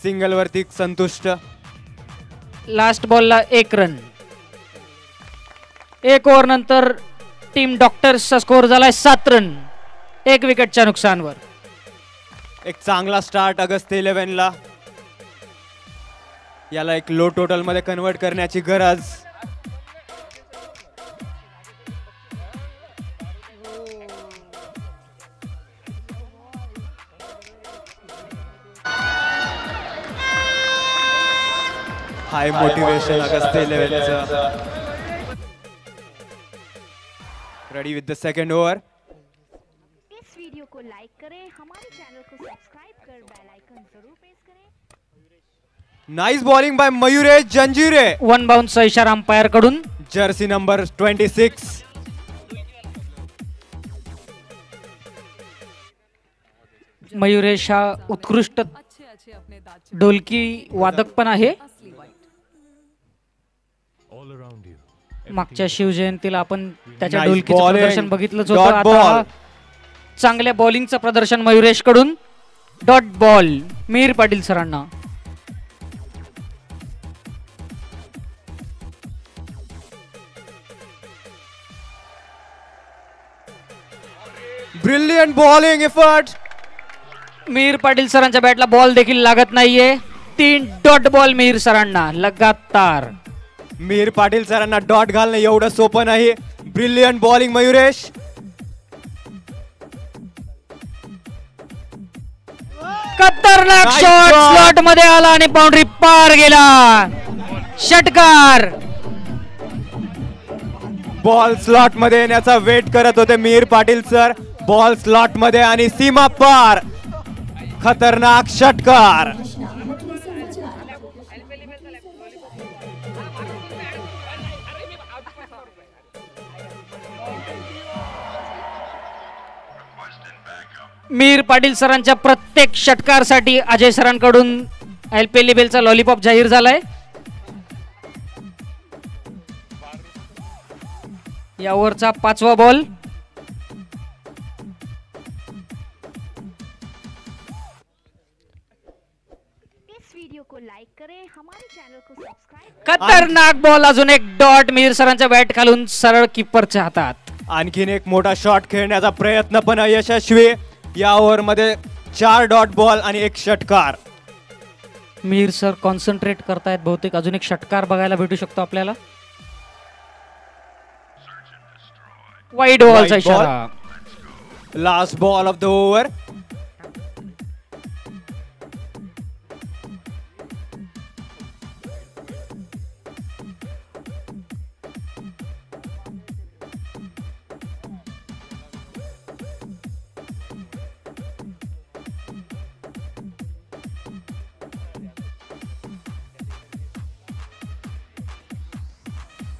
सिंगल वरती संतुष्ट. लास्ट बॉलला एक रन एक ओव्हर नंतर टीम डॉक्टर्सचा स्कोर झालाय सात रन. एक विकेटच्या नुकसानवर. एक चांगला स्टार्ट अगस्त इलेव्हनला. याला एक लो टोटलमध्ये कन्वर्ट करण्याची गरज. High motivation August इलेव्हनचं. Ready with the second over इस वीडियो को लाइक करें हमारे चैनल को सब्सक्राइब कर बेल आइकन जरूर प्रेस करें। Nice bowling by Mayuresh Janjire one बाउन्सचा इशारा अंपायरकडून. Jersey number twenty six Mayuresh हा उत्कृष्ट ढोलकी वादक पण आहे. मागच्या शिवजयंतीला आपण त्याच्या bowling. प्रदर्शन बघितलंच होतं. आता चांगल्या बॉलिंगचं प्रदर्शन मयुरेशकडून डॉट बॉल मीर पाटील सरांना. Brilliant bowling effort Mir Patil सरांच्या बॅटला बॉल देखील लागत नाहीये. तीन डॉट बॉल मीर सरांना. लगातार. मीर पाटील सरांना डॉट घालणं एवढं सोपं नाही. Brilliant bowling Mayuresh. खतरनाक शॉट. स्लॉटमध्ये आला आणि बाउंड्री पार गेला. षटकार. बॉल स्लॉटमध्ये येण्याचा वेट करत होते मीर पाटील सर. बॉल स्लॉटमध्ये आणि सीमा पार. खतरनाक षटकार. मीर पाटील सरांच्या प्रत्येक षटकारसाठी अजय सरांकडून एल पी लिबेलचा लॉलीपॉप जाहीर झालाय. यावरचा पाचवा बॉल. इस वीडियो को लाइक करें हमारे चैनल को सब्सक्राइब खतरनाक बॉल अजून एक डॉट मीर सरांच्या बॅट खालून सरळ किपरच्या हातात. आणखीन एक मोठा शॉट खेळण्याचा प्रयत्न पण यशस्वी या ओव्हरमध्ये चार डॉट बॉल आणि एक षटकार. मीर सर कॉन्सन्ट्रेट करतायत बहुतेक. अजून एक षटकार बघायला भेटू शकतो आपल्याला. वाईट बॉलचा इशारा. Last ball of the over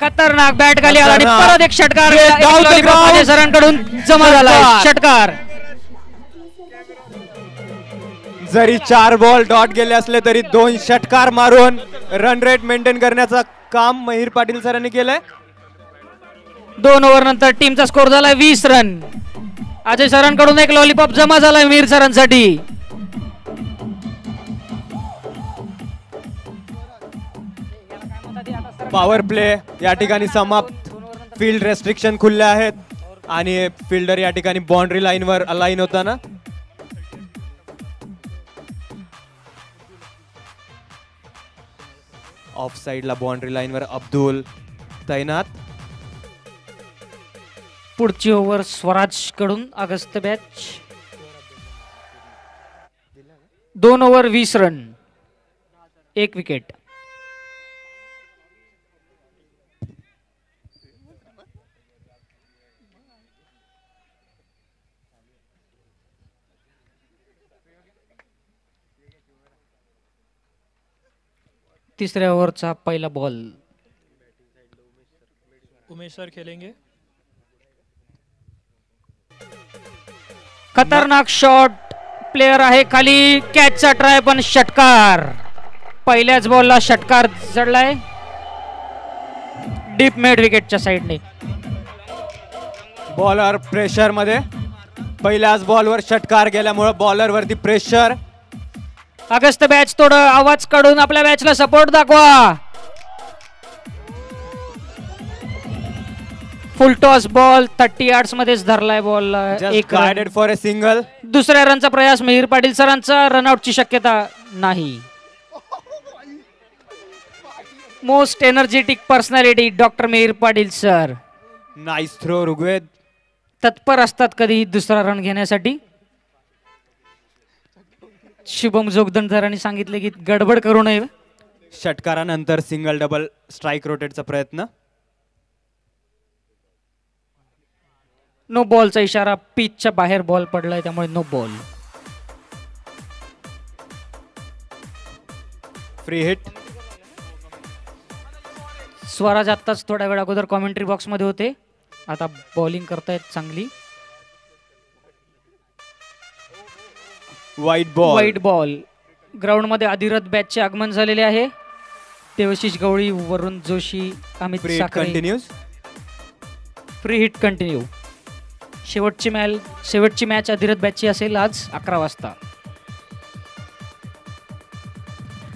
खतरनाक बॅट खाली आला आणि. परत एक षटकार सरांकडून जमा षटकार. षटकार. जरी चार बॉल डॉट गेले असले तरी दोन षटकार मारून रन रेट मेंटेन करण्याचं काम महिर पाटील सरांनी केलंय. दोन ओव्हर नंतर टीमचा स्कोर झालाय वीस रन. अजय सरांकडून एक लॉलीपॉप जमा झालाय मीर सरांसाठी. पॉवर प्ले या ठिकाणी समाप्त. फील्ड रेस्ट्रिक्शन खुलले आहेत. आणि फिल्डर या ठिकाणी बाउंड्री लाईनवर अलाईन होताना. ऑफ साईडला बाउंड्री लाईनवर अब्दुल तैनात. पुढची ओव्हर स्वराजकडून अगस्त बॅच दोन ओव्हर वीस रन एक विकेट तिसऱ्या ओव्हरचा पहिला बॉल. उमेश सर खेलेंगे. खतरनाक शॉट. प्लेअर आहे खाली. कॅचचा ट्राय पण षटकार. पहिल्याच बॉलला षटकार जडलाय. डीप मेड विकेटच्या साईडने बॉलर प्रेशरमध्ये. पहिल्याच बॉलवर षटकार गेल्यामुळे बॉलर वरती प्रेशर अगस्त बॅच थोडं आवाज काढून आपल्या बॅचला सपोर्ट दाखवा. Full toss ball thirty yards मध्येच धरलाय बॉल एक फॉर अ सिंगल दुसऱ्या रनचा प्रयास मिहीर पाटील सरांचा रनआउटची शक्यता नाही. Most energetic personality doctor Mihir Patil sir nice throw Rigved. तत्पर असतात कधी दुसरा रन घेण्यासाठी? शुभम जोगदंडकरांनी सांगितले की गडबड करू नये. षटकारानंतर सिंगल डबल स्ट्राईक रोटेटचा प्रयत्न. नो बॉलचा इशारा पिचच्या बाहेर बॉल पडलाय त्यामुळे no ball free hit Swaraj आत्ताच थोड्या वेळ अगोदर कॉमेंट्री बॉक्समध्ये होते. आता बॉलिंग करतायत चांगली. वाईट बॉल वाईट बॉल ग्राउंडमध्ये अधिरथ बॅचचे आगमन झालेले आहे. Devashish Gawali Varun Joshi Amit continues free hit continue शेवटची मॅच शेवटची मॅच अधिरथ बॅचची असेल आज अकरा वाजता.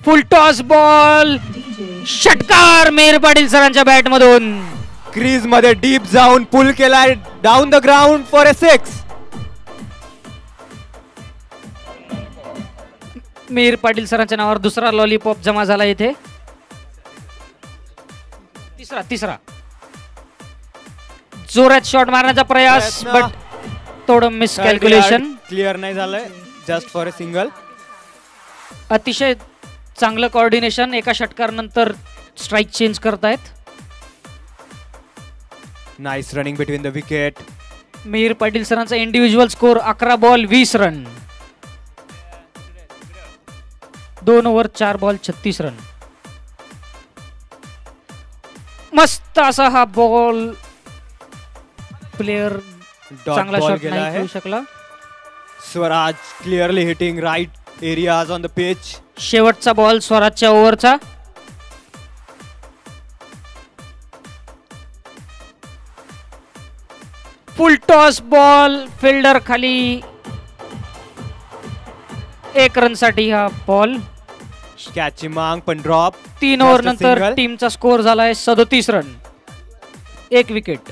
फुल टॉस बॉल षटकार मेहर पाटील सरांच्या बॅट मधून क्रीजमध्ये डीप जाऊन पुल केलाय. Down the ground for a six Mihir Patil सरांच्या नावावर दुसरा लॉलीपॉप जमा झाला इथे. तिसरा तिसरा. जोरात शॉट मारण्याचा प्रयास. बट थोडं मिस कॅल्क्युलेशन क्लिअर नाही झालंय जस्ट फॉर अ सिंगल अतिशय चांगलं कॉर्डिनेशन एका षटकारानंतर स्ट्राईक चेंज करतायत. Nice running between the wicket Mihir Patil सरांचा इंडिव्हिज्युअल स्कोर अकरा बॉल वीस रन दोन ओव्हर चार बॉल छत्तीस रन. मस्त असा हा बॉल प्लेअर चांगला शॉट नाही शकला. Swaraj clearly hitting right areas on the pitch शेवटचा बॉल स्वराजच्या ओव्हरचा. फुल टॉस बॉल फिल्डर खाली. एक रनसाठी हा बॉल कॅचची मांग पण ड्रॉप तीन ओव्हर नंतर टीमचा स्कोर झालाय सदोतीस रन एक विकेट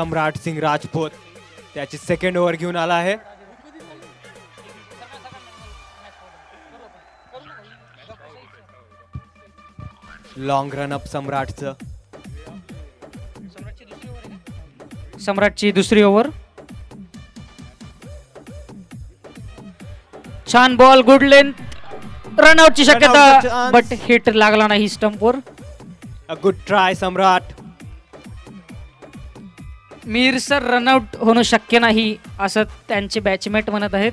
सम्राट सिंग राजपूत त्याची सेकंड ओव्हर घेऊन आला आहे. लॉंग रन अप सम्राटचं. सम्राटची दुसरी ओव्हर छान बॉल गुड लेंथ रनआउटची शक्यता. बट हिट लागला नाही स्टंपवर अ गुड ट्राय सम्राट. मीर सर रनआउट होणं शक्य नाही असं त्यांचे बॅचमेट म्हणत आहेत.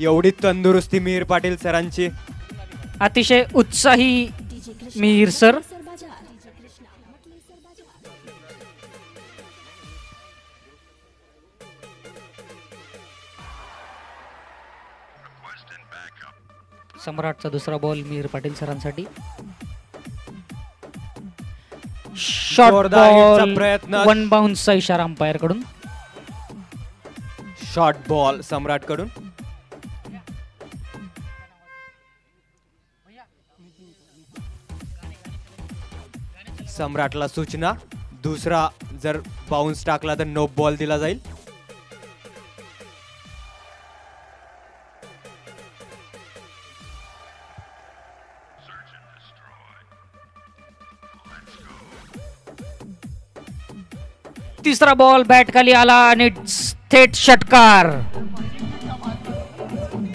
एवढी तंदुरुस्ती मिहीर पाटील सरांची. अतिशय उत्साही मिहीर सर. सम्राटचा दुसरा बॉल मिहीर पाटील सरांसाठी. शॉर्ट बॉल प्रयत्न. वन बाउन्सचा इशारा अंपायरकडून शॉर्ट बॉल सम्राटकडून सम्राटला सूचना. दुसरा जर बाउन्स टाकला तर नो बॉल दिला जाईल. तिसरा बॉल बॅट खाली आला आणि थेट षटकार.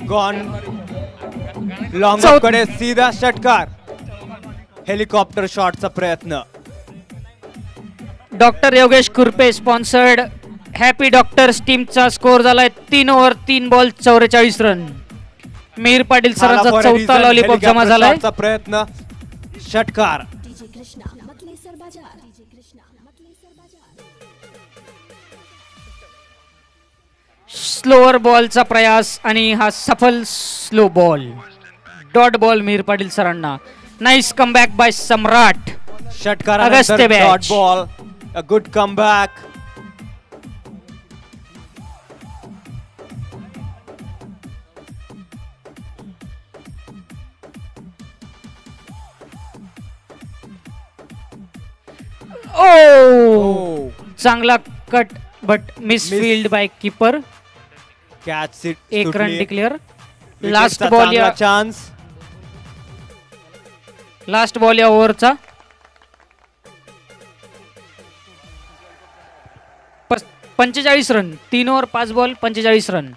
गॉन. लॉंगकडे सीधा षटकार. हेलिकॉप्टर शॉटचा प्रयत्न. Doctor Yogesh Khurpe sponsored. Happy doctors टीमचा स्कोर झालाय तीन ओव्हर तीन बॉल चौवेचाळीस रन. मीर पाटील सरांचा चौथा लॉलीपॉप जमा झालाय. प्रयत्न. षटकार. स्लोअर बॉलचा प्रयास आणि हा सफल slow ball. Dot ball Mihir Patil सरांना. Nice comeback by Samrat. षटकारानंतर Agastya dot ball. A good comeback ओ चांगला cut but miss field by keeper catch एक रन डिक्लेअर लास्ट बॉल या चान्स लास्ट बॉल या ओव्हरचा. पंचेचाळीस रन तीन over पाच ball पंचेचाळीस run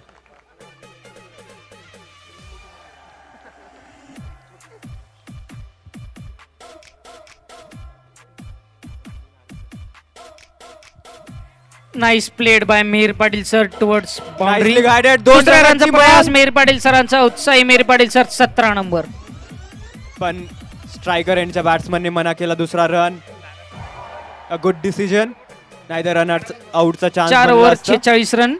nice played by Mihir Patil sir towards boundary. दोन दुसऱ्या रनांची प्रयास. मेहर पाटील सरांचा. उत्साही मेहर पाटील सर सतरा नंबर पण स्ट्रायकर यांच्या बॅट्समनने मना केला दुसरा रन अ गुड डिसिजन नाही तर रन आउटचा चान्स चार ओव्हर छेचाळीस रन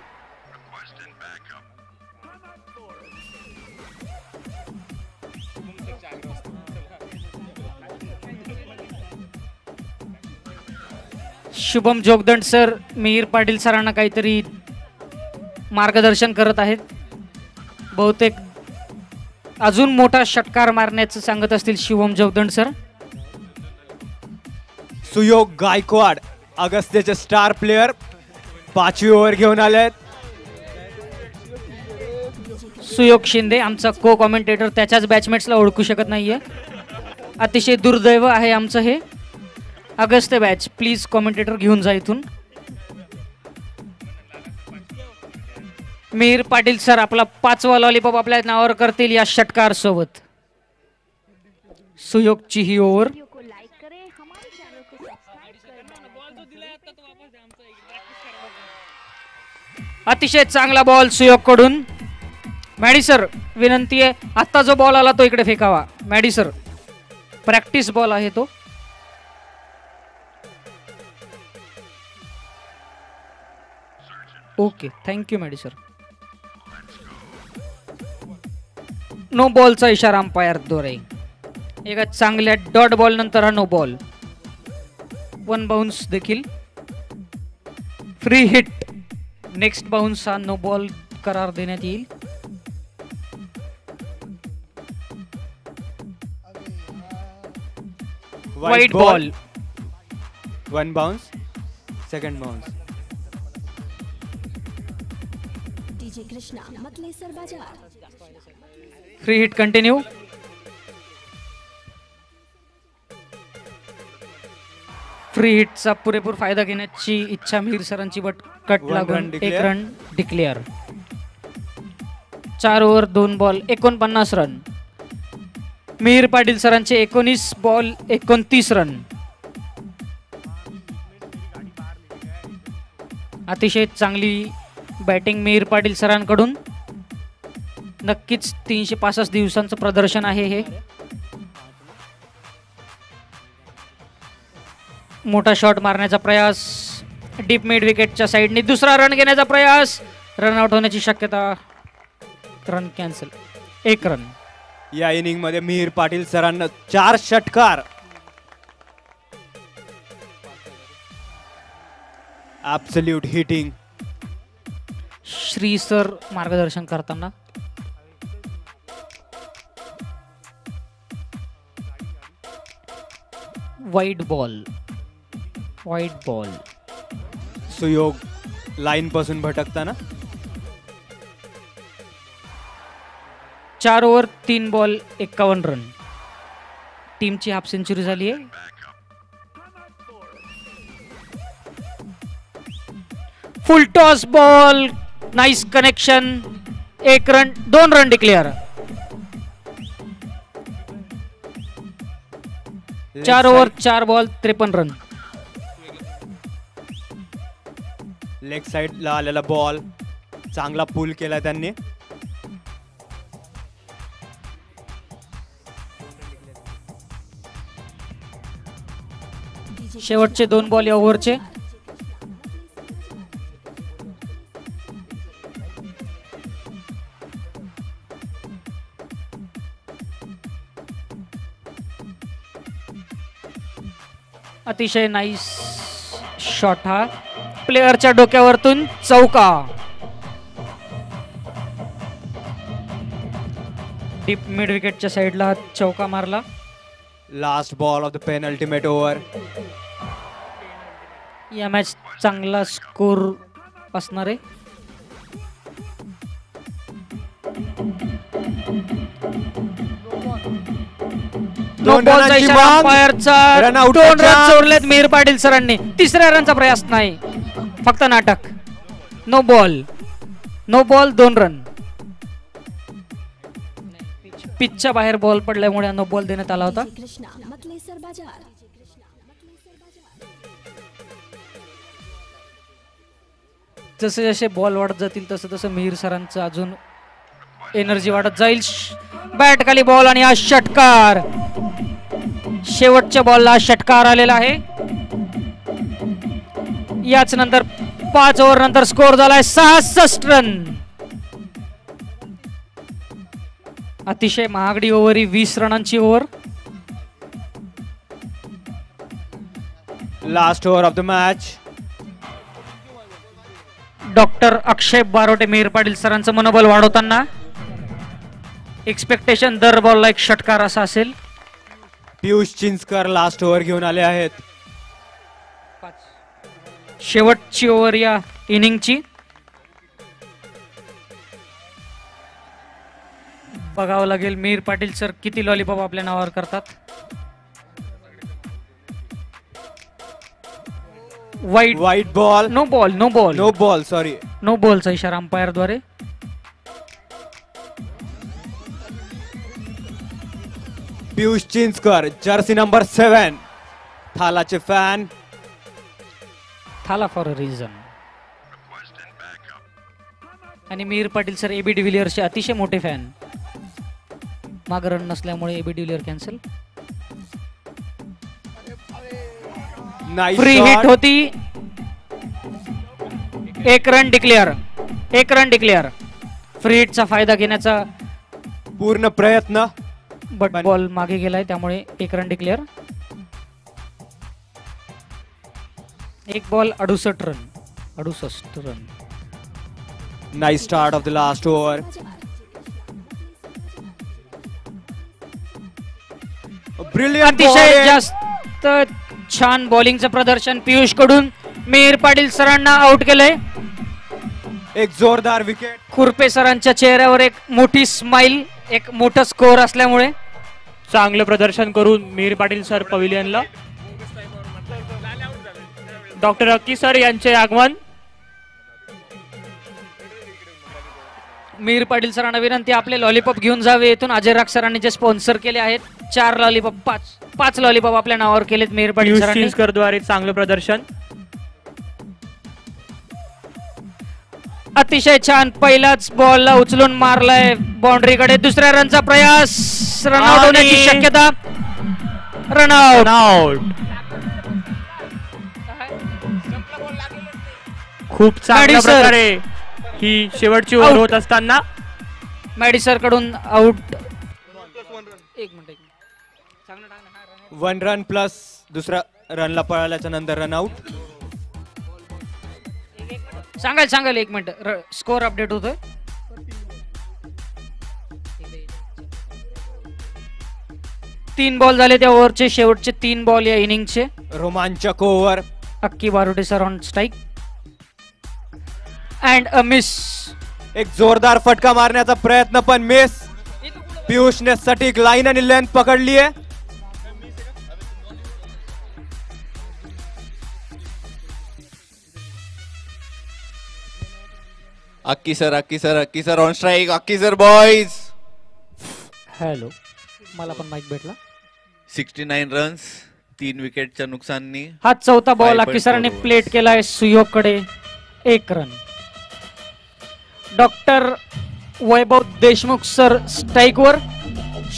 शुभम जोगदंड सर मिहीर पाटील सरांना काहीतरी मार्गदर्शन करत आहेत. बहुतेक अजून मोठा षटकार मारण्याचं सांगत असतील शिवम जोगदंड सर. सुयोग गायकवाड अगस्त्याचे स्टार प्लेअर पाचवी ओव्हर घेऊन आले सुयोग शिंदे आमचा को कॉमेंटेटर त्याच्याच बॅचमेट्सला ओळखू शकत नाहीये. अतिशय दुर्दैव आहे आमचं हे. अगस्त बॅच प्लीज कॉमेंटेटर घेऊन जा इथून. मीर पाटील सर आपला पाचवा लॉलीपॉप आपल्या नावावर करतील या षटकार सोबत. सुयोगची ही ओव्हर. अतिशय चांगला बॉल सुयोगकडून मॅडी सर विनंती आहे आत्ता जो बॉल आला तो इकडे फेकावा. मॅडी सर प्रॅक्टिस बॉल आहे तो. Okay thank you Maddy sir no बॉलचा इशारा अंपायरद्वारे. एका चांगल्या डॉट बॉल नंतर हा नो बॉल वन बाउन्स देखील. फ्री हिट नेक्स्ट बाउन्स हा नो बॉल करार देण्यात येईल. White ball one bounce second bounce Krishna मतलेसर बाजार. फ्री हिट कंटिन्यू फ्री हिटचा पुरेपूर फायदा घेण्याची इच्छा मिहीर सरांची बट कट लागून एक. रन डिक्लेअर चार ओव्हर दोन बॉल एकोणपन्नास रन मिहीर पाटील सरांचे एकोणीस बॉल एकोणतीस रन अतिशय चांगली बॅटिंग मिहीर पाटील सरांकडून. नक्कीच तीनशे पासष्ट दिवसांचं प्रदर्शन आहे हे. मोठा शॉट मारण्याचा प्रयास. डीप मिड विकेटच्या साईडने दुसरा रन घेण्याचा प्रयास. रनआउट होण्याची शक्यता. रन कॅन्सल एक रन या इनिंगमध्ये मिहीर पाटील सरांना चार षटकार. ऍब्सल्यूट हिटिंग श्री सर मार्गदर्शन करताना? White ball white ball Suyog line पासून भटकताना? चार ओव्हर तीन बॉल एक्कावन्न रन टीमची हाफ सेंचुरी झाली आहे. Full toss ball nice connection. एक रन दोन रन डिक्लेअर चार ओव्हर चार बॉल त्रेपन्न रन लेग साइडला आलेला बॉल चांगला पुल केला त्यांनी. शेवटचे दोन बॉल या ओव्हरचे अतिशय नाईस शॉट हा. प्लेअरच्या डोक्यावरतून चौका. डीप मिड विकेटच्या साईडला चौका मारला. Last ball off the penultimate over या मॅच चांगला स्कोर असणार. आहे दोन रन. सोडलेत मिहीर पाटील सरांनी. तिसऱ्या रनचा प्रयास नाही. फक्त नाटक. नो बॉल नो बॉल दोन रन. पिचच्या बाहेर बॉल पडल्यामुळे नो बॉल देण्यात आला होता. जसे जसे बॉल वाढत जातील तसं तसं मिहीर सरांचं अजून एनर्जी वाढत जाईल. बॅट खाली बॉल आणि हा षटकार. शेवटच्या बॉलला षटकार आलेला आहे. याच नंतर पाच ओव्हर नंतर स्कोर झालाय सहासष्ट रन. अतिशय महागडी ओव्हर ही वीस रनांची over. Last over of the match. Doctor Akshay Barote Mihir Patil सरांचं मनोबल वाढवताना. एक्सपेक्टेशन दर बॉलला एक षटकार असा असेल. पियुष चिंचकर लास्ट ओव्हर घेऊन आले आहेत. शेवटची ओव्हर या इनिंगची बघावं लागेल मीर पाटील सर किती लॉलीपॉप आपल्या नावावर करतात. White white ball no ball no ball no ball sorry no बॉलचा इशारा अंपायरद्वारे Piyush Chinchkar jersey number seven थालाचे fan. Thala for a reason आणि मीर पाटील सर एबी डिव्हिलियर्सचे अतिशय मोठे फॅन. माग रन नसल्यामुळे AB de Villiers cancel free. Hit होती. एक run declare एक रन डिक्लेअर फ्री हिटचा फायदा घेण्याचा पूर्ण प्रयत्न. बट बॉल मागे गेलाय त्यामुळे एक रन डिक्लेअर एक बॉल अडुसष्ट रन अडुसष्ट run nice start off the last over brilliant अतिशय जास्त छान बॉलिंगचं प्रदर्शन पियुषकडून मेहर पाटील सरांना आउट केलंय. एक जोरदार विकेट खुरपे सरांच्या चेहऱ्यावर एक मोठी स्माइल एक मोठं स्कोर असल्यामुळे. चांगलं प्रदर्शन करून मीर पाटील सर पविलियनला. डॉक्टर अक्की सर यांचे आगमन. मीर पाटील सरांना विनंती आपले लॉलीपॉप घेऊन जावे. येथून अजय राख सरांनी जे स्पॉन्सर केले आहेत चार लॉलीपॉप पाच पाच लॉलीपॉप आपल्या नावावर केलेत मीर पाटील पियुष सरांनी. चिंचकरद्वारे चांगलं प्रदर्शन. अतिशय छान पहिलाच बॉलला उचलून मारलाय बाउंड्री कडे दुसऱ्या रनचा प्रयास. रनआउट होण्याची शक्यता. रनआउट आउट खूप चांगल्या. प्रकारे ही शेवटची ओव्हर Out. होत असताना. मॅडिसरकडून आउट एक मिनिट वन रन प्लस दुसरा रनला पळाल्याच्या नंतर रन आउट सांगाल सांगाल एक मिनिट. स्कोर अपडेट होतोय. तीन बॉल झाले त्या ओव्हरचे. शेवटचे तीन बॉल या इनिंगचे रोमांचक over Akki Barote sir on strike and a miss एक जोरदार फटका मारण्याचा प्रयत्न पण मिस पियुषने सटीक लाईन आणि लेंथ पकडली आहे Akki sir Akki sir Akki sir on strike Akki sir boys hello मला पण माईक भेटला. सिक्स्टी नाईन रन्स तीन विकेटच्या नुकसाननी. हा चौथा बॉल अक्की सरांनी प्लेट केलाय सुयोगकडे एक run doctor Vaibhav Deshmukh sir strike वर.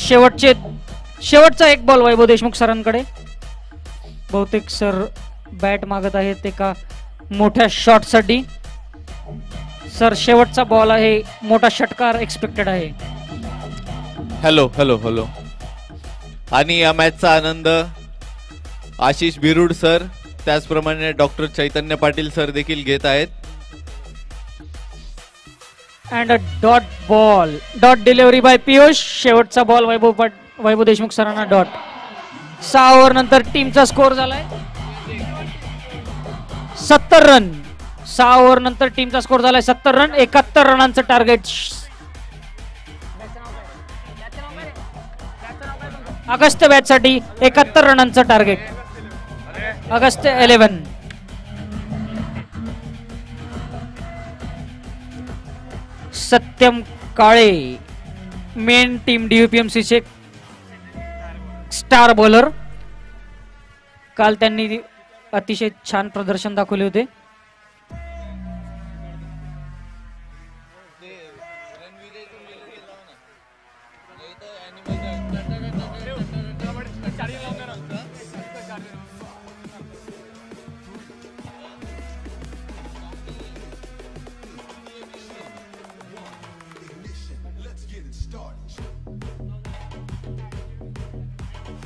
शेवटचे शेवटचा एक बॉल वैभव देशमुख सरांकडे. बहुतेक सर बॅट मागत आहेत एका मोठ्या शॉटसाठी. सर शेवटचा बॉल आहे. मोठा षटकार एक्सपेक्टेड आहे. हॅलो हॅलो हॅलो आणि या मॅचचा आनंद आशिष बिरुड सर त्याचप्रमाणे डॉक्टर चैतन्य पाटील सर देखील घेत आहेत. And a dot ball dot delivery by Piyush. शेवटचा बॉल वैभव पाट वैभव देशमुख सरांना डॉट सहा ओव्हर नंतर टीमचा स्कोर झालाय. सत्तर रन सहा ओव्हर नंतर टीमचा स्कोर झालाय सत्तर रन एकाहत्तर रनांचं टार्गेट. अगस्त बॅच साठी एकाहत्तर रनांचं टार्गेट. अगस्त eleven. Satyam Kale main team DUPMC चे स्टार बॉलर काल त्यांनी अतिशय छान प्रदर्शन दाखवले होते.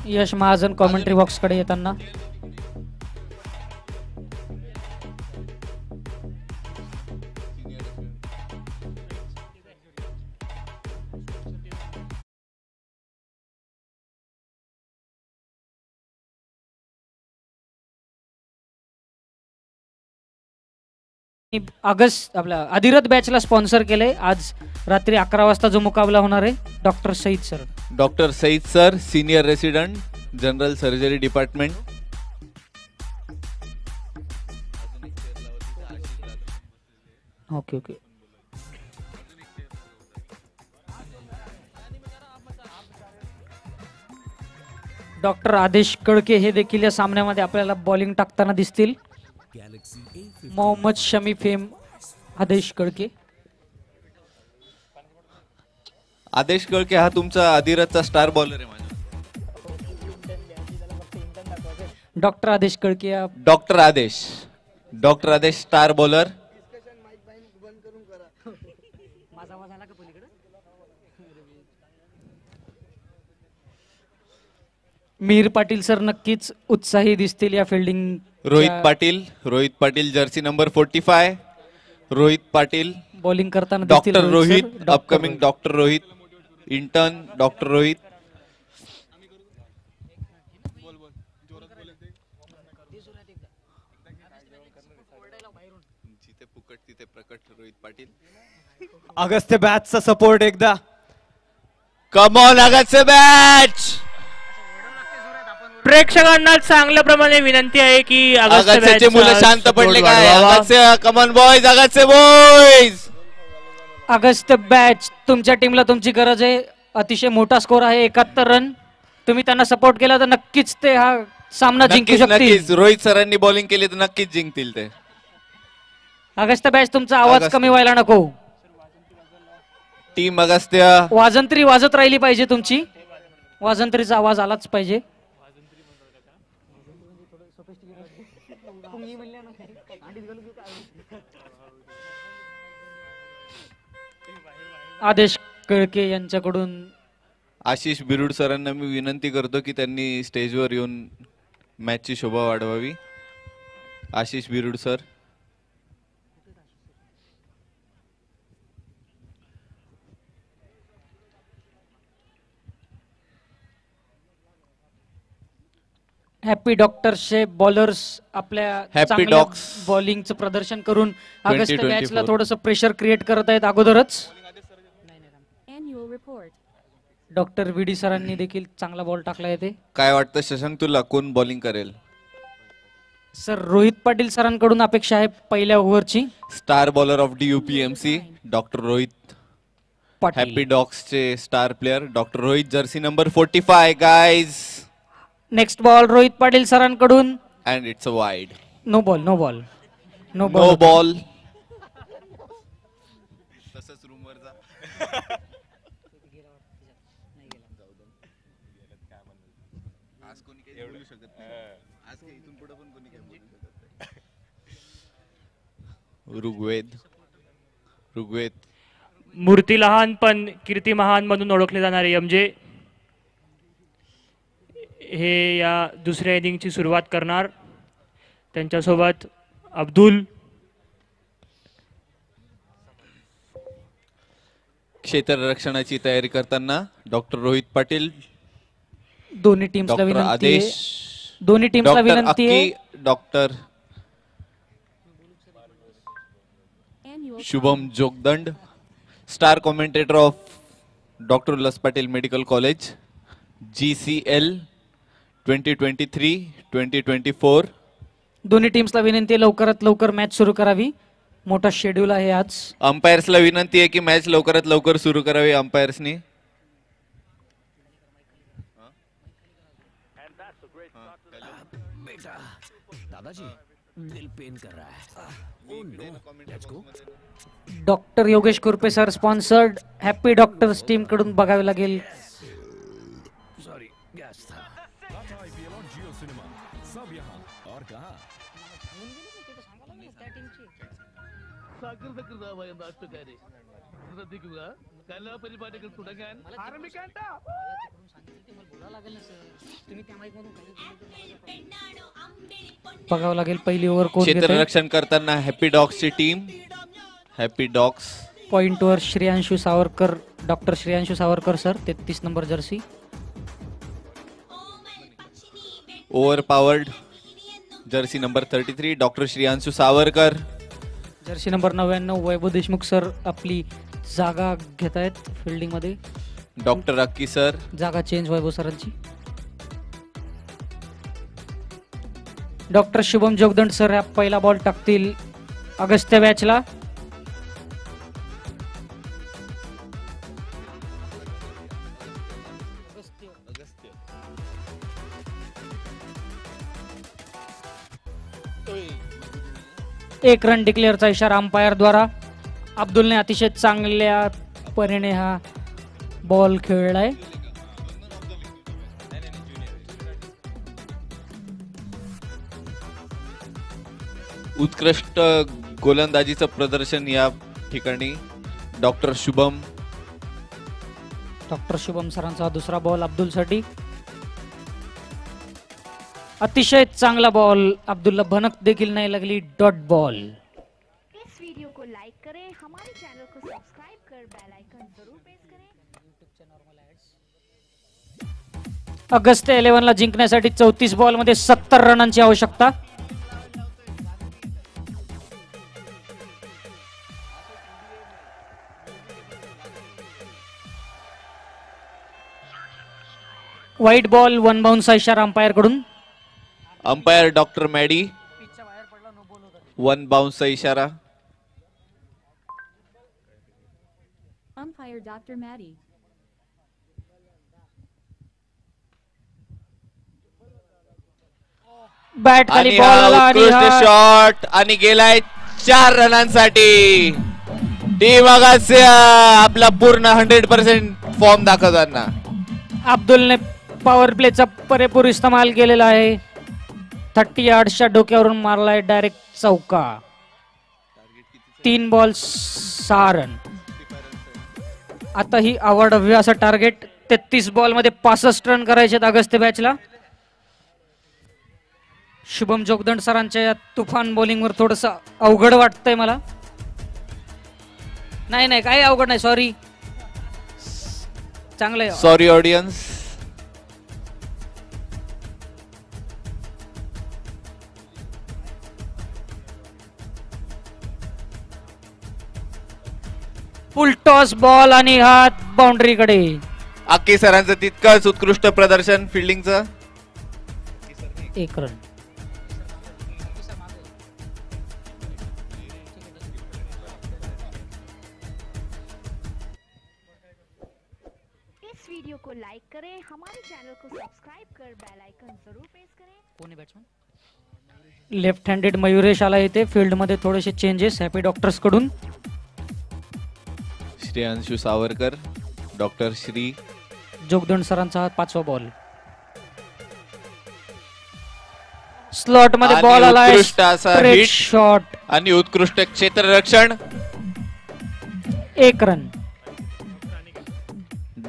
यश महाजन कॉमेंट्री बॉक्सकडे येताना. ऑगस्ट आपल्या अधिरथ बॅचला स्पॉन्सर केलंय आज रात्री अकरा वाजता जो मुकाबला होणार आहे doctor Sayeed sir doctor Sayeed sir senior resident general surgery department okay okay doctor Adesh कळके हे देखील या सामन्यामध्ये आपल्याला बॉलिंग टाकताना दिसतील. मोहम्मद शमी फेम आदेश कळके. आदेश कळके हा तुमचा अधिरथचा स्टार बॉलर आहे माझा डॉक्टर आदेश कळके या doctor Adesh. Doctor Adesh star bowler. Mihir Patil sir नक्कीच उत्साही दिसतील या fielding Rohit Patil Rohit Patil jersey number forty five. Rohit Patil bowling करताना दिसतील doctor Rohit upcoming doctor Rohit. Intern doctor Rohit. जिथे फुकट तिथे प्रकट रोहित पाटील. अगस्त्य बॅचचा सपोर्ट एकदा. कमॉन अगस्त्य बॅच प्रेक्षकांना चांगल्या प्रमाणे विनंती आहे की अगस्त अगस्त्यचे मुलं शांत पडले काय. Agastya come on boys Agastya boys Agastya batch तुमच्या टीमला तुमची गरज आहे. अतिशय मोठा स्कोर आहे एकाहत्तर रन तुम्ही त्यांना सपोर्ट केला तर नक्कीच ते हा सामना जिंकू शकतील. रोहित सरांनी बॉलिंग केली तर नक्कीच जिंकतील ते. अगस्त बॅच तुमचा आवाज अगस्त. कमी व्हायला नको. टीम अगस्त्य. वाजंत्री वाजत राहिली पाहिजे तुमची. वाजंत्रीचा आवाज आलाच पाहिजे. आदेश कळके यांच्याकडून आशिष बिरुड सरांना मी विनंती करतो की त्यांनी स्टेजवर येऊन मॅचची शोभा वाढवावी आशिष बिरुड सर हॅपी डॉक्टरचे बॉलर्स आपल्या Happy Dogs. बॉलिंगचं प्रदर्शन करून अगस्त 2024. मॅचला थोडस प्रेशर क्रिएट करत आहेत अगोदरच. डॉक्टर डी सरांनी देखील चांगला बॉल टाकला येते काय वाटतं शशांक तुला कोण बॉलिंग करेल? सर रोहित पाटील सरांकडून अपेक्षा आहे पहिल्या ओव्हरची. Star bowler of the doctor Rohit. Patil. Happy डॉग्सचे star player doctor Rohit jersey number forty five guys next ball Rohit Patil सरांकडून. And it's a wide no ball no ball no no ball Rigved. Rigved. मूर्ती लहान पण कीर्ती महान म्हणून ओळखले जाणारे MJ हे या दुसऱ्या इनिंगची सुरुवात करणार. त्यांच्यासोबत अब्दुल. क्षेत्ररक्षणाची तयारी करताना डॉक्टर रोहित पाटील. दोन्ही टीम्सला डॉक्टर विनंती आदेश आहे दोन्ही टीम्सला डॉक्टर विनंती आहे. Akki, doctor Shubham Jogdand star commentator of doctor Ulhas Patil medical college G C L twenty twenty three twenty twenty four दोन्ही टीम्सला विनंती आहे लवकरात लवकर मॅच सुरू करावी. मोठा शेड्यूल आहे आज. अंपायर्सला विनंती आहे की मॅच लवकरात लवकर सुरू करावी अंपायर्सनी दिल पेन कर रहा है। Doctor Yogesh Kurpe sir sponsored happy doctors team कडून बघावे लागेल. सॉरी गॅस था. सब और साहब കലാപരിപാടികൾ തുടങ്ങാൻ ആരംഭിക്കാൻ बघावं लागेल पहिली ओव्हर कोण घेतंय क्षेत्ररक्षण करताना हॅपी डॉग्सची team happy dogs पॉइंटवर Shreyanshu Savarkar doctor Shreyanshu Savarkar sir तेहतीस number jersey over powered jersey number thirty three doctor Shreyanshu Savarkar jersey number नव्याण्णव वैभव देशमुख सर आपली जागा घेत आहेत फिल्डिंगमध्ये डॉक्टर अक्की सर. जागा चेंज वैभव सरांची. डॉक्टर शुभम जोगदंड सर हा पहिला बॉल टाकतील अगस्त्य बॅचला एक रन डिक्लेअरचा इशारा अंपायर द्वारा. अब्दुलने अतिशय चांगल्या परीने हा बॉल खेळलाय. उत्कृष्ट गोलंदाजीचं प्रदर्शन या ठिकाणी. डॉक्टर शुभम. डॉक्टर शुभम सरांचा हा दुसरा बॉल अब्दुलसाठी अतिशय चांगला बॉल अब्दुलला भनक देखील नाही लागली डॉट बॉल इस वीडियो को लाइक करें हमारे चैनल को सब्सक्राइब कर बेल आइकन जरूर प्रेस करें। अगस्त इलेव्हन ला जिंकण्यासाठी चौतीस बॉलमध्ये सत्तर रनांची आवश्यकता. व्हाईट बॉल वन बाउन्सचा इशारा अंपायरकडून अंपायर डॉक्टर मॅडी वन बाउन्सचा इशारा. Umpire Dr. Maddie. बॅट खाली आणि बॉल आला आणि उत्कृष्ट हा शॉट आणि गेलाय चार रनांसाठी टीम अगास्य आपला पूर्ण हंड्रेड पर्सेंट फॉर्म दाखवताना अब्दुलने पॉवर प्लेचा पुरेपूर इस्तेमाल केलेला आहे थर्टी यार्डच्या डोक्यावरून मारलाय डायरेक्ट चौका तीन बॉल सहा रन आता ही आवड हवी असं टार्गेट तेहतीस बॉलमध्ये पासष्ट रन करायचे आहेत अगस्त्य बॅचला शुभम जोगदंड सरांच्या या तुफान बॉलिंगवर थोडस अवघड वाटतंय मला. नाही नाही काही अवघड नाही सॉरी चांगलं आहे sorry audience full toss ball आणि हात बाउंड्री कडे अक्की सरांचं तितकंच उत्कृष्ट प्रदर्शन फिल्डिंगचं एक रन इस वीडियो को लाइक करें हमारे चैनल को सब्सक्राइब कर बेल आइकन जरूर प्रेस करें। कोणी बॅट्समन लेफ्ट हँडेड मयुरेश आला इथे. फील्डमध्ये थोडेसे changes happy doctors Shreyanshu Savarkar doctor Shri Jogdand सरांचा हा पाचवा बॉल स्लॉटमध्ये आणि बॉल आलाय. उत्कृष्ट असा स्ट्रेट hit. शॉट आणि उत्कृष्ट क्षेत्ररक्षण. एक run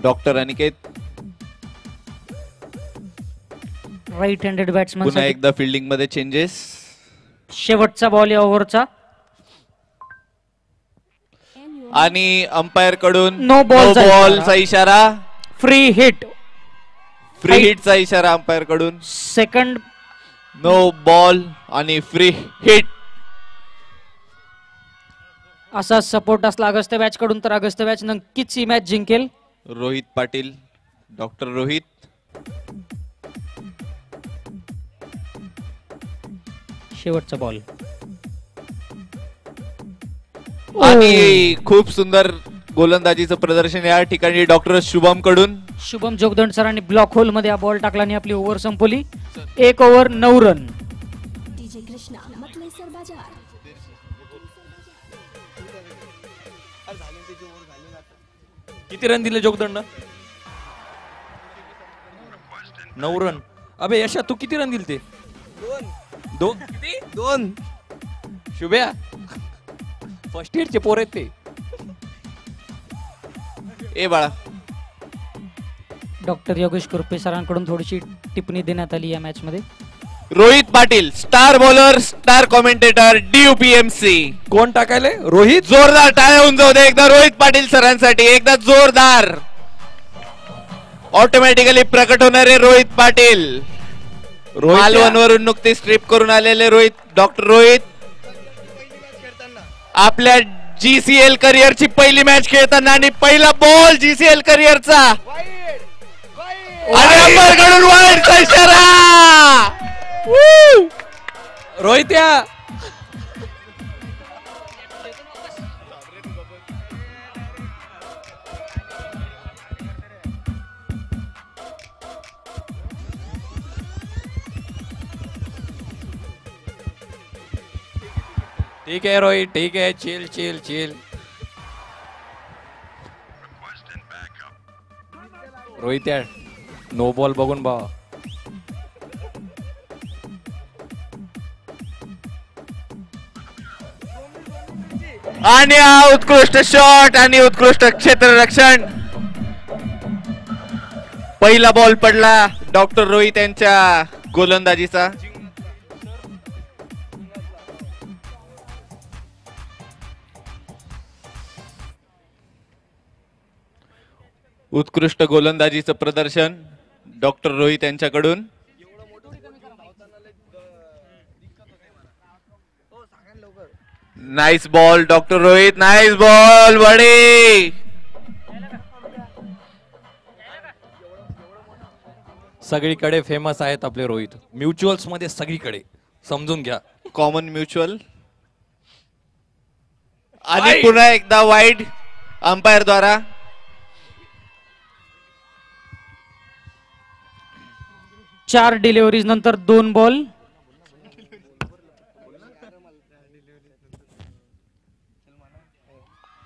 doctor Aniket. Right handed batsman पुन्हा एकदा फिल्डिंगमध्ये चेंजेस शेवटचा बॉल या ओव्हरचा आणि अंपायरकडून No ball चा बॉलचा इशारा. फ्री हिट फ्री हिटचा इशारा अंपायरकडून. सेकंड नो बॉल आणि फ्री हिट असा सपोर्ट असला अगस्त्य बॅच कडून तर अगस्त्य बॅच नक्कीच ही मॅच जिंकेल. रोहित पाटील डॉक्टर रोहित. शेवटचा बॉल आणि खूप सुंदर गोलंदाजीचं प्रदर्शन या ठिकाणी डॉक्टर शुभमकडून शुभम जोगदंड सरांनी ब्लॉक होलमध्ये हा बॉल टाकला आणि आपली ओव्हर संपवली एक ओव्हर नऊ रन डीजे कृष्णा मतलेसर बाजार किती रन दिले जोगदंड नऊ रन अबे यशा तू किती रन दिले ते दोन दोन. शुभ्या? फर्स्ट इयरचे पोर आहेत ते. ए बाळा. डॉक्टर योगेश कुरपे सरांकडून थोडीशी टिप्पणी देण्यात आली या मॅच मध्ये Rohit Patil star bowler star commentator DUPMC कोण टाकायले रोहित? जोरदार टाळ्या होऊन जाऊ दे एकदा रोहित पाटील सरांसाठी एकदा जोरदार. ऑटोमॅटिकली प्रकट होणारे रोहित पाटील. रोहित मालवणवरून नुकतीच ट्रिप करून आलेले रोहित डॉक्टर रोहित. आपल्या जी सी एल करिअरची पहिली मॅच खेळताना आणि पहिला बॉल जी सी एल करिअरचा कडून वाईटचा इशारा. रोहित्या ठीक आहे रोहित ठीक आहे चिल चिल चिल. रोहित या नो बॉल बघून भावा. आणि हा उत्कृष्ट शॉट आणि उत्कृष्ट क्षेत्ररक्षण पहिला बॉल पडला डॉक्टर रोहित यांच्या गोलंदाजीचा. उत्कृष्ट गोलंदाजीचं प्रदर्शन डॉक्टर रोहित यांच्याकडून. Nice ball doctor Rohit nice ball बडे सगळीकडे फेमस आहेत आपले रोहित. म्युच्युअल्समध्ये सगळीकडे. समजून घ्या. कॉमन म्युच्युअल आणि पुन्हा एकदा वाईड अंपायर द्वारा. चार डिलिव्हरीज नंतर दोन बॉल.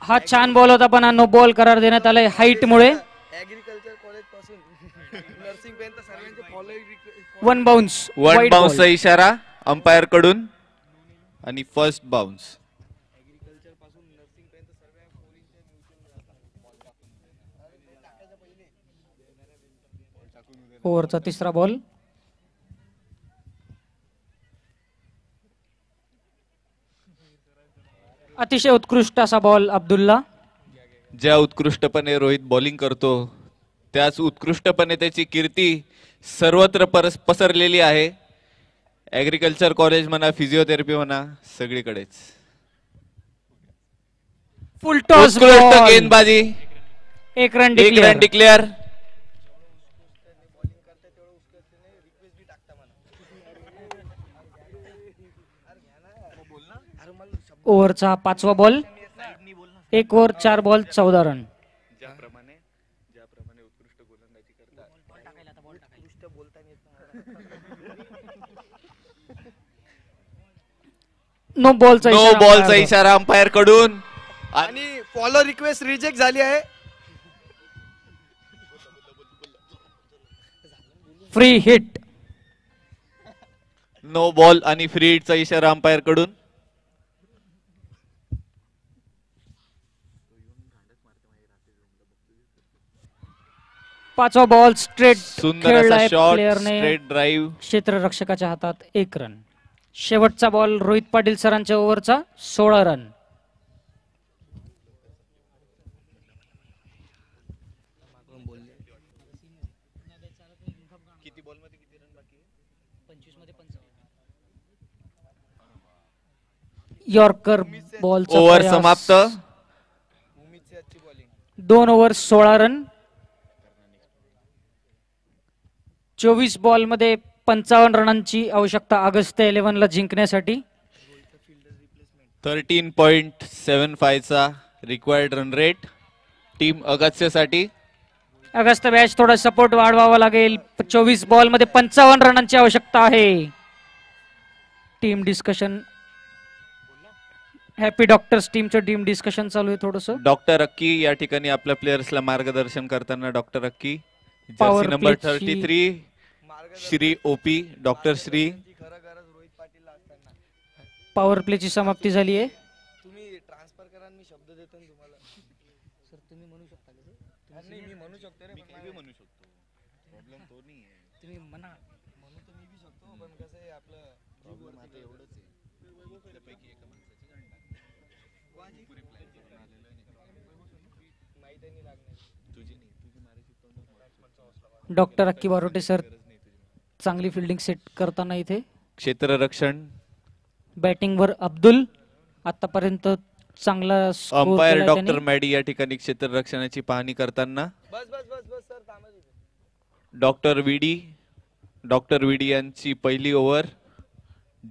हा छान बॉल होता पण हा नो बॉल करार देण्यात आलाय हाईट मुळे ऍग्रिकल्चर कॉलेजपासून. नर्सिंग पर्यंत सर्वांचे फॉलो वन बाउन्स वन बाउन्सचा इशारा अंपायरकडून. आणि फर्स्ट बाउन्स ओव्हरचा तिसरा बॉल अतिशय उत्कृष्ट असा बॉल अब्दुल्ला. ज्या उत्कृष्टपणे रोहित बॉलिंग करतो त्याच उत्कृष्टपणे त्याची कीर्ती सर्वत्र परस पसरलेली आहे. ऍग्रिकल्चर कॉलेज म्हणा फिजिओथेरपी म्हणा सगळीकडेच. फुल टॉस उत्कृष्ट गेंदबाजी. एक रन एक रन डिक्लेअर ओव्हरचा पाचवा बॉल. एक ओव्हर चार बॉल चौदा रन. नो बॉलचा नो इशारा बॉलचा. इशारा अंपायरकडून आणि फॉलो रिक्वेस्ट रिजेक्ट झाली आहे. Free hit. नो बॉल आणि फ्री हिटचा इशारा अंपायरकडून पाचवा बॉल स्ट्रेट सुंदर असा शॉट स्ट्रेट ड्राईव्ह क्षेत्ररक्षकाच्या हातात एक रन शेवटचा बॉल रोहित पाटील सरांच्या ओव्हरचा सोळा रन यॉर्कर बॉल ओव्हर समाप्त. दोन ओव्हर सोळा रन चोवीस बॉलमध्ये पंचावन्न रनांची आवश्यकता अगस्त्य इलेव्हन ला जिंकण्यासाठी. थर्टीन पॉइंट सेवन फायचा रिक्वायर्ड रन रेट टीम अगस्त्यसाठी. अगस्त बॅच थोडा सपोर्ट वाढवावा लागेल. चोवीस बॉलमध्ये पंचावन्न रनांची आवश्यकता आहे. टीम डिस्कशन हॅपी डॉक्टर्स टीमचं टीम डिस्कशन चालू आहे थोडस. डॉक्टर अक्की या ठिकाणी आपल्या प्लेयर्सला मार्गदर्शन करताना doctor Akki. Jersey number thirty three Shri OP doctor Shri power प्लेची समाप्ती झाली आहे तुम्ही ट्रान्सफर करा मी शब्द देतो ना तुम्हाला सर तुम्ही म्हणू शकता नाही मी म्हणू शकतो रे मी काही बी म्हणू शकतो प्रॉब्लेम तो नाही आहे तुम्ही म्हणा म्हणू तर मी बी शकतो पण कसं आहे आपलं प्रॉब्लेम आता एवढंच आहे त्यापैकी एका माणसाची गांड लागली. पुरी plan करून आलेलो आहे नाही. माहिती नाही लागणार तुझी नाही तुझी मारायची तोंड डॉक्टर अक्की बारोटे सर चांगली फिल्डिंग सेट करताना इथे. क्षेत्ररक्षण. बॅटिंगवर अब्दुल आतापर्यंत चांगला score अंपायर केलाय डॉक्टर. मॅडी या ठिकाणी क्षेत्ररक्षणाची पाहणी करताना. बस बस बस बस सर थांबा तिथे. डॉक्टर विडी डॉक्टर विडी यांची पहिली over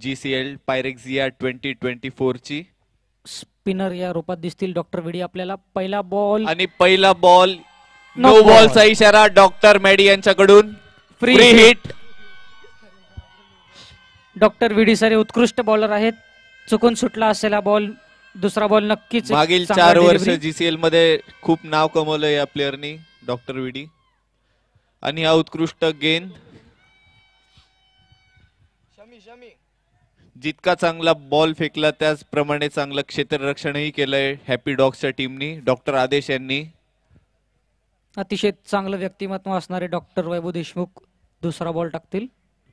G C L pyrexia twenty twenty फोरची spinner या रूपात दिसतील डॉक्टर विडी आपल्याला. पहिला बॉल आणि पहिला बॉल नो. बॉलचा इशारा डॉक्टर मॅडी यांच्याकडून. Free. Hit doctor Vidi sir हे उत्कृष्ट बॉलर आहेत. चुकून सुटला असलेला बॉल दुसरा बॉल नक्कीच मागील चांगला चार वर्ष delivery. जीसीएलमध्ये खूप नाव कमवलं या प्लेअरनी डॉक्टर विडी आणि हा उत्कृष्ट गेंद शमी शमी. जितका चांगला बॉल फेकला त्याचप्रमाणे चांगलं क्षेत्ररक्षणही केलंय हॅपी डॉग्सच्या टीमनी डॉक्टर आदेश यांनी. अतिशय चांगलं व्यक्तिमत्व असणारे डॉक्टर वैभव देशमुख दुसरा बॉल टाकतील.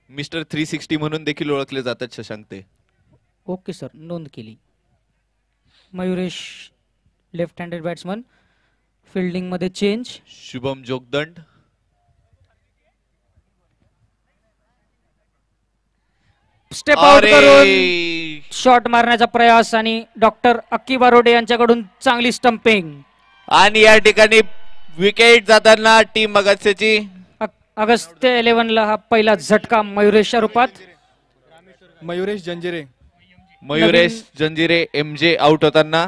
मिस्टर थ्री सिक्स्टी म्हणून देखील ओळखले जातात शशांक ते. Okay sir. नोंद केली. Mayuresh left handed batsman फिल्डिंगमध्ये change Shubham Jogdand. Step out अरे! करून शॉट मारण्याचा प्रयास आणि डॉक्टर अक्की बारोडे यांच्याकडून चांगली स्टंपिंग आणि या ठिकाणी विकेट जाताना टीम मगत्सेची अगस्त इलेव्हन ला हा पहिला झटका मयुरेशच्या रूपात. Mayuresh Janjire. Mayuresh Janjire M J out होताना.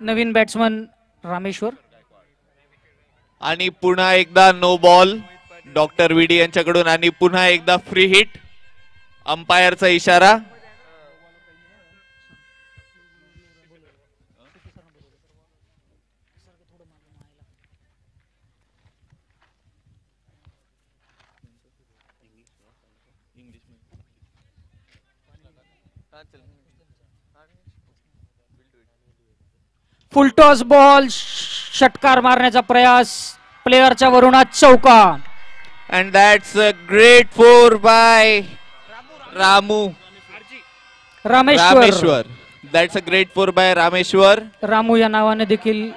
नवीन बॅट्समन रामेश्वर. आणि पुन्हा एकदा नो बॉल डॉक्टर विडी यांच्याकडून आणि पुन्हा एकदा फ्री हिट अंपायरचा इशारा. फुलटॉस बॉल षटकार मारण्याचा प्रयास प्लेअरच्या वरुणात चौका and that's a great four by Ramu Rameshwar. Rameshwar. That's a great four by Rameshwar Ramu या नावाने देखील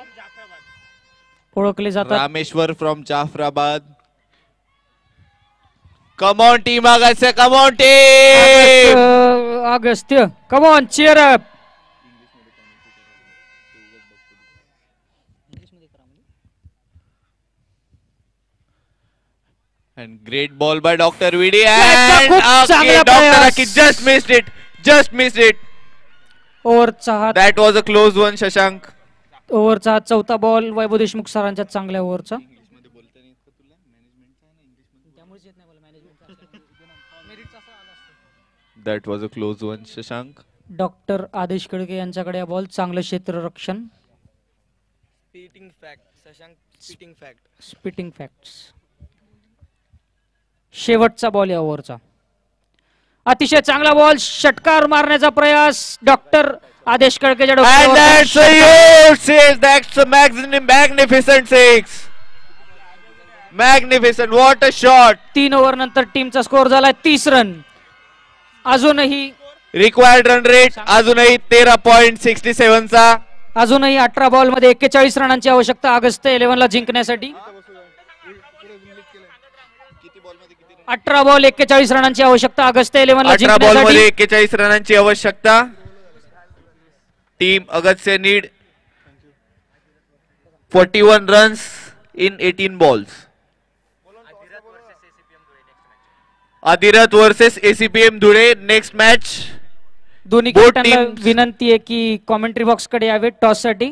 ओळखले जातात. Rameshwar from Jafrabad come on team Agastya come on team Agastya come on cheer up And great ball by Dr. Vidi त्याचा and okay, Dr. Aki just missed it. Just missed it. ओव्हरचा हा That was a close one, Shashank. ओव्हरचा हा चौथा ball वैभव देशमुख सरांच्या चांगल्या ओव्हरचा That was a close one, Shashank. Doctor Aadesh कळके यांच्याकडे हा बॉल चांगलं क्षेत्ररक्षण spitting fact Shashank spitting fact spitting facts शेवटचा बॉल या ओव्हरचा अतिशय चांगला बॉल षटकार मारण्याचा प्रयास डॉक्टर आदेश कळकेच्या. Magnificent. What a shot. तीन ओव्हर नंतर टीमचा स्कोर झालाय तीस रन अजूनही Required run rate अजूनही तेरा पॉईंट सिक्स्टी सेव्हनचा अजूनही अठरा बॉलमध्ये एक्केचाळीस रनांची आवश्यकता अगस्त इलेव्हन ला जिंकण्यासाठी अठरा बॉल एक्केचाळीस रनांची आवश्यकता. अगस्त इलेव्हन ला अठरा बॉलमध्ये एक्केचाळीस रनांची आवश्यकता. Team Agatse need forty one runs in eighteen balls Adhirath versus ACPM Dhule next match दोन्ही विनंती आहे की कॉमेंट्री बॉक्सकडे यावे टॉससाठी.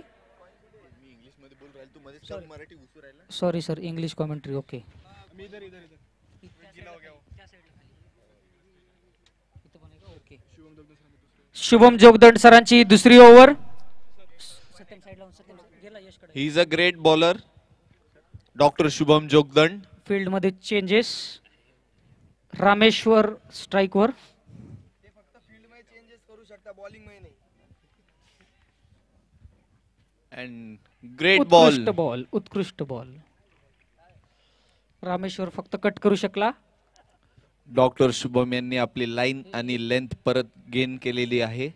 Sorry sir English commentary okay Shubham Jogdand सरांची दुसरी over. He is a great bowler doctor Shubham Jogdand. फील्डमध्ये changes Rameshwar स्ट्राईकवर करू शकता बॉलिंगमध्ये नाही अँड ग्रेट बॉल बॉल उत्कृष्ट बॉल रामेश्वर फक्त कट करू शकला. डॉक्टर शुभम यांनी आपली लाईन आणि लेंथ परत गेन केलेली आहे.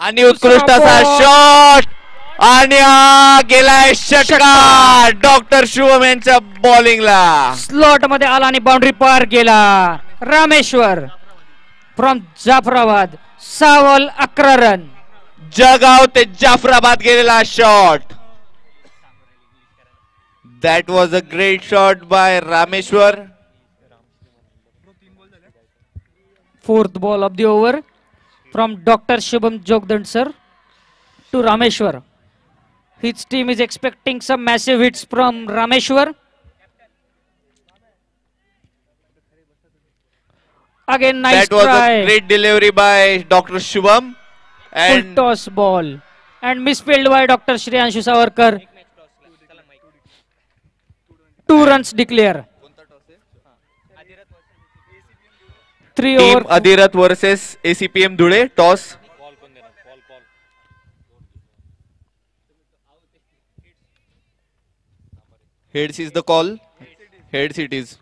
आणि उत्कृष्ट असा शॉट. आणि गेलाय षटकार डॉक्टर शुभम यांच्या बॉलिंगला. स्लॉटमध्ये आला आणि बाउंड्री पार गेला रामेश्वर फ्रॉम जाफराबाद सावल अकरा रन जगाव ते जाफराबाद गेलेला shot that was a great shot by Rameshwar fourth ball of the over from Dr. Shubham Jogdand to Rameshwar. His team is expecting some massive hits from Rameshwar. Again, nice that was try. a great delivery by Dr. Shubham. Full And toss ball. And misfilled by Dr. Shriyanshu Savarkar. Two runs declare three over Adhirath versus ACPM Dhule toss heads is the call heads it is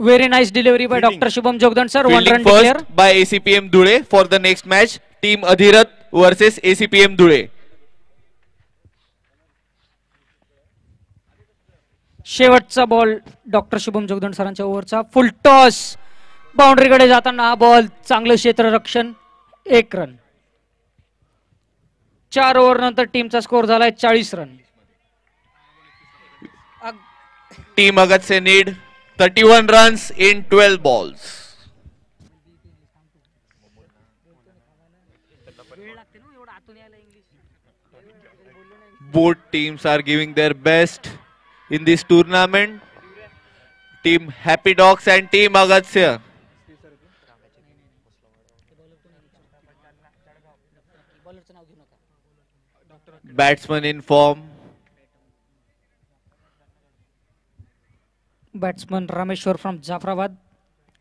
very nice delivery by doctor Shubham Jogdand sir one run by ACPM Dhule for the next match team Adhirath versus ACPM Dhule शेवटचा ball doctor Shubham Jogdand सरांच्या ओव्हरचा. Full toss बाउंड्रीकडे जाताना हा ball चांगलं क्षेत्ररक्षण. एक run चार over नंतर टीमचा स्कोर झालाय चाळीस run team Team need thirty 31 runs in 12 balls. Both teams are giving their best. In this tournament. Team Happy Dogs and Team Agatsya. Batsman in form. batsman Rameshwar from Jafrabad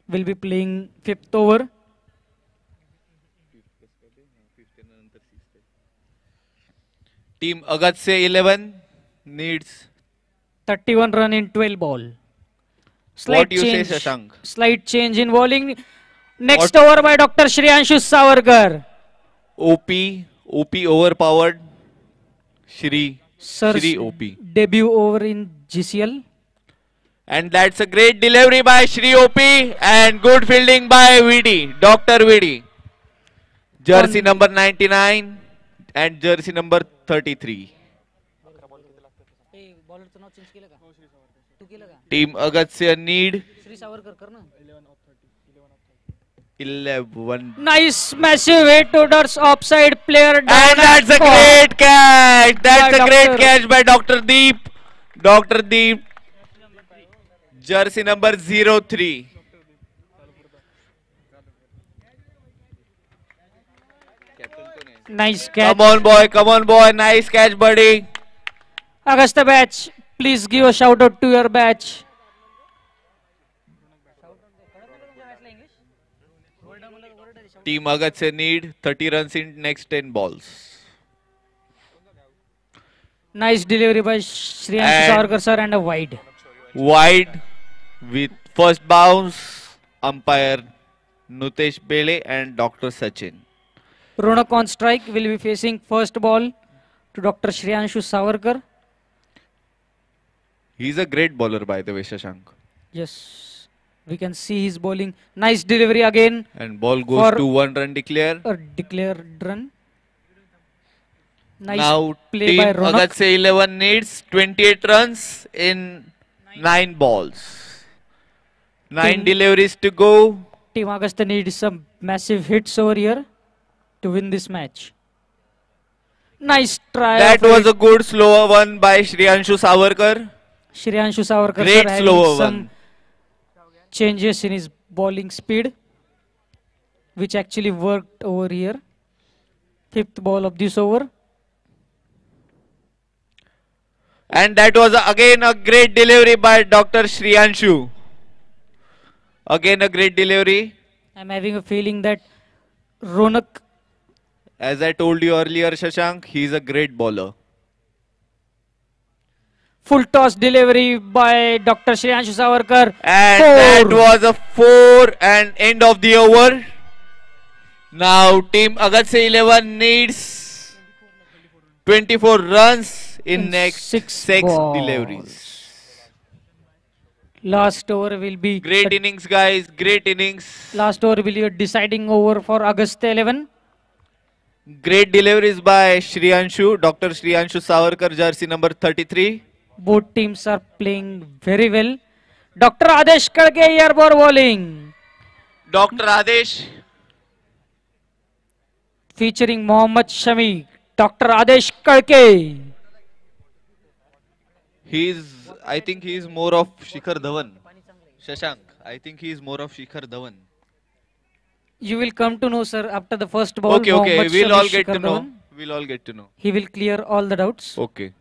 will be playing fifth over. Team Agatsya 11 needs 31 run in 12 ball. What you say, change, Shashank? Slight change in bowling. Next over by Dr. Shriyanshu Savarkar. OP, OP overpowered. Shri, Sir, Shri OP. debut over in GCL. And that's a great delivery by Shri OP and good fielding by VD, Dr. VD. Jersey number 99 and jersey number 33. Team Agatse need Shri Savarkar eleven nice massive hit offside player and that's a great catch that's a great catch by doctor Deep doctor Deep jersey number zero three nice catch. Come on, boy Come on, boy. Nice catch, please give a shout out to your batch. Team Agastya need 30 runs in next 10 balls. Nice delivery by Shriyanshu And- Savarkar sir and a wide. Wide with first bounce, umpire Nutesh Bele and Dr. Sachin. Ronak on strike will be facing first ball to Dr. Shriyanshu Savarkar. He's a great bowler, by the way, Shashank. Yes, we can see his bowling. Nice delivery again. And ball goes to one run declare. A declared run. Nice now play team by Ronak. Agatse 11 needs 28 runs in 9 balls. 9 Team- deliveries to go. Team Augusta needs some massive hits over here to win this match. Nice try. That was it. a good slower one by Shriyanshu Savarkar. Shriyanshu Savarkar Great sir slower some changes in his bowling speed, which actually worked over here. Fifth ball of this over. And that was again a great delivery by Dr. Shriyanshu. Again a great delivery. I'm having a feeling that Ronak. As I told you earlier, Shashank, he's a great bowler. Full toss delivery by Dr. Shreyanshu Savarkar. And Four. that was a four and end of the over. Now team Agatse 11 needs 24 runs in next six, balls. deliveries. Last over will be Great innings, guys. Great innings. last over will be a deciding over for August 11. Great deliveries by Shriyanshu, Dr. Shriyanshu Savarkar, jersey number 33. Both teams are playing very well. Dr. Adesh Kadge air ball bowling Dr. Adesh. featuring Mohammad Shami. Dr. Adesh Kadge. He's, I think he is more of Shikhar Dhawan. Shashank, I think he is more of Shikhar Dhawan. You will come to know, sir, after the first ball. Okay, okay, Mohammad we'll Shami all get Shikhar to know. Dhawan. We'll all get to know. He will clear all the doubts. Okay.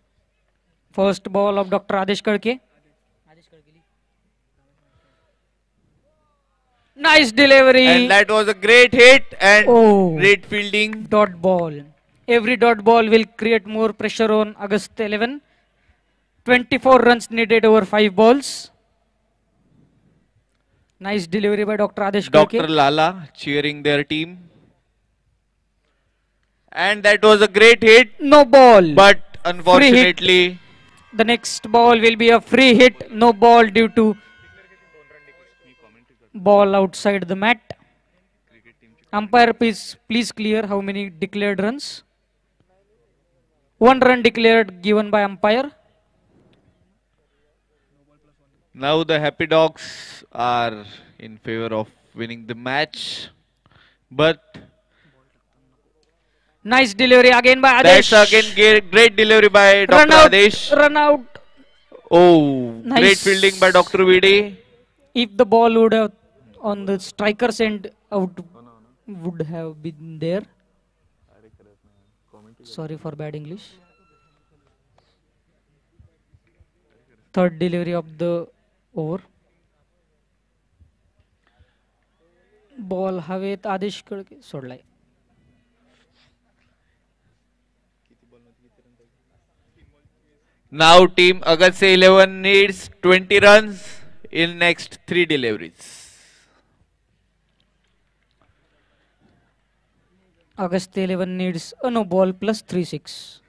First ball of Dr. Adesh Kadke. Nice delivery. And that was a great hit and Oh. great fielding. Dot ball. Every dot ball will create more pressure on August 11. 24 runs needed over 5 balls. Nice delivery by Dr. Adesh Dr. Lala cheering their team. And that was a great hit. No ball. But unfortunately, The next ball will be a free hit. No ball due to ball outside the mat. Umpire, please, please clear how many declared runs. One run declared given by umpire. now the Happy Dogs are in favor of winning the match. But Nice delivery again by that's Adesh. again ge- great delivery by Run Dr. out. Adesh. Run out. Oh, great Nice. fielding by Dr. Vidi. If the ball would have on the striker's end out would have been there. Sorry for bad English. Third delivery of the over. Ball हवेत Adesh कडके सोडलाय Now team Agastya 11 needs 20 runs in next three deliveries. Agastya 11 needs a no ball plus 3 6.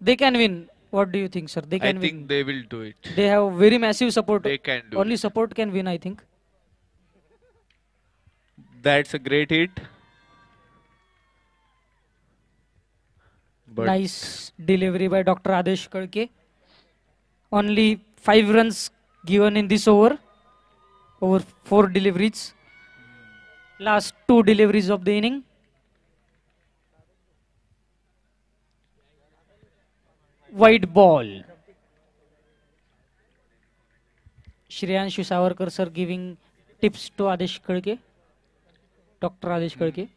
They can win. What do you think, sir? They can I think win. they will do it. They have very massive support. They can do Only it. support can win, I think. That's a great hit. Nice delivery by Dr. Adesh Kadke. Only five runs given in this over. Over four deliveries. Last two deliveries of the inning. Wide ball. Shreyanshu Savarkar sir giving tips to Adesh Kadke. Dr. Adesh Kadke.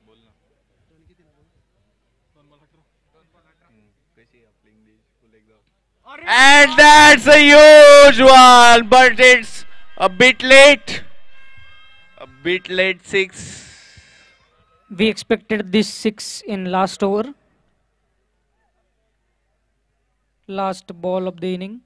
And that's a huge one, but it's a bit late. A bit late six. We expected this six in last over. Last ball of the inning.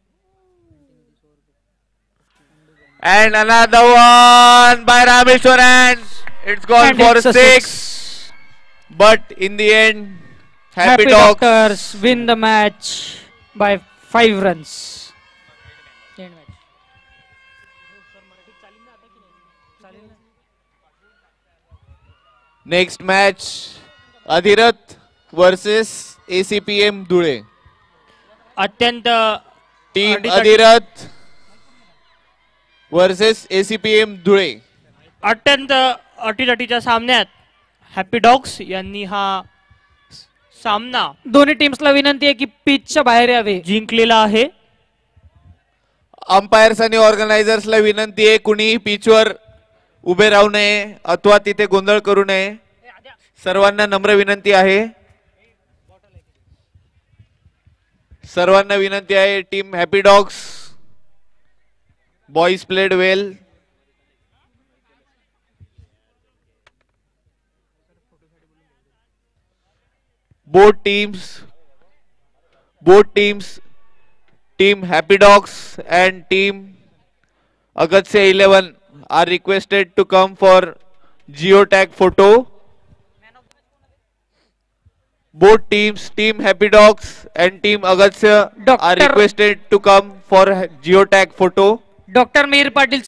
And another one by Rameshwaran. It's gone And for it's a a six. But in the end, Happy, Happy. Doctors win the match by five runs next match Adhirath versus ACPM Dhule अत्यंत team Adhirath versus ACPM Dhule अत्यंत अटीतटीच्या सामन्यात happy dogs यांनी हा सामना. दोन्ही टीम्सला विनंती आहे की पिचच्या बाहेर यावे. जिंकलेला आहे. अंपायर्स आणि ऑर्गनायझर्सला विनंती आहे कुणी पिचवर उभे राहू नये अथवा तिथे गोंधळ करू नये. सर्वांना नम्र विनंती आहे. सर्वांना विनंती आहे team happy dogs boys played well both teams, both teams, Team Happy Dogs and Team Agatsya 11 are requested to come for geotag photo. Both teams, Team Happy Dogs and Team Agatsya are requested to come for geotag photo. Doctor Mehar Patil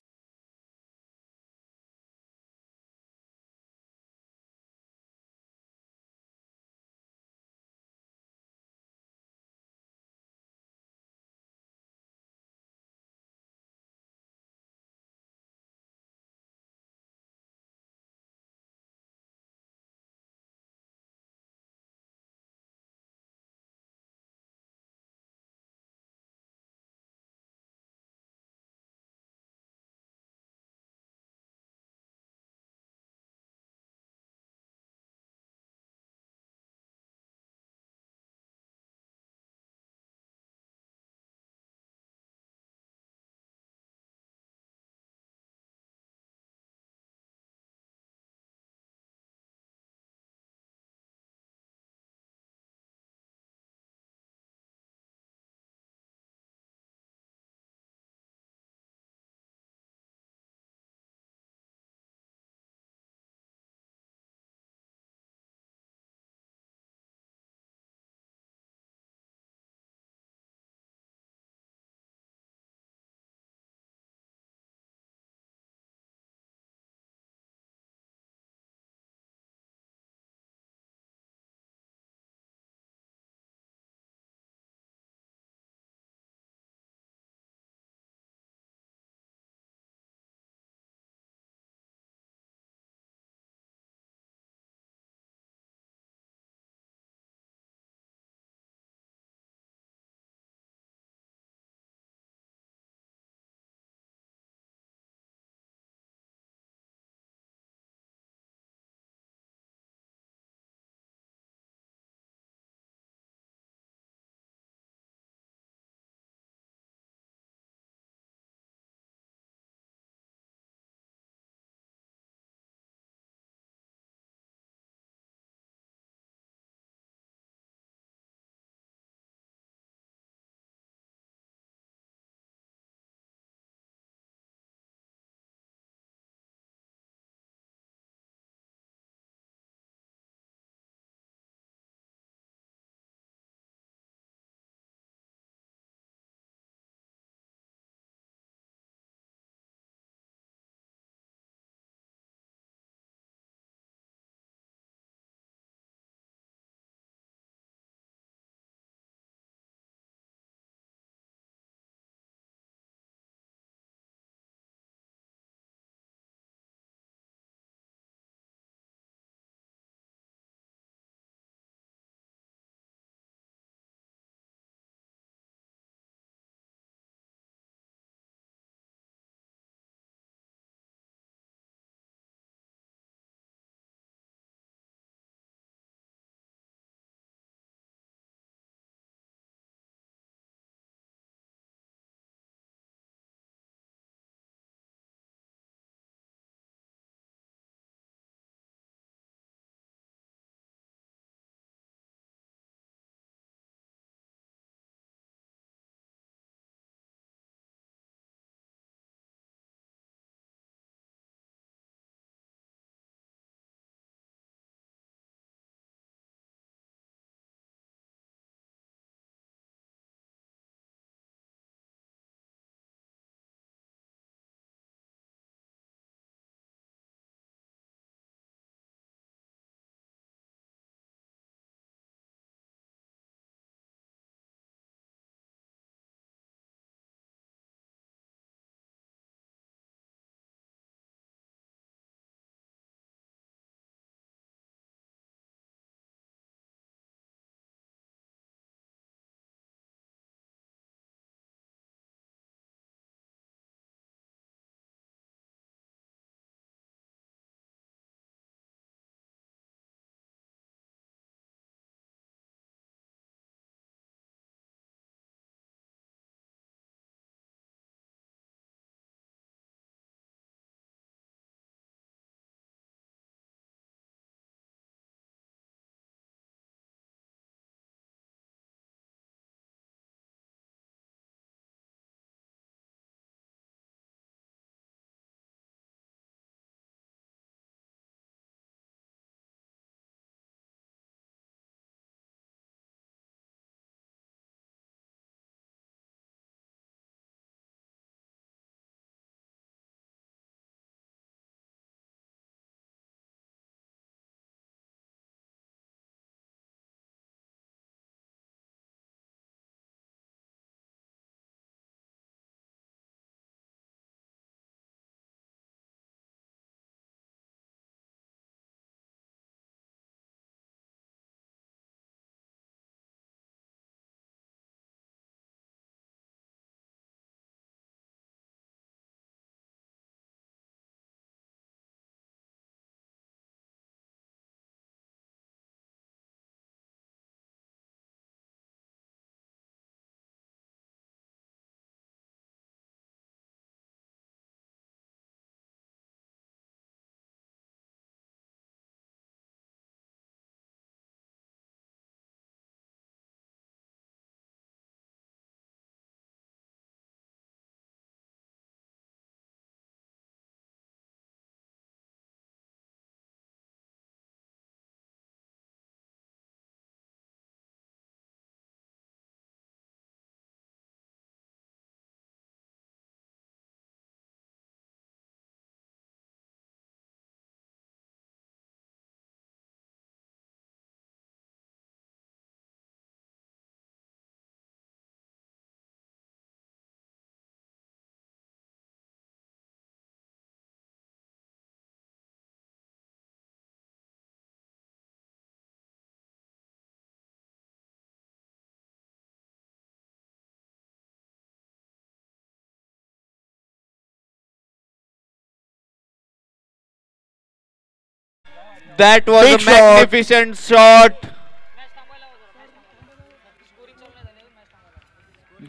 That was Big a shot. magnificent shot.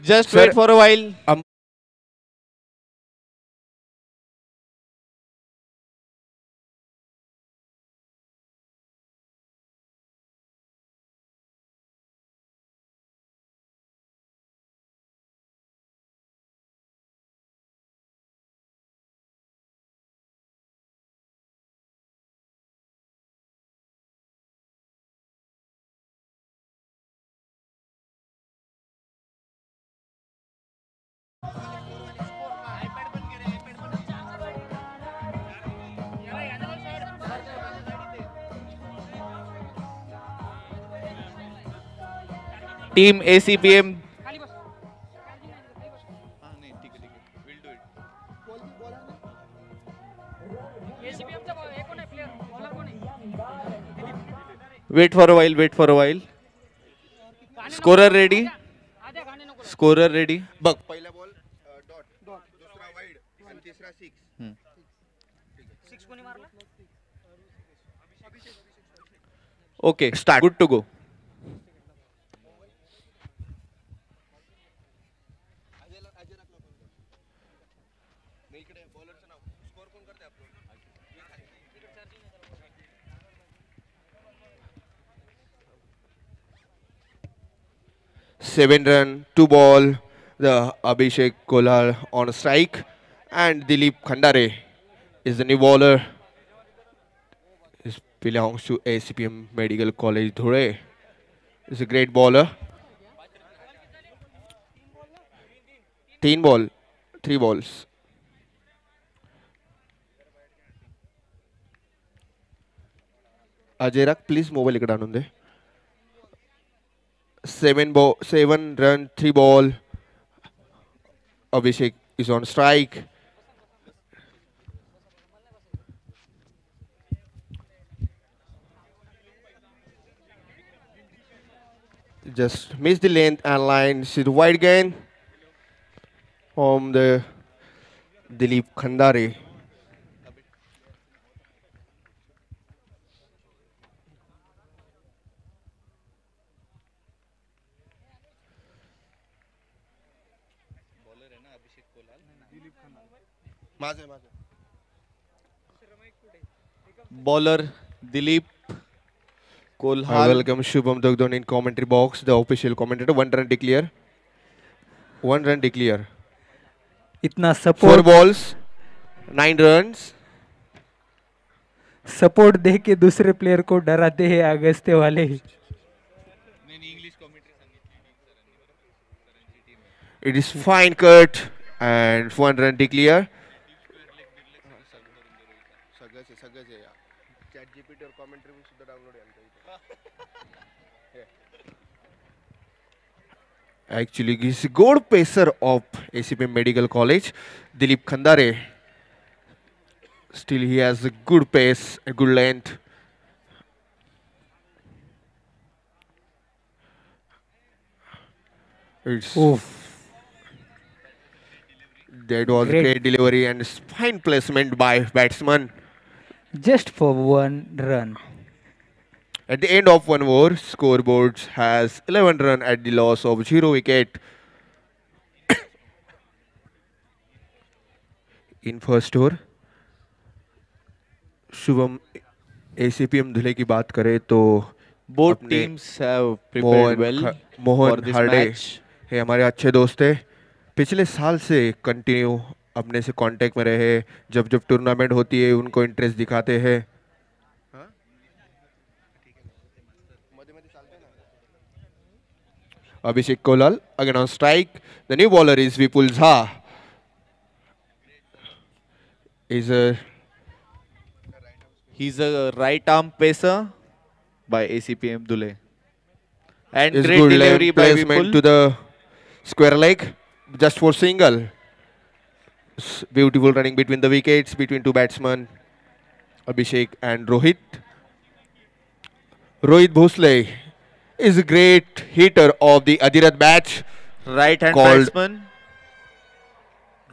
Just Sir, wait for a while. um, team A C P M wait for while wait for while scorer ready scorer ready बघ पहिला ball dot दुसरा wide आणि तिसरा six six कोणी मारला? Okay start good to go seven run, two ball. The Abhishek Kolar on strike, and Dilip Khandare is the new bowler. This belongs to ACPM Medical College Dhure. Is a great bowler. Teen ball, three balls. Ajay राग please mobile इकडे आणून दे seven ball, seven run, three ball. Abhishek is on strike. Just missed the length and line. See the wide again from the Dilip Khandare. Bowler Dilip कोल्हा welcome Shubham दगदोन in commentary box the official commentator one run declare one run declare इतना support balls nine run support दे के दूसरे player को डराते हैं अगस्ते वाले। It is fine cut and one run declare. Actually, he's a good pacer of ACP Medical College, Dilip Khandare. Still, he has a good pace, a good length. It's that was Great. great delivery and fine placement by batsman. just for one run. At the end of one over, scoreboard has 11 run at the loss of 0 wicket. In first over, Shubham ACPM Dhule की बात करें तो Both अपने teams have prepared Mohan well ख- for this हार्डे match. है हमारे अच्छे दोस्त है पिछले साल से कंटिन्यू अपने से कांटेक्ट में रहे जब जब टूर्नामेंट होती है उनको इंटरेस्ट दिखाते हैं Abhishek Kolal again on strike. The new bowler is Vipul Jha. Is a He's a right arm pacer by ACPM Dhule. And is great good delivery by Vipul. to the square leg just for single. Beautiful running between the wickets between two batsmen, Abhishek and Rohit. Rohit Bhosle is a great hitter of the Adirat batch. right hand batsman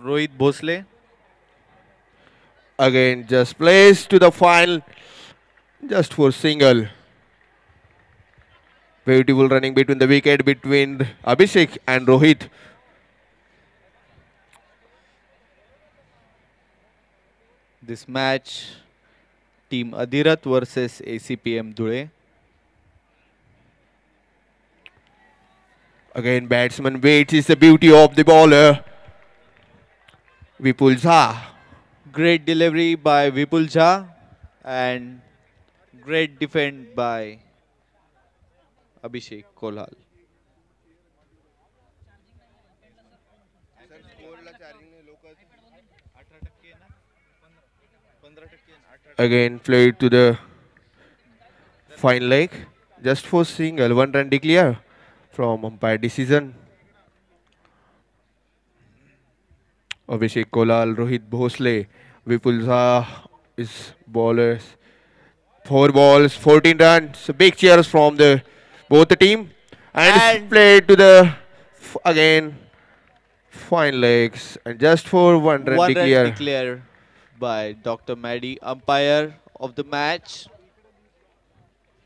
Rohit Bhosle. again just placed to the final just for single. Beautiful running between the wicket between Abhishek and Rohit. This match, Team Adirat versus ACPM Dhule. Again, batsman waits is the beauty of the bowler. Vipul Jha. Great delivery by Vipul Jha and great defend by Abhishek Kolhal. Again, played to the fine leg. Just for single, one run declare from umpire decision. Abhishek Kolal, Rohit Bhosle, Vipul Jha is bowlers. Four balls, 14 runs. Big cheers from the both the team. And, it's played to the f- again fine legs and just for one run One declare. run declare by Dr. Maddy, umpire of the match.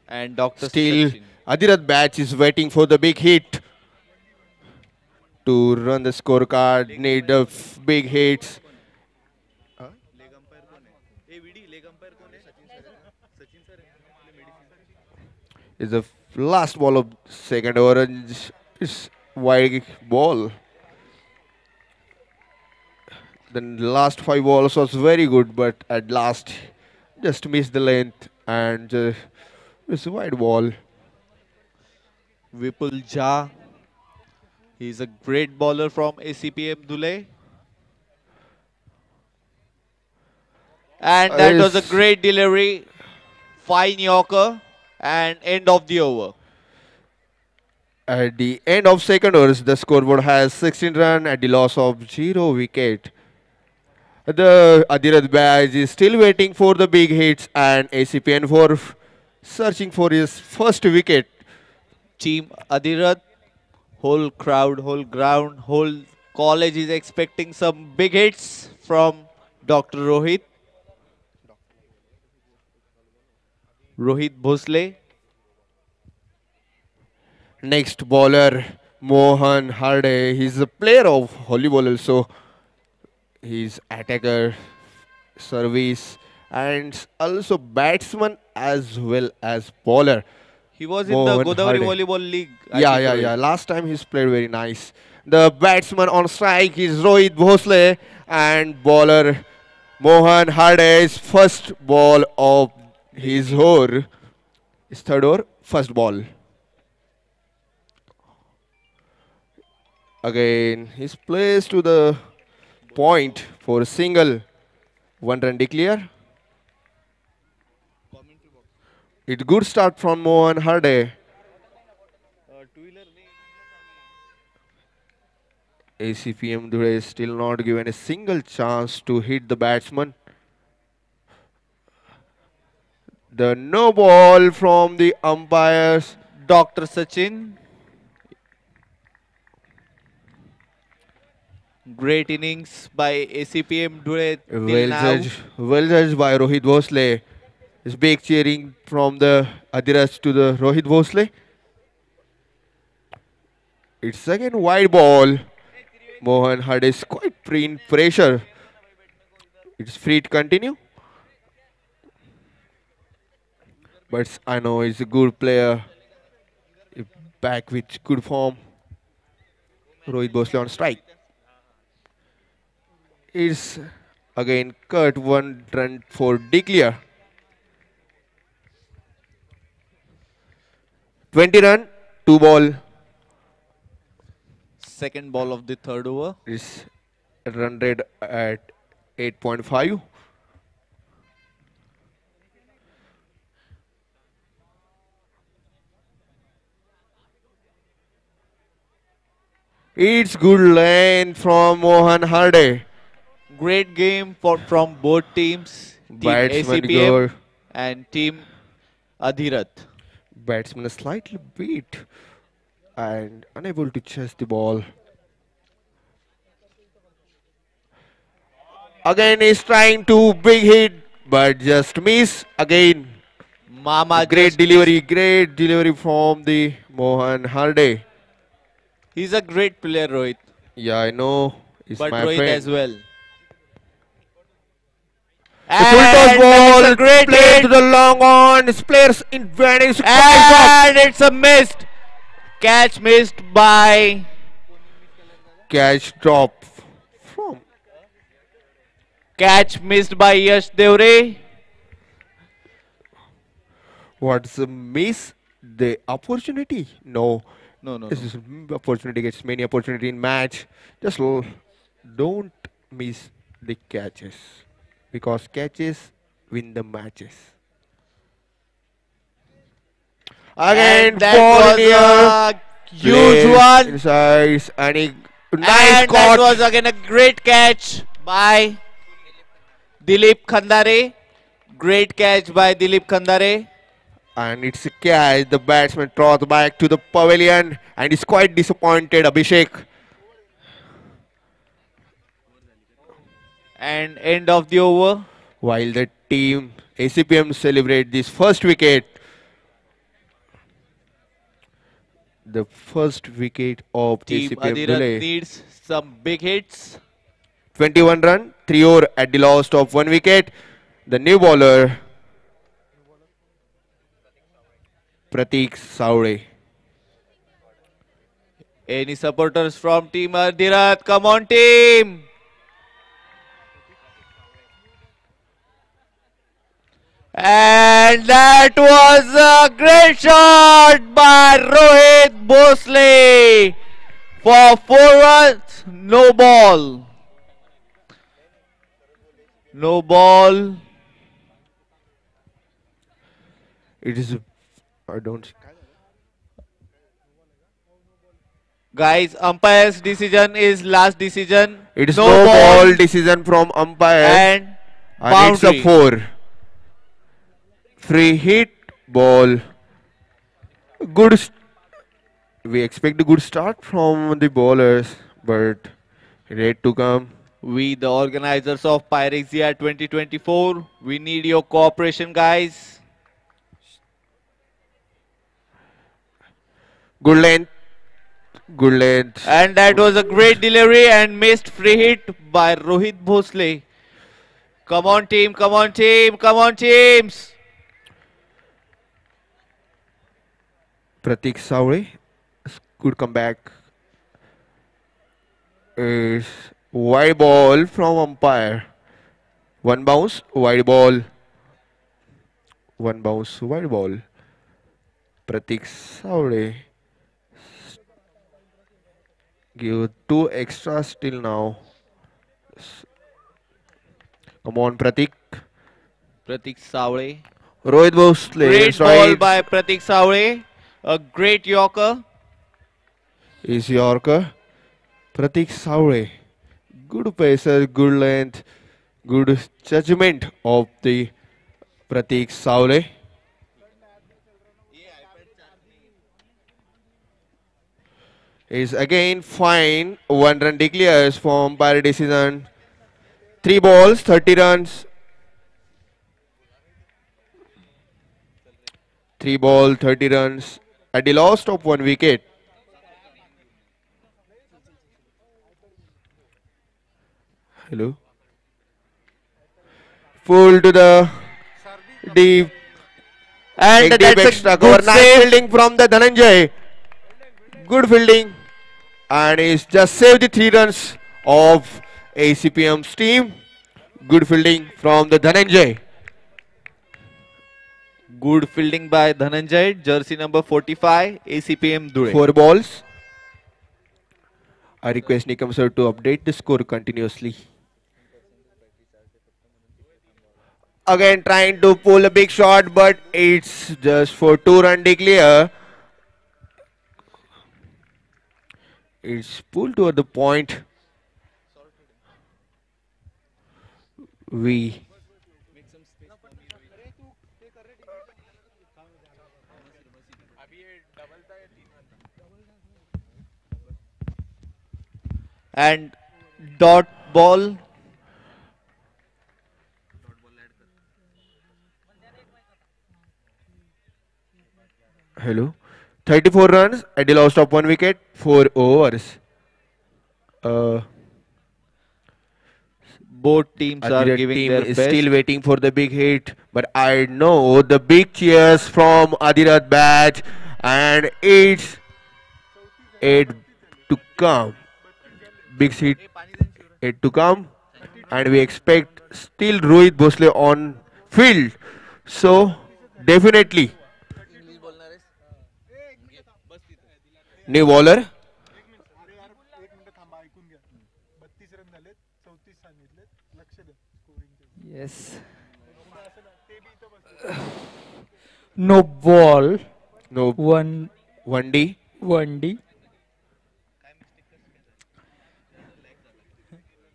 And Dr. Still. Adirat Batch is waiting for the big hit to run the scorecard. Need the big hits. Is the last ball of second orange is wide ball. The last five balls was very good, but at last just missed the length and uh, it's a wide ball. Vipul Jha. He's a great bowler from ACPM Dhule. And that was a great delivery. Fine Yorker. And end of the over. At the end of second overs, the scoreboard has 16 run at the loss of zero wicket. The Adirat Baj is still waiting for the big hits and ACPM for f- searching for his first wicket. Team Adirat, whole crowd, whole ground, whole college is expecting some big hits from Dr. Rohit. Rohit Bhosle. Next bowler, Mohan Harde. He's a player of volleyball also. He's attacker, service, and also batsman as well as bowler. He was in the Godavari Harde. Volleyball League. I Yeah, yeah, yeah. Last time he's played very nice. The batsman on strike is Rohit Bhosle and bowler Mohan Harde's first ball of his over. His third over, first ball. Again, he's placed to the point for a single. One run declare. It's good start from Mohan Harde. Uh, ACPM Dhule is still not given a single chance to hit the batsman. The no ball from the umpires. Dr. Sachin. Great innings by ACPM Dhule Well judged, well judged by Rohit Bhosle. It's big cheering from the Adiras to the Rohit Bhosle. It's again wide ball. Mohan Harde is quite pre in pressure. It's free to continue. But I know he's a good player. Back with good form. Rohit Bhosle on strike. It's again cut one run for declare. 20 run, two ball. Second ball of the third over. Is run rate at 8.5. It's good line from Mohan Harde. Great game for from both teams. Team Batsman ACPM goal. and Team Adhirat. Batsman slightly beat and unable to chase the ball. Again, he's trying to big hit, but just miss again. Mama great delivery, great delivery from the Mohan Harde. He's a great player, Rohit. Yeah, I know. He's but my Rohit friend. as well. The full ball a great played to the long on. His players in advantage. And it's a missed. Catch missed by Catch drop from catch missed by Yash Devre. what's the miss? The opportunity? No. No, no, This is opportunity gets many opportunity in match. Just don't miss the catches because catches win the matches. Again, And that was a huge one. And nice and that was again a great catch by Dilip Khandare. Great catch by Dilip Khandare. and it's a catch. The batsman throws back to the pavilion and is quite disappointed. Abhishek. And end of the over. While the team ACPM celebrate this first wicket, the first wicket of Team ACPM Adirat Dhule. needs some big hits. 21 run, 3 over at the loss of 1 wicket. The new bowler, Pratik Saure. Any supporters from Team Adirat? Come on, team! And that was a great shot by Rohit Bhosle for four runs, no ball. No ball. It is, I don't. Guys, umpire's decision is last decision. It is no, ball. decision from umpire. And and it's a boundary. 4. Free hit, ball. Good. we expect a good start from the bowlers, but yet to come. We, the organizers of Pyrexia 2024, we need your cooperation, guys. Good length. Good length. And that was a great delivery and missed free hit by Rohit Bhosle. Come on, team. Come on, team. Come on, teams. Pratik Saure. Good comeback. Is wide ball from umpire. One bounce, wide ball. One bounce, wide ball. Pratik Saure. Give two extras till now. Come on, Pratik. Pratik Saure. Rohit Bhosle. Great ball by Pratik Saure. A great Yorker. is Yorker. Pratik Saure. Good pacer, good length, good judgment of the Pratik Saure. Is again fine. One run declares from umpire decision. Three balls, 30 runs. Three ball, 30 runs. At the loss of one wicket. Hello. Full to the deep. And Big that's deep a extra good. Nice fielding from the Dhananjay. Good fielding. And he's just saved the three runs of ACPM's team. Good fielding from the Dhananjay. Good fielding by Dhananjay. Jersey number 45. ACPM Dhule. Four balls. I request Nikam sir to update the score continuously. Again trying to pull a big shot, but it's just for two run declare. It's pulled toward the point. We And dot ball. Hello. 34 runs at the loss of one wicket, 4 overs. Uh, Both teams are giving team their is best. still waiting for the big hit, but I know the big cheers from Adirat bat, and it's it to come. Big hit, it to come, and we expect still Rohit Bhosle on field. So definitely, new bowler. Yes. No ball. No One. One D. One D.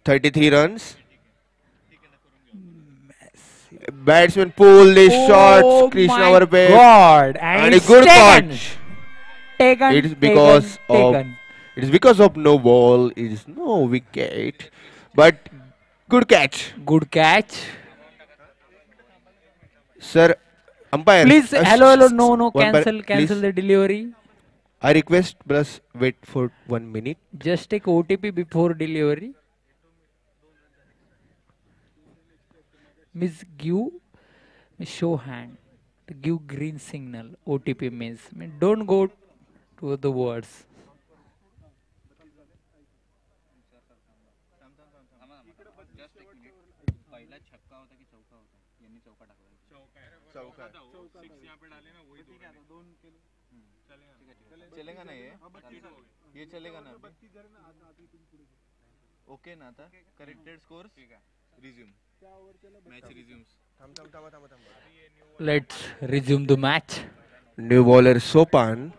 33 runs. Batsman pull this Oh shot, Krishna my Varpe. God, and a it's good taken. catch. Taken, It is because taken, of taken. it is because of no ball. It is no wicket, but good catch. Good catch. Sir, umpire. Please, uh, hello, hello. No, no. Cancel, cancel please. the delivery. I request plus wait for one minute. Just take OTP before delivery. Means give show hand give green signal O T P means mean don't go to the words चलेगा ना ये? ये चलेगा ना okay ना आता? Corrected score resume Let's resume the match. New bowler Sopan.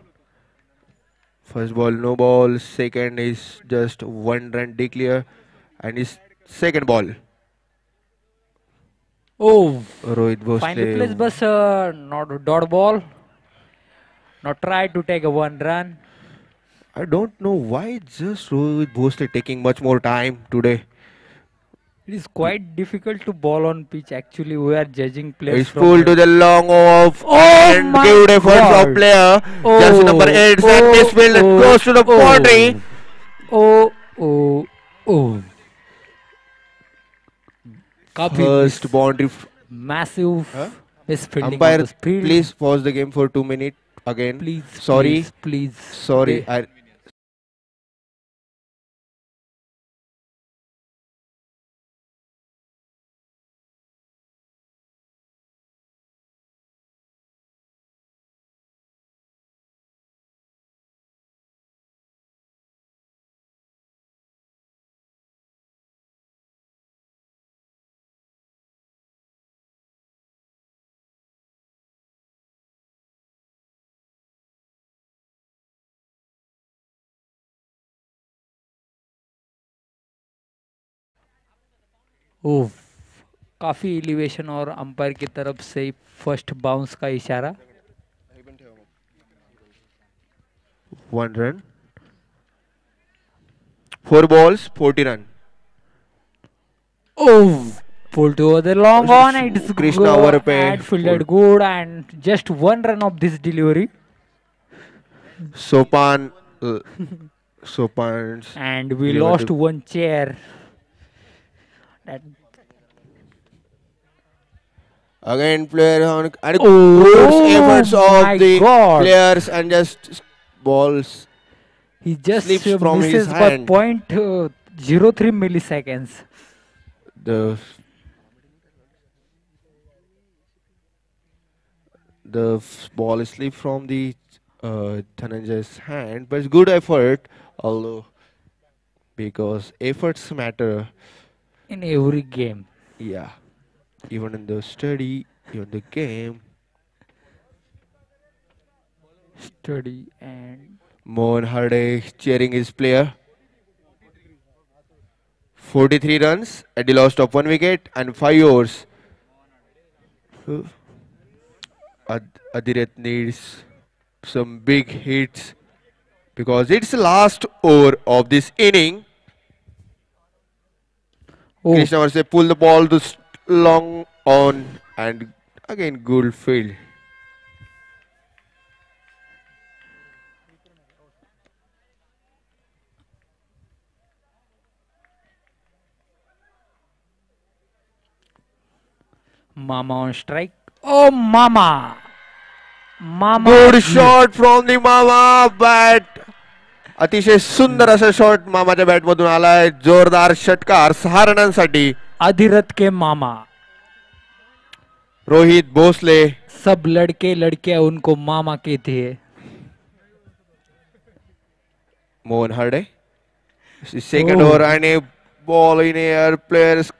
First ball, no ball. Second is just one run declare. And his second ball. Oh, Rohit Bhosle. Final place, but uh, not dot ball. Not try to take a one run. I don't know why just Rohit Bhosle taking much more time today. It is quite difficult to ball on pitch. Actually, we are judging players. He's from pulled to the long off Oh and my good efforts God. of player. Jersey oh, number Oh, 8 oh, and this field oh, goes to the oh. boundary. Oh, oh, oh. Copy First boundary. f- massive Huh? misfielding Umpire, the please pause the game for two minutes again. Please, Sorry. please, please. Sorry. They- I, oh काफ़ी elevation और umpire की तरफ़ से first bounce का इशारा one run. Four balls, 40 run. Oh, pulled over the long on. It's Krishna go Varpe and fielded pulled. good and just one run of this delivery. Sopan. Uh, Sopan's. And we delivered lost the- one chair. That Again, player on and Oh efforts of the God. players and just balls. he just slips from misses his hand. point uh, zero three milliseconds. The the ball slipped from the uh, Dhananjay's hand, but it's good effort. Although because efforts matter. In every game. Yeah, even in the study, even the game. Study and Mohan Harde cheering his player. 43 runs at the loss of one wicket and five overs. Ad- Adirath needs some big hits because it's the last over of this inning. Oh. Krishna Varse pull the ball this long on and again good field. Mama on strike. Oh, Mama! Mama! Good shot from the Mama, but अतिशय सुंदर असा shot मामाच्या bat मधून आलाय. जोरदार षटकार सहा रनांसाठी अधिरथ के मामा. रोहित भोसले. सब लड़के लड़के उनको मामा कहते हैं. मोहन हरडे. सेकंड. ओव्हर आणि ball in air players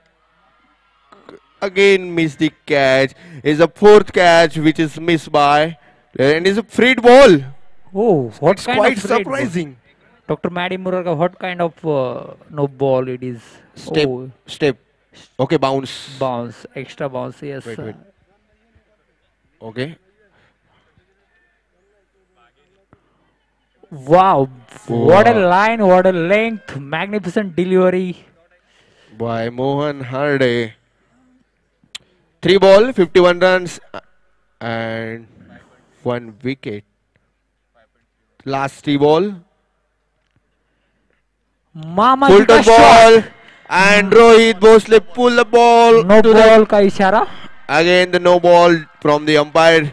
again miss the catch. Is a fourth catch which is missed by and is a free ball. Oh, what it's quite ball? Dr. Maddie Murarka, what kind of uh, no ball it is? step Oh, step okay bounce bounce, extra bounce. Yes. Wait, wait. okay Wow, what a line, what a length, magnificent delivery. by Mohan Harde. Three ball, 51 runs, and one wicket. Last three ball, Ball, shot. and Rohit Bhosle pull the ball. No to ball ka ishara. The, again, the no ball from the umpire.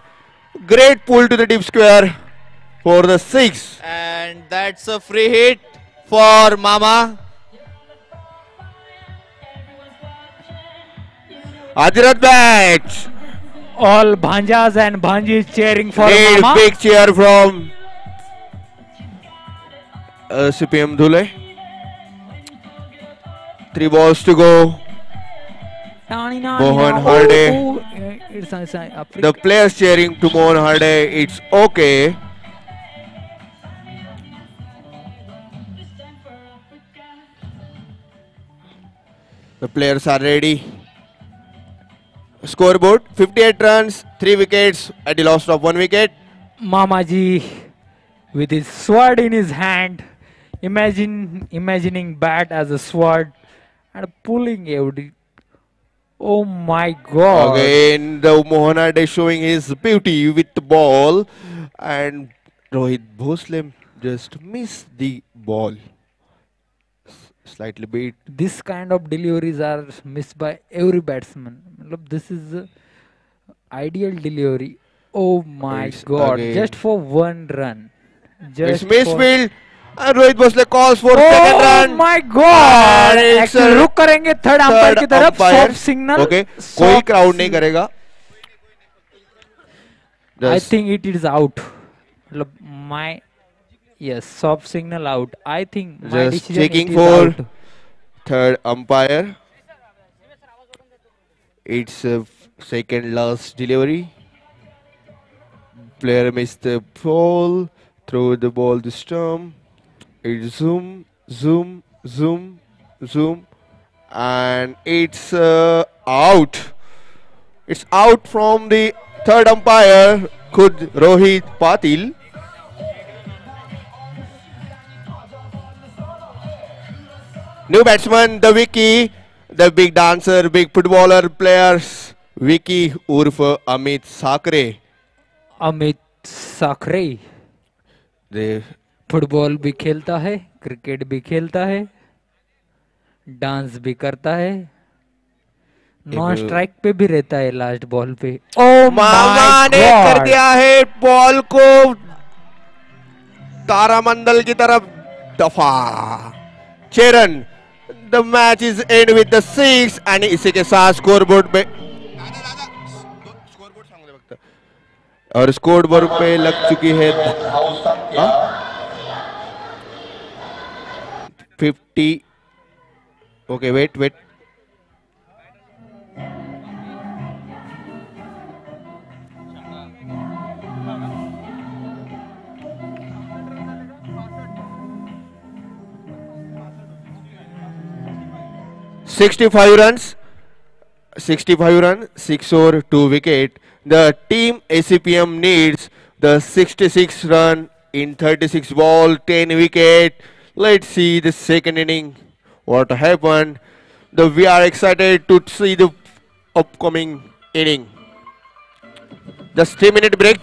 Great pull to the deep square for the six. And that's a free hit for Mama. Adirat bat. All bhanjas and bhanjis cheering for Need Mama. big cheer from uh, CPM Dhule. Three balls to go. Mohan. Harde. The players cheering to Mohan Harde. It's okay. The players are ready. Scoreboard 58 runs, 3 wickets at the loss of 1 wicket. Mamaji with his sword in his hand, imagine imagining bat as a sword and pulling every. Oh my God! Again, the Harde showing his beauty with the ball, and Rohit Bhosale just missed the ball. Slightly beat. This kind of deliveries are missed by every batsman. Matlab, This is ideal delivery. Oh my It's God! again- Just for one run. It's Just for- misfield, Rohit Bhosale Bosle for for oh second run. रुक करेंगे third umpire की तरफ़ signal okay कोई crowd नहीं करेगा। I think it is out मतलब my yes soft signal out I think my checking for third umpire it's second last delivery player missed the ball, throw the ball to Sturm. It's zoom, zoom, zoom, zoom, and it's uh, out. It's out from the third umpire, Kud Rohit Patil. New batsman, the Vicky, the big dancer, big footballer players, Vicky Urfa Amit Sakre. Amit Sakre. The. Football भी खेलता है cricket भी खेलता है dance भी करता है। Non strike पे भी रहता है लास्ट बॉल पे। ओ मामा ने कर दिया है बॉल को। तारामंडल की तरफ़ दफ़ा। Cheran the match is end with the six and इसी के साथ स्कोर बोर्ड पे और स्कोर बोर्ड पे लग चुकी है? 50 okay wait wait Sixty-five runs, sixty-five runs, six over two wicket. The team ACPM needs the sixty-six run in thirty-six ball, ten wicket. Let's see the second inning. What happened? The we are excited to see the upcoming inning. Just 3 minute break.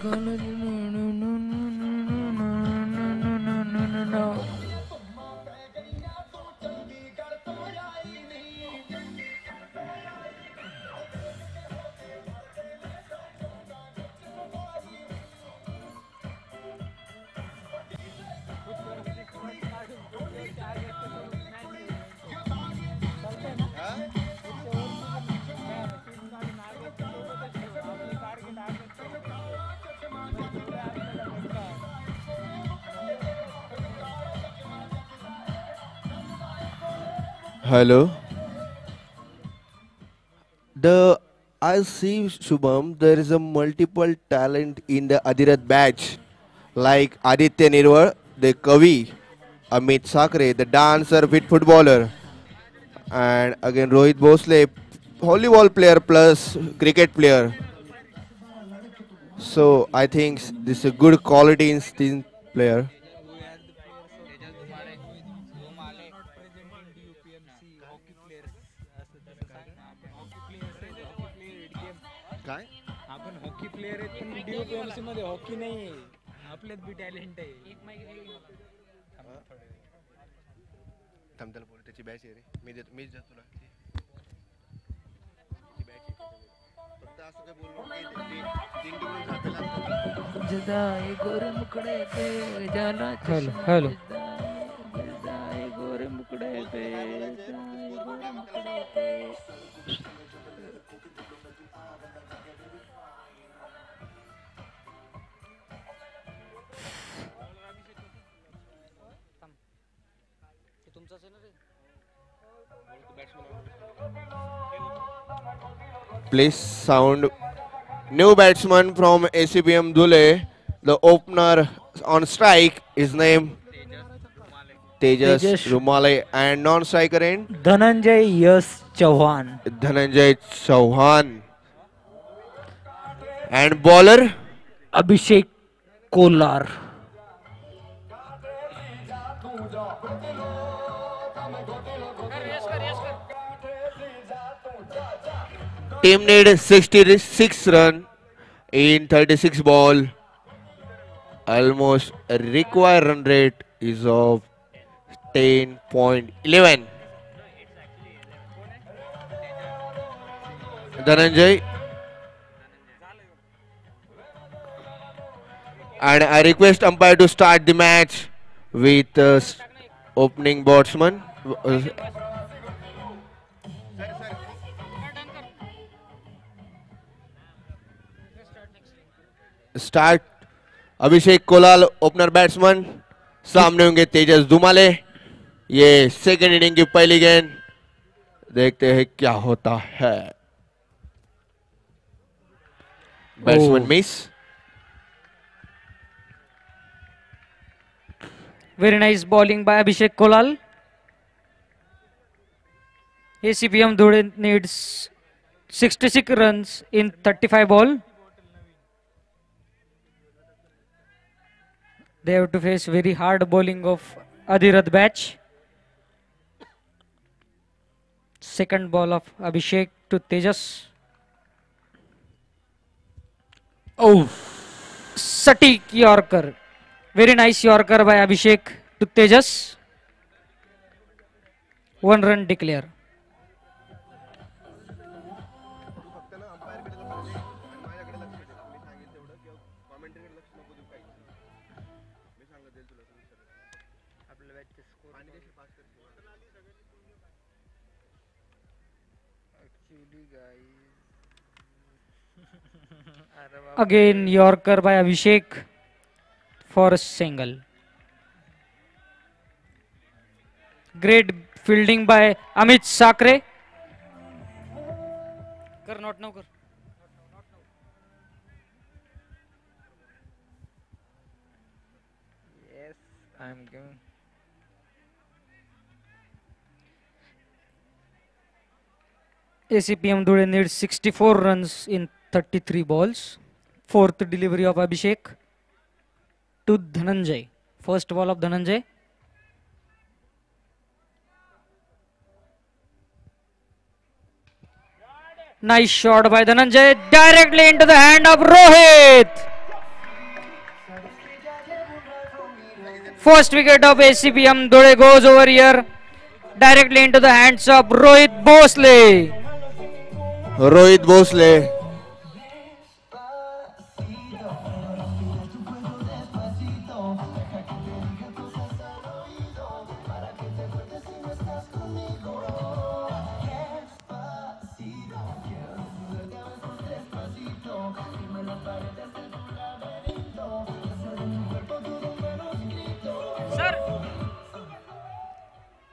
Hello. The I see Shubham, there is a multiple talent in the Adirath batch, like Aditya Nirwal, the Kavi, Amit Sakre, the dancer with footballer, and again Rohit Bhosale, volleyball player plus cricket player. So I think this is a good quality in player. Hockey नाही? आपल्यात B talent आहे. थांब त्याला बोल त्याची batch आहे रे. मी देतो मीच देतो तुला. ती. batch आहे. फक्त असं काय बोलू नको. की ते- गोरे मुकड़े पे जाला हेलो, हेलो। जदाई गोरे मुकड़े पे जदाई गोरे मुकड़े पे Please sound new batsman from ACBM Dhule. The opener on strike is named Tejas Tejas. Rumale and non-striker in Dhananjay Yash Chauhan Dhananjay Chauhan. And bowler Abhishek Kolar team need 66 run in 36 ball. Almost required run rate is of 10.11. Dhananjay. And I request umpire to start the match with uh, opening batsman. Uh, start. Abhishek Kolal opener batsman सामने होंगे तेजस दुमाले ये second inning की पहली गेंद देखते हैं क्या होता है। Batsman miss Very nice bowling by Abhishek Kolal. ACPM Dhule needs 66 runs in 35 ball. They have to face very hard bowling of Adirath batch. Second ball of Abhishek to Tejas. Oh, Satik Yorker. Very nice Yorker by Abhishek to Tejas. One run declare. Again Yorker by Abhishek for a single. Great fielding by Amit Sakre. कर not now कर Yes, I'm giving. ACPM Dhule needs 64 runs in 33 balls. Fourth delivery of Abhishek to Dhananjay first ball of Dhananjay nice shot by Dhananjay directly in to the hand of Rohit first wicket of ACB M Dhule goes over ear directly in to the hands of Rohit Bhosale Rohit Bhosale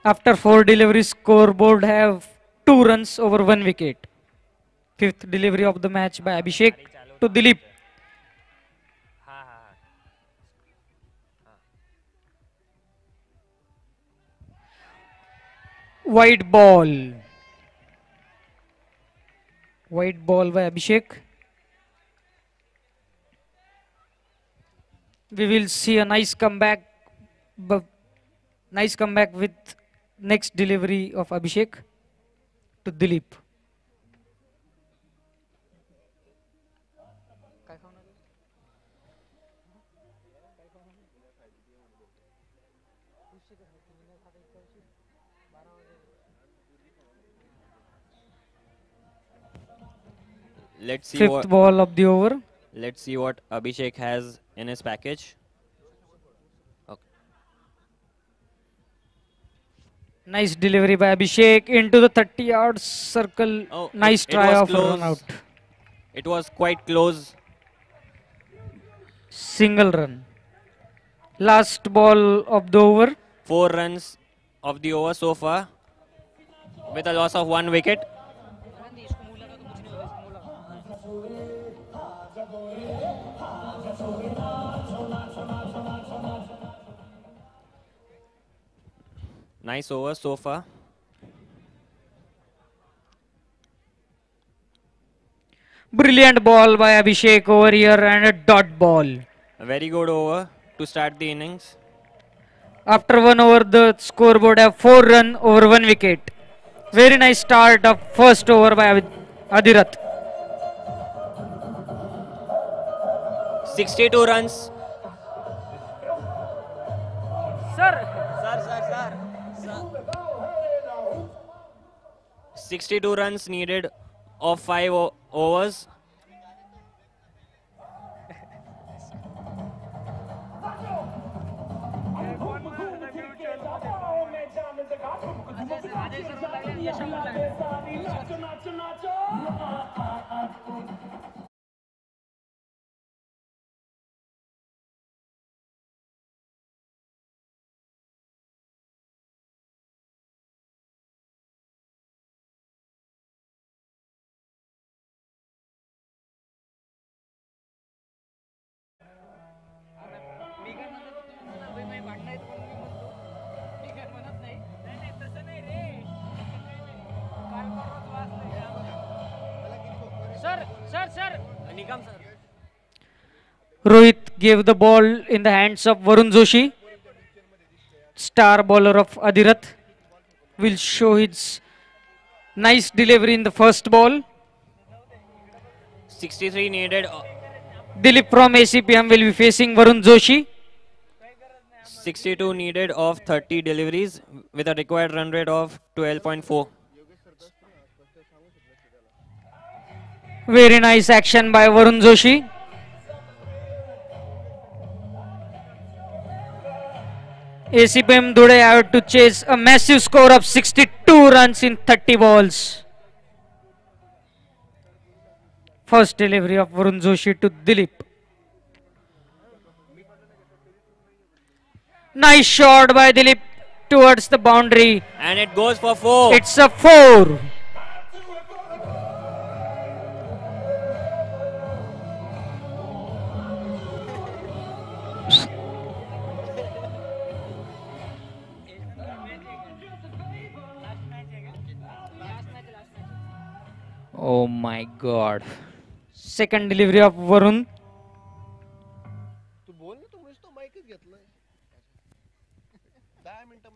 After four deliveries, scoreboard have two runs over one wicket. Fifth delivery of the match by Abhishek to Dilip. White ball. White ball by Abhishek. We will see a nice comeback. Nice comeback with next delivery of Abhishek to Dilip. Let's see Fifth what ball of the over. Let's see what Abhishek has in his package. Nice delivery by Abhishek into the 30 yard circle. Oh, nice it try of a run out. It was quite close. Single run. Last ball of the over. Four runs of the over so far, with a loss of one wicket. Nice over so far. Brilliant ball by Abhishek over here and a dot ball. A very good over to start the innings. After one over, the scoreboard have four run over one wicket. Very nice start of first over by Adi- Adirath. 62 runs. Sir. Sir, sir, 62 runs needed of 5 overs. Rohit gave the ball in the hands of Varun Joshi. Star bowler of Adirath will show his nice delivery in the first ball. 63 needed. Dilip from ACPM will be facing Varun Joshi. 62 needed of 30 deliveries with a required run rate of 12.4. Very nice action by Varun Joshi. ACPM Dhule have to chase a massive score of 62 runs in 30 balls. First delivery of Varun Joshi to Dilip. Nice shot by Dilip towards the boundary. And it goes for 4. It's a four. Oh my God second delivery of Varun तू बोल ना तुम्ही दहा मिनिटं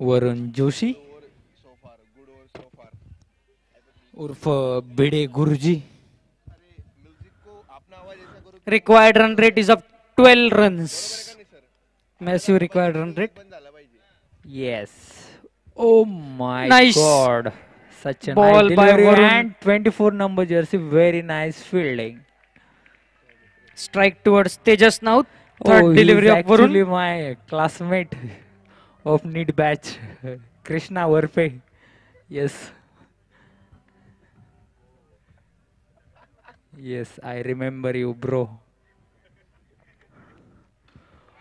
वरुण जोशी उर्फ भिडे गुरुजी required run rate is of twelve runs massive required run rate yes oh my God Such a ball nice by delivery Varun. and 24 number jersey. Very nice fielding. Strike towards Tejas now. oh, Third delivery he's of Varun. actually my classmate of need batch. Krishna Varpe. Yes. Yes, I remember you, bro.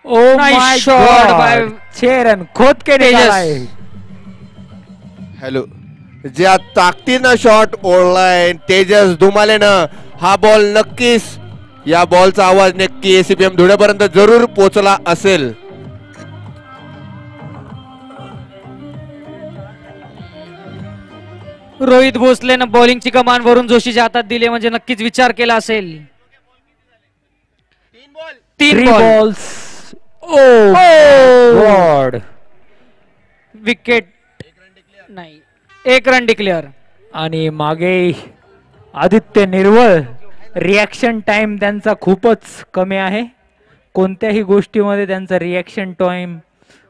Oh Nice my shot by God छह run खोद के. निकाला है hello ज्या ताकदीनं shot ओढलाय तेजस धुमालेनं हा ball नक्कीच या बॉलचा आवाज नक्की एसीपीएम धुळ्यापर्यंत जरूर पोहोचला असेल. रोहित भोसलेनं बॉलिंगची कमान वरून जोशीच्या हातात दिली म्हणजे नक्कीच विचार केला असेल. तीन Three ball balls. My God. Wicket नाही एक रन डिक्लेअर आणि मागे आदित्य निर्वळ. रिॲक्शन टाइम त्यांचा खूपच कमी आहे. कोणत्याही गोष्टीमध्ये त्यांचा रिॲक्शन टाइम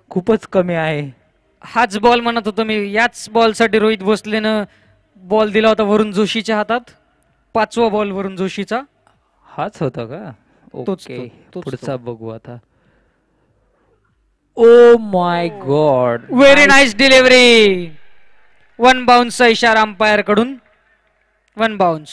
खूपच कमी आहे. हाच बॉल म्हणत होतो मी. याच बॉलसाठी रोहित भोसलेनं बॉल दिला होता वरुण जोशीच्या हातात. पाचवा बॉल वरुण जोशीचा. हाच होता का? तोच ओके तो, तोच पुढचा बघू आता. ओ my God very nice delivery one बाउन्सचा इशारा अंपायरकडून. One bounce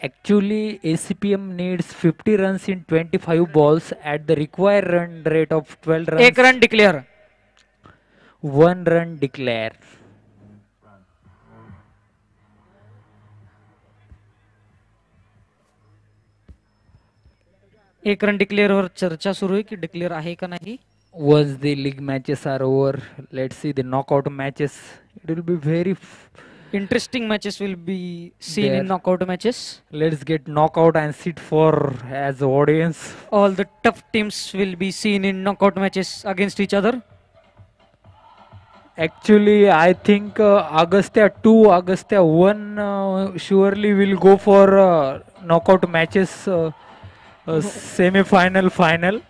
actually A C P M needs fifty runs in twenty five balls at the require run rate of twelve run एक run declare one run declare एक run declare वर चर्चा सुरू आहे की declare आहे का नाही? once the league matches are over let's see the knockout matches. It will be very interesting matches will be seen there. in knockout matches. Let's get knockout and sit for as audience. All the tough teams will be seen in knockout matches against each other. Actually i think uh, 2 Augusta 1 uh, surely will go for uh, knockout matches uh, uh, semi final final.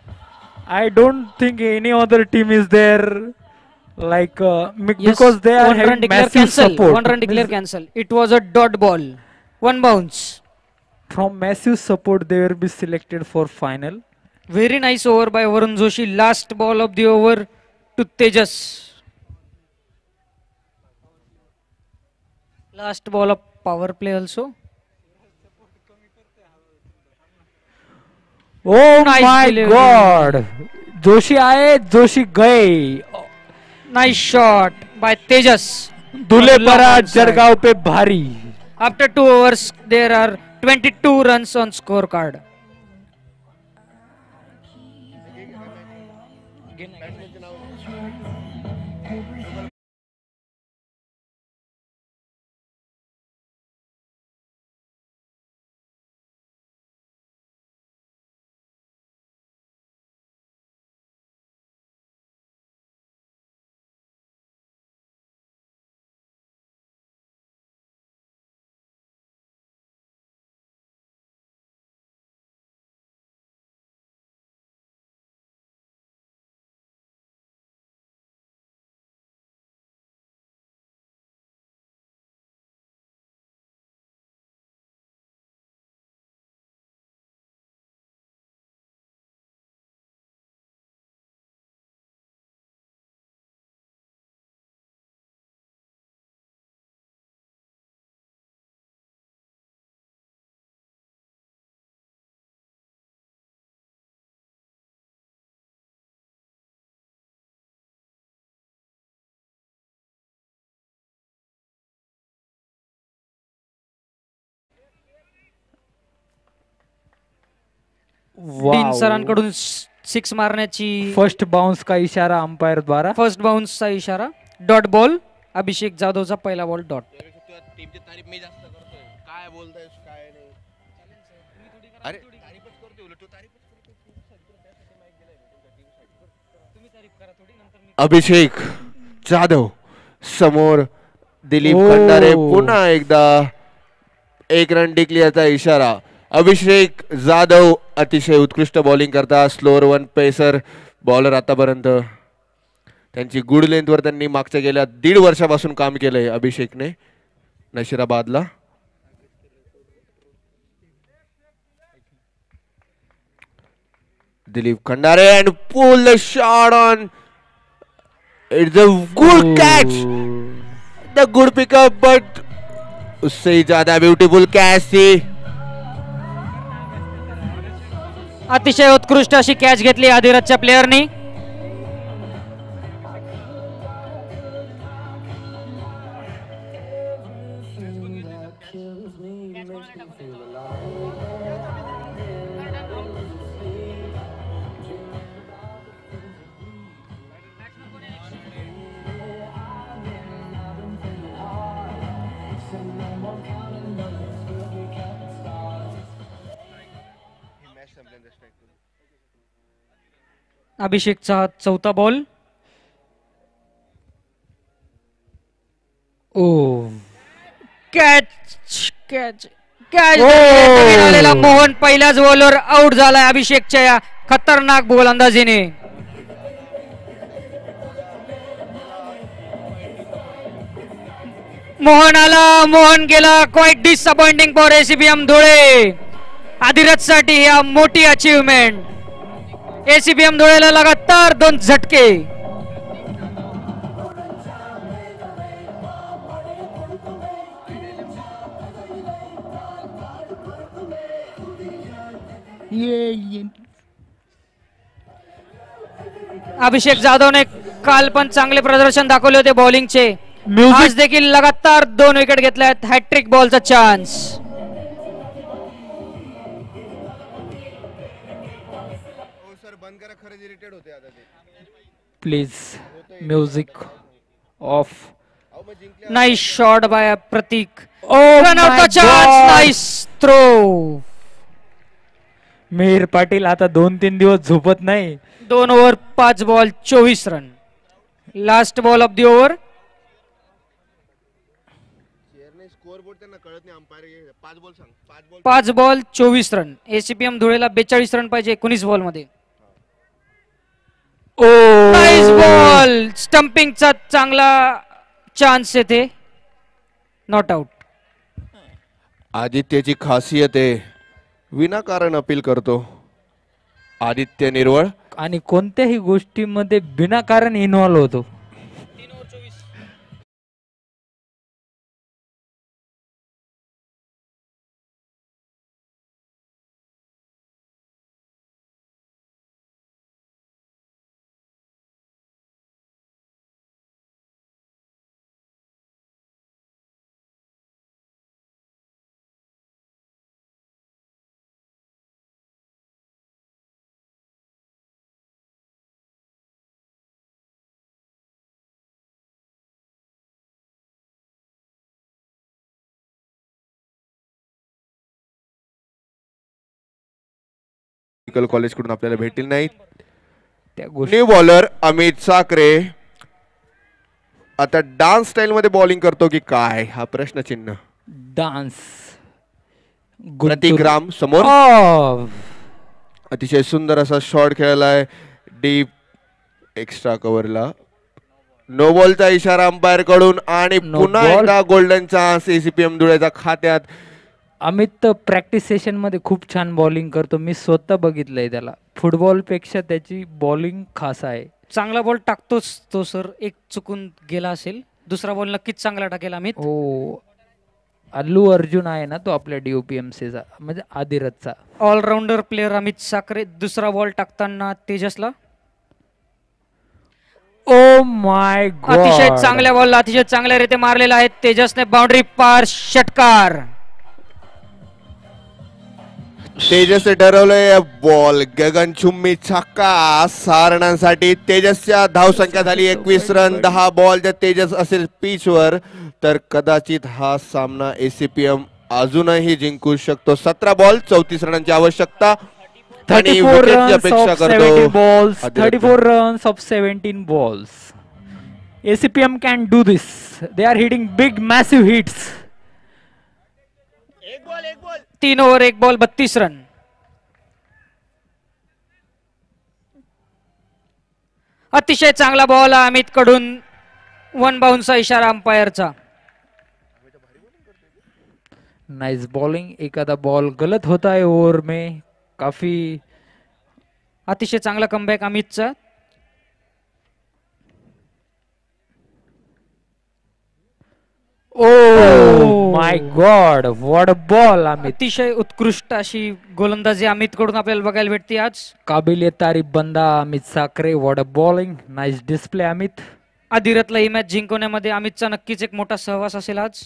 I don't think any other team is there like uh, Yes, because they are one run having massive cancel. support. One run declare cancel. It was a dot ball. One bounce. From massive support, they will be selected for final. Very nice over by Varun Joshi. Last ball of the over to Tejas. Last ball of power play also. Oh my God Joshi आए जोशी गए। Nice shot by Tejas Dhule परा जरगाव पे भारी। After two overs there are 22 on scorecard तीन सरांकडून six मारण्याची first bounce का इशारा अंपायर द्वारा? फर्स्ट बाउन्सचा इशारा. डॉट बॉल अभिषेक जाधवचा पहिला बॉल डॉट अभिषेक जाधव समोर दिलीप खंडारे oh. पुन्हा एकदा एक रन डिक्लियरचा इशारा. अभिषेक जाधव अतिशय उत्कृष्ट बॉलिंग करता स्लोअर वन पेसर बॉलर आतापर्यंत. त्यांची गुड लेंथवर त्यांनी मागच्या गेल्या दीड वर्षापासून काम केलंय अभिषेकने नशिराबादला. Dilip Khandare and pull the shot on it's a good catch the good pickup but उससे ही ज्यादा ब्यूटीफुल कैच थी अतिशय उत्कृष्ट अशी कॅच घेतली आदिरथच्या प्लेयरनी अभिषेकचा चौथा ball. Oh. Catch catch catch आलेला मोहन पहिल्याच बॉलवर आउट झालाय अभिषेकच्या या खतरनाक गोलंदाजीने. मोहन आला मोहन गेला. Quite disappointing for ACBM Dhule. आदिरथसाठी या मोठी अचीवमेंट एसीबीएम धुळेला लगातार दोन झटके. अभिषेक जाधवने काल पण चांगले प्रदर्शन दाखवले होते बॉलिंगचे आज देखील लगातार दोन विकेट घेतल्या आहेत hat trick बॉलचा chance please music off nice shot by Prateek Oh. Nice throw Mihir Patil आता दोन तीन दिवस झोपत नाही. दोन ओव्हर पाच बॉल चोवीस run last ball of the over पाच बॉल चोवीस रन एसीपीएम धुळेला बेचाळीस रन पाहिजे एकोणीस बॉलमध्ये. बॉल स्टम्पिंगचा चांगला चान्स येते नॉट आउट आदित्यची खासियत आहे. विनाकारण अपील करतो. आदित्य निर्वळ. आणि कोणत्याही गोष्टीमध्ये विनाकारण इन्व्हॉल्व होतो. मेडिकल कॉलेजकडून आपल्याला भेटतील नाही त्या गोष्टी बॉलर अमित साकरे. आता डान्स स्टाईल मध्ये बॉलिंग करतो की काय? हा प्रश्नचिन्ह. डान्स प्रतीक राम समोर. अतिशय सुंदर असा शॉट खेळलाय. डीप एक्स्ट्रा कव्हरला नो बॉलचा इशारा अंपायरकडून आणि पुन्हा. एकदा गोल्डन चान्स एसीपीएम धुळ्याच्या खात्यात. अमित प्रॅक्टिस सेशनमध्ये खूप छान बॉलिंग करतो. मी स्वतः बघितलंय त्याला. फुटबॉलपेक्षा त्याची बॉलिंग खास आहे. चांगला बॉल टाकतोच तो सर एक चुकून गेला असेल. दुसरा बॉल नक्कीच चांगला टाकेल अमित. हो. अल्लू अर्जुन आहे ना तो आपल्या डीओपीएमसीचा म्हणजे आदिरथचा. Allrounder player Amit Sakre. दुसरा बॉल टाकताना तेजसला. ओ माय अतिशय चांगल्या बॉलला अतिशय चांगल्या रीते मारलेला आहे. तेजसने बाउंड्री पार षटकार. तेजस ठरवलंय बॉल गगन छुम्मी छक्का. सहा रनांसाठी तेजसच्या धावसंख्या झाली. एकवीस रन दहा बॉल जर तेजस असेल पिचवर तर कदाचित हा सामना एसीपीएम अजूनही जिंकू शकतो. सतरा बॉल चौतीस रनांची आवश्यकता. थर्टी फोर अपेक्षा करतो. Balls thirty four runs off seventeen balls ACPM can do this they are hitting big massive hits एक बॉल एक बॉल तीन ओव्हर एक बॉल बत्तीस रन. अतिशय चांगला बॉल अमित कडून वन बाउन्सचा इशारा अंपायरचा. नाइस बॉलिंग एखादा बॉल गलत होता है ओवर में काफी अतिशय चांगला कमबॅक अमितचा. Oh God! What a ball, Amit. अतिशय उत्कृष्ट अशी गोलंदाजी अमित कडून आपल्याला बघायला भेटते आज. काबिलियत तारीफ बंदा Amit Sakre what a bowling nice display Amit अधिरथला ही मॅच जिंकवण्यामध्ये अमितचा नक्कीच एक मोठा सहवास असेल आज.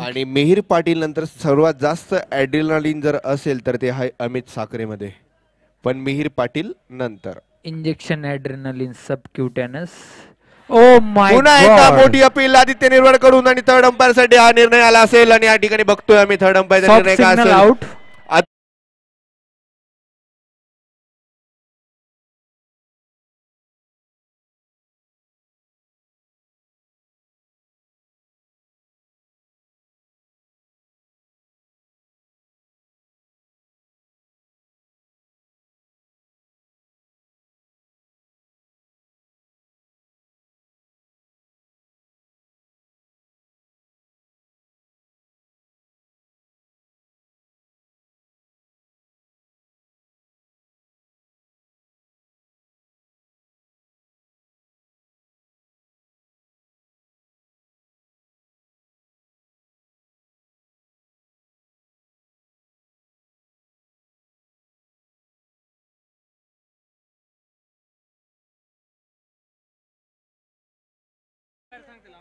आणि मिहिर पाटील नंतर सर्वात जास्त ऍड्रिनालिन जर असेल तर ते आहे अमित साखरेमध्ये. पण मिहिर पाटील नंतर. इंजेक्शन ऍड्रेनलिन सबक्युटॅनस ओ माय पुन्हा एकदा मोठी अपील आदित्य निर्वडकडून आणि थर्ड अंपायरसाठी हा निर्णय आला असेल आणि या ठिकाणी बघतोय आम्ही थर्ड Soft निर्णय काय असेल out.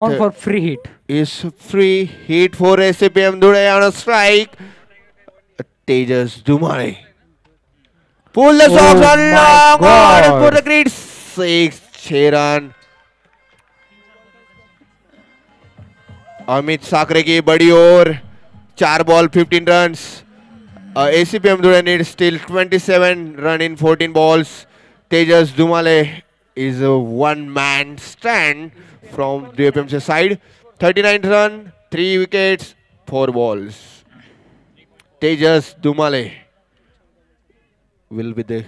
On for free hit. Is free hit for ACPM Dhule on a strike. Tejas Dumale Pull the oh socks along. long God. God for the grid. Six Cheran. Amit Sakreki, ki badi over. Char ball 15 runs. Uh, ACPM Dhule is still 27 run in 14 balls. Tejas Dumale is a one man stand from the FMC side. 39 run, 3 wickets, 4 balls. Tejas Dumale will be the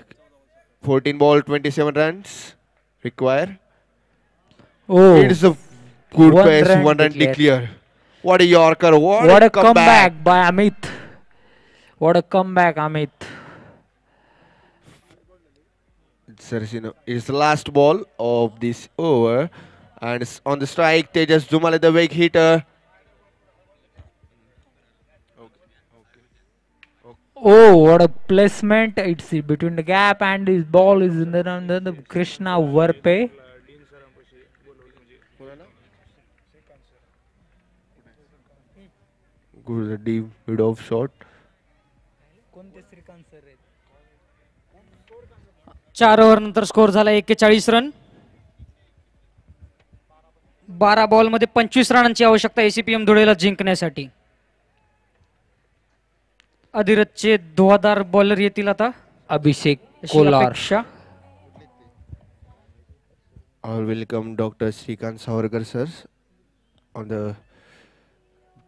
14 ball, 27 runs require. Oh, It's a good one pace, run one run declare. What a Yorker, what, What a a comeback. comeback by Amit. What a comeback, Amit. Sarasino is the last ball of this over. And on the strike, Tejas Dumale, the big hitter. Oh, what a placement. It's between the gap and his ball is in the, under the Krishna Varpe. Good deep mid off shot. चार over नंतर score झाला एक्केचाळीस run बारा बॉलमध्ये पंचवीस रनांची आवश्यकता ACPM धुळेला जिंकण्यासाठी. अधिरथचे धुवादार bowler येतील आता. अभिषेक कोलार. और welcome doctor Shrikant Savarkar sir on the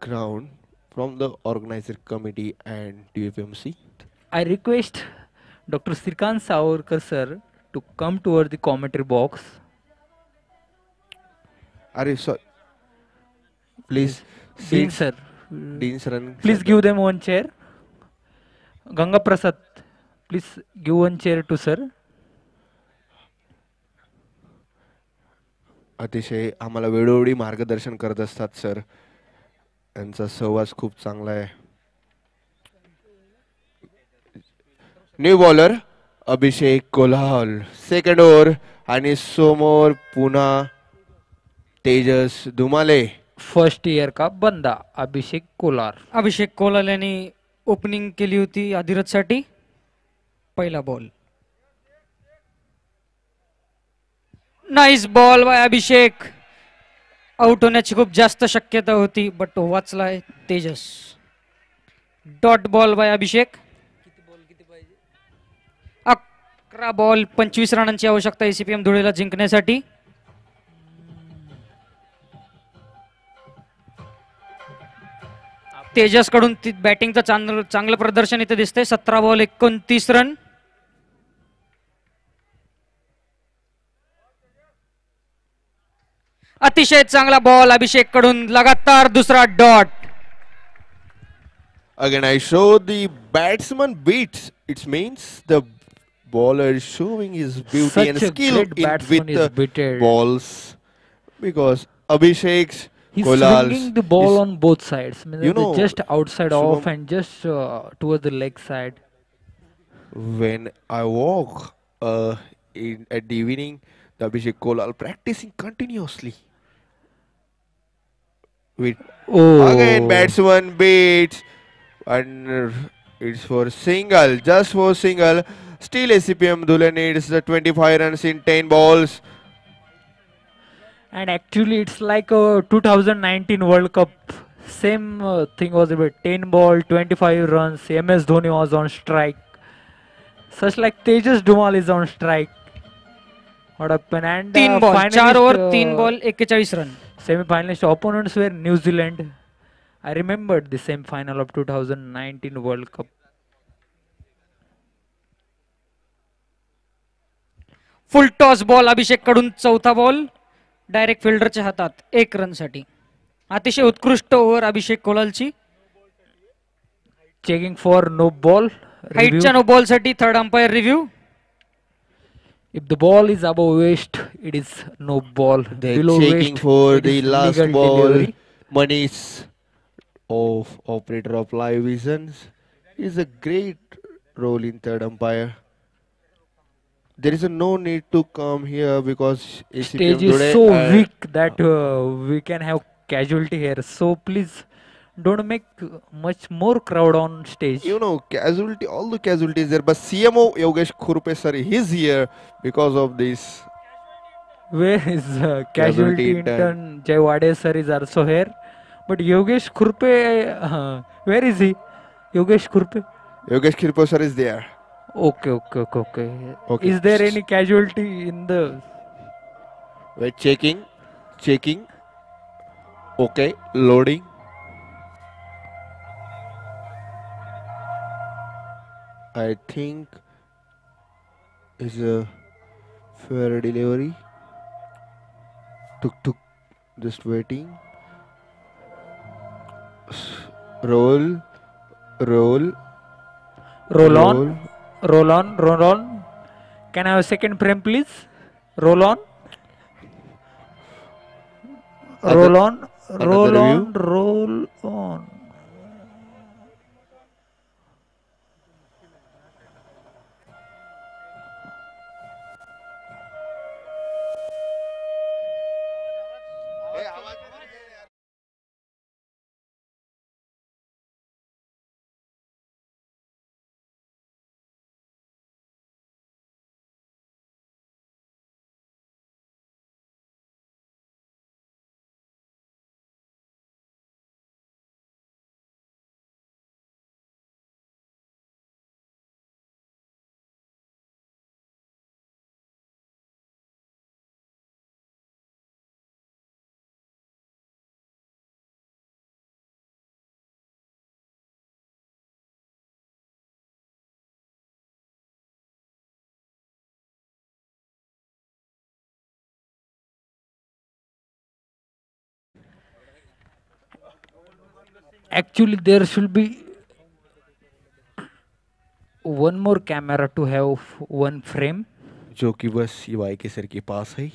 ground from the organiser committee and see I request doctor Shrikant Savarkar sir to come toward the commentary box अरे so please dean sir dean sir please give them one chair Gangaprasad please give one chair to sir अतिशय आम्हाला वेळोवेळी मार्गदर्शन करत असतात sir यांचा सहवास खूप चांगला आहे. New bowler Abhishek Kolhal second over आणि समोर पुन्हा तेजस धुमाले. फर्स्ट ईयर का बंदा अभिषेक कोलार. अभिषेक कोलाल यांनी ओपनिंग केली होती अधिरथसाठी पहिला ball nice ball by Abhishek. Out होण्याची खूप जास्त शक्यता होती but वाचलाय Tejas. Dot ball by Abhishek. अकरा बॉल पंचवीस रनांची आवश्यकता एसीपीएम धुळेला जिंकण्यासाठी. तेजसकडून कडून बॅटिंगचं चांगलं चांगलं प्रदर्शन इथे दिसते सतरा बॉल एकोणतीस रन. अतिशय चांगला बॉल अभिषेककडून लगातार दुसरा dot. Again I show the batsman beats it's means the bowler showing is beauty with balls because Abhishek in, batsman with is the beaten. balls because Abhishek's He's swinging the ball is- on both sides. I mean, you know, just outside Shubham, off and just uh, towards the leg side. when I walk uh, in at the evening, the Abhishek Kolal practicing continuously. With Oh. again batsman beats and uh, it's for single, just for single. Still ACPM Dhule needs the 25 runs in 10 balls. And actually, it's like a 2019 World Cup. Same uh, thing was about 10 ball, 25 runs. MS Dhoni was on strike. Such like Tejas Dumal is on strike. What happened? And uh, चार finalist, over uh, ball एक्केचाळीस run Semi-finalist opponents were New Zealand. I remembered the semi-final of 2019 World Cup. Full toss ball अभिषेककडून चौथा ball direct फिल्डरच्या हातात एक रनसाठी अतिशय उत्कृष्ट over अभिषेक कोलालची Checking for no ball. हाईटच्या no बॉलसाठी third umpire review If the ball is above waist, it is no ball. They're Below checking waist, for the last ball. delivery. Manish of operator of live visions is a great role in third umpire. There is a no need to come here because ACPM Stage is so uh, weak that uh, we can have casualty here. So please don't make much more crowd on stage. You know, casualty, all the casualties there, but CMO Yogesh Khurpe sir, he's here because of this. Where is uh, Casualty casualty intern. intern Jay Wade sir is also here. But Yogesh Khurpe, uh, where is he? Yogesh Khurpe? Yogesh Khurpe sir is there. Okay, okay, okay, okay. Okay. Is there any casualty in the Wait, checking, checking. Okay, loading. I think is a fair delivery. Tuk tuk, just waiting. S- Roll, roll, roll on? Roll on, roll on. Can I have a second frame, please? Roll on. Roll on, roll on, roll on. Actually, there should be one more camera to have one frame. जो कि बस युवाई के sir के पास है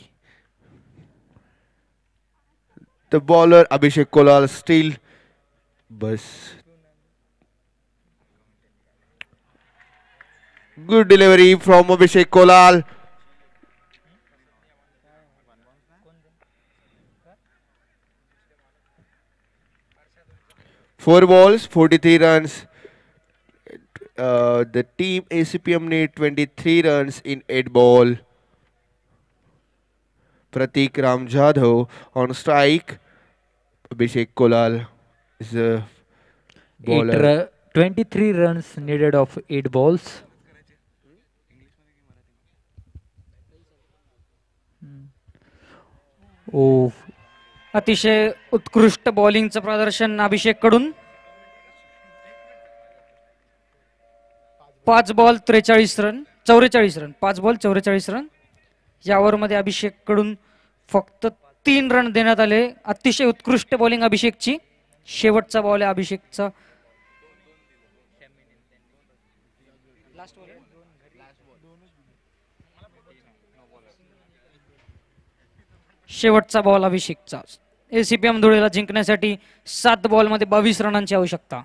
the bowler Abhishek Kolal still बस good delivery from Abhishek Kolal Four balls, 43 runs. Uh, the team ACPM need 23 runs in 8 ball. Pratik Ram Jadhav on strike. Abhishek Kolal is a Eight bowler. 23 runs needed of 8 balls. Oh अतिशय उत्कृष्ट बॉलिंगचं प्रदर्शन अभिषेककडून पाच ball त्रेचाळीस run चौवेचाळीस run पाच ball चौवेचाळीस run या ओव्हरमध्ये अभिषेककडून फक्त तीन रन देण्यात आले. अतिशय उत्कृष्ट बॉलिंग अभिषेकची. शेवटचा बॉल आहे अभिषेकचा. शेवटचा बॉल अभिषेकचा. एसीपीएम धुळेला जिंकण्यासाठी सात बॉलमध्ये बावीस रनांची आवश्यकता.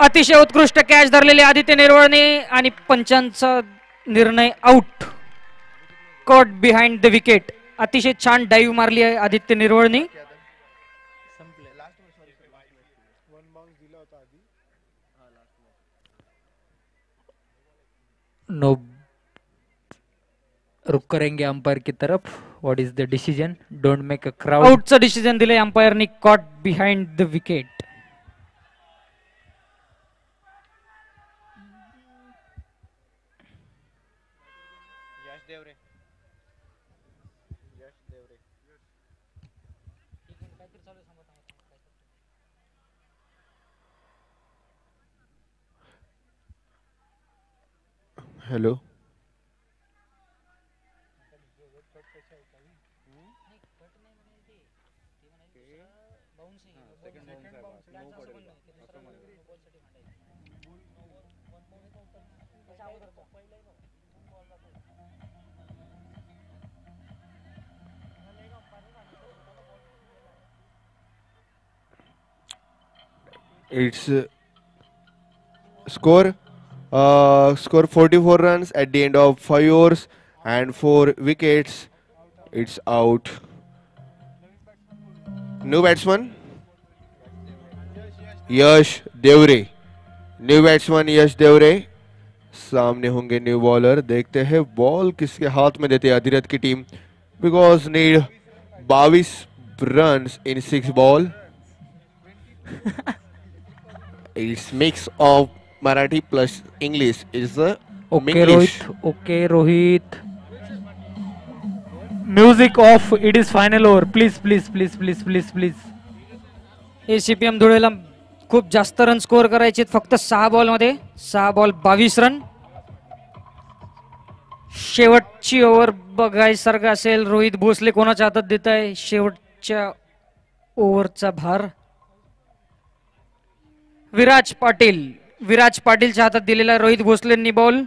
अतिशय उत्कृष्ट कॅच धरलेले आदित्य निर्वळने आणि पंचांचा निर्णय out caught behind the wicket अतिशय छान डाईव्ह मारली आहे आदित्य निर्वळनी नो रुक करेंगे अंपायर की तरफ। What is the decision don't make a crowd आउटचं decision दिले अंपायरनी caught behind the wicket hello. It's score uh, uh, score 44 runs at the end of 5 overs and 4 wickets. It's out. New batsman Yash Devre. New batsman Yash Devre सामने होंगे new bowler देखते हैं ball किसके हाथ में देते हैं अधिरथ की team because need 22 runs in 6 ball it's mix of Plus English. It's a okay. Rohit okay Rohit. Music of it is final over please please please please please please ACPM धुळेला खूप जास्त run score करायचे फक्त सहा बॉलमध्ये. सहा ball बावीस run शेवटची over बघायसारखं असेल. रोहित भोसले कोणाच्या हातात देत आहे? शेवटच्या ओव्हरचा भार. विराज पाटील. विराज पाटीलच्या हातात दिलेला रोहित भोसलेंनी बॉल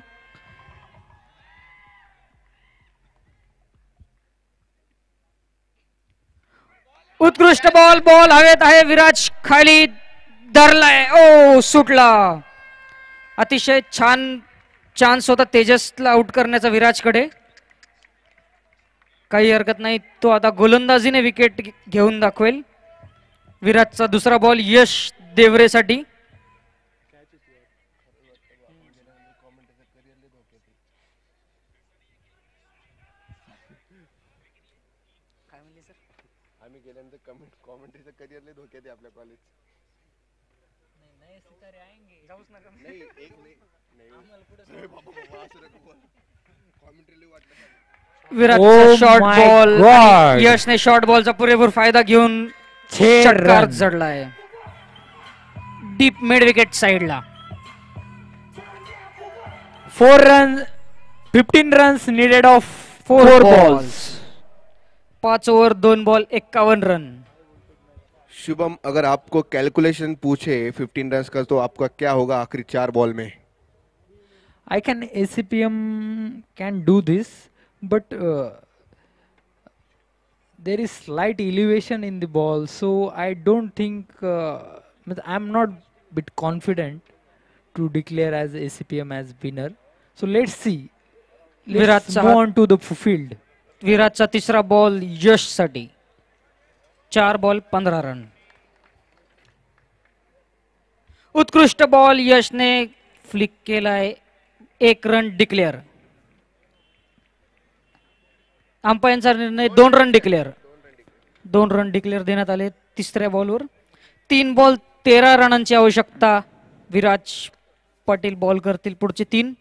उत्कृष्ट बॉल बॉल हवेत आहे विराज. खाली धरलाय. ओ सुटला. अतिशय छान चान्स होता तेजसला आउट करण्याचा विराजकडे. काही हरकत नाही. तो आता गोलंदाजीने विकेट घेऊन दाखवेल. विराजचा दुसरा बॉल यश देवरेसाठी आम्ही गेल्यानंतर कमेंट कॉमेंट्रीचं करिअरले धोक्यात आहे आपल्या कॉलेज नाही एक नाही नाही बाबा बाबा असं नको बोल. Commentary लय वाटलं विराटचा Oh शॉर्ट my बॉल. यशने शॉर्ट बॉलचा पुरेपूर फायदा घेऊन छे षटकार run. जडलाय डीप मिड विकेट साइडला four run fifteen runs needed off four balls पाच ओव्हर दोन बॉल एक्कावन्न रन शुभम अगर आपको कैलकुलेशन पूछे 15 रन का तो आपका क्या होगा आखिरी चार बॉल में? I can ACPM can do this, but uh, there is slight elevation in the ball, so I don't think uh, I'm not bit confident to declare as ACPM as winner. So let's see. Let's हात- on to the field. विराटचा तिसरा ball यशसाठी चार ball पंधरा run उत्कृष्ट ball यशने flick केलाय एक run declare अंपायरचा निर्णय दोन रन डिक्लेअर दोन रन डिक्लेअर देण्यात आले तिसऱ्या बॉलवर तीन बॉल तेरा रनांची आवश्यकता. विराज पाटील बॉल करतील पुढचे तीन.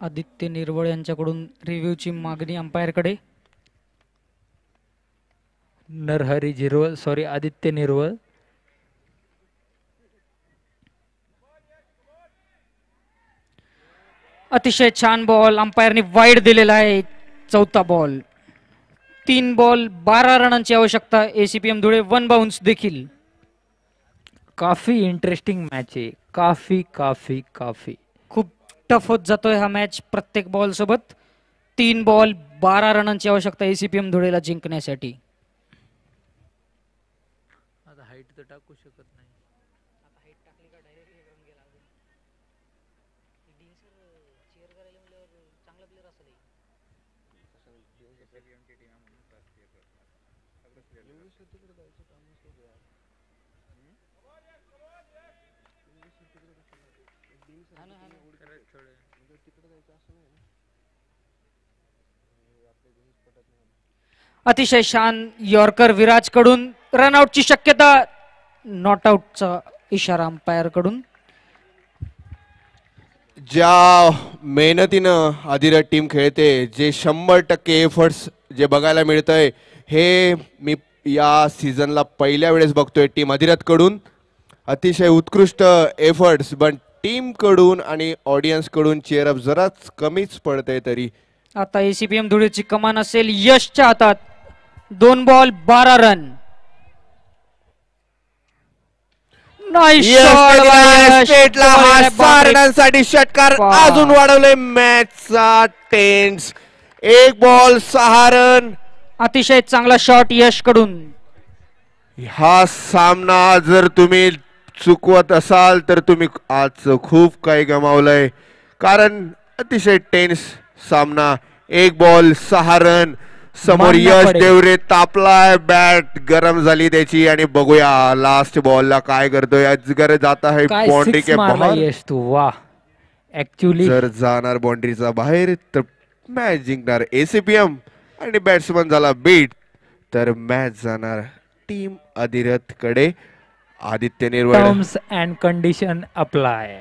आदित्य निर्वळ यांच्याकडून रिव्ह्यूची मागणी अंपायरकडे. नरहरी झिरवळ सॉरी आदित्य निर्वळ. अतिशय छान बॉल. अंपायरने वाईड दिलेला आहे. चौथा बॉल. तीन बॉल बारा रनांची आवश्यकता. एसीपीएम धुळे वन बाउन्स देखील. काफी इंटरेस्टिंग मॅच आहे. काफी काफी काफी. खूप टफ होत जातोय हा मॅच प्रत्येक बॉल सोबत. तीन बॉल बारा रनांची आवश्यकता एसीपीएम धुळेला जिंकण्यासाठी. अतिशय छान यॉर्कर विराजकडून रनआउटची शक्यता नॉट आउटचा इशारा अंपायरकडून. ज्या मेहनतीनं अधिरथ टीम खेळते जे शंभर टक्के एफर्ट्स जे बघायला मिळतंय हे मी या सीझनला पहिल्या वेळेस बघतोय टीम अधिरथकडून अतिशय उत्कृष्ट एफर्ट्स पण टीमकडून आणि ऑडियन्सकडून चेअरअप जराच कमीच पडतंय तरी. आता एसीपीएम धुळेची कमान असेल यशच्या हातात. दोन बॉल बारा रन. रनांसाठी षटकार. अजून वाढवले मॅचचा टेन्स एक बॉल सहा रन. अतिशय चांगला शॉट यशकडून हा सामना जर तुम्ही चुकवत असाल तर तुम्ही आज खूप काही गमावलंय. कारण अतिशय टेन्स सामना. एक बॉल सहा रन. समोर यश. देवरे तापलाय बॅट गरम झाली त्याची आणि बघूया लास्ट बॉलला काय करतोय अजगर जात आहे बाउंड्री सिक्स के बाहेर. यश तू वा. ऍक्च्युली जर जाणार बाउंड्रीचा बाहेर तर मॅच जिंकणार एसीपीएम आणि बॅट्समन झाला बीट तर मॅच जाणार team अधिरथकडे Aditya Nirwal. Terms and condition apply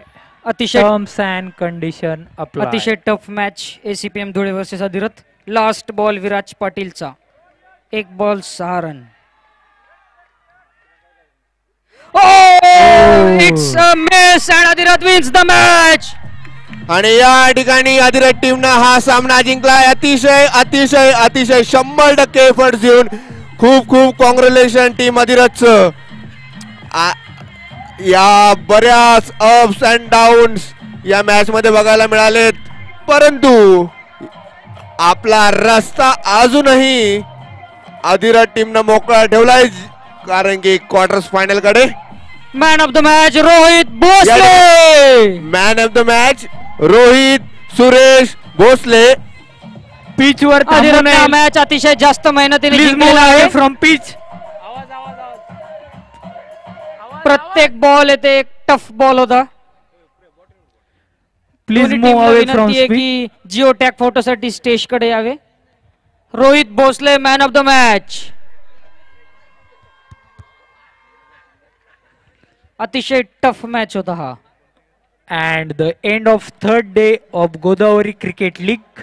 अतिशय टर्म्स अँड कंडिशन अप्लाय अतिशय tough match ACPM Dhule versus Adhirath. Last ball Viraj पाटीलचा. एक बॉल सहा run it's a and Adhirath wins the match आणि या ठिकाणी अधिरथ टीमनं हा सामना जिंकलाय अतिशय अतिशय अतिशय शंभर टक्के एफर्ट देऊन खूप खूप कॉंग्रॅच्युलेशन टीम अधिरथचं या बऱ्याच अप्स अँड डाऊन्स या मॅच मध्ये बघायला मिळालेत. परंतु आपला रस्ता अजूनही अधिरथ टीमनं मोकळा ठेवलाय कारण की quarters फायनलकडे. Man of the match Rohit Bhosle! Man of the match Rohit Suresh Bhosle. Pitch were match अतिशय जास्त मेहनतीने फ्रॉम पिच प्रत्येक बॉल येथे एक टफ बॉल होता. प्लीज मूव अवे फ्रॉम की जिओ टॅग फोटोसाठी स्टेजकडे यावे. Rohit Bhosle man of the match अतिशय टफ मॅच होता हा. And the end of third day of Godavari Cricket League.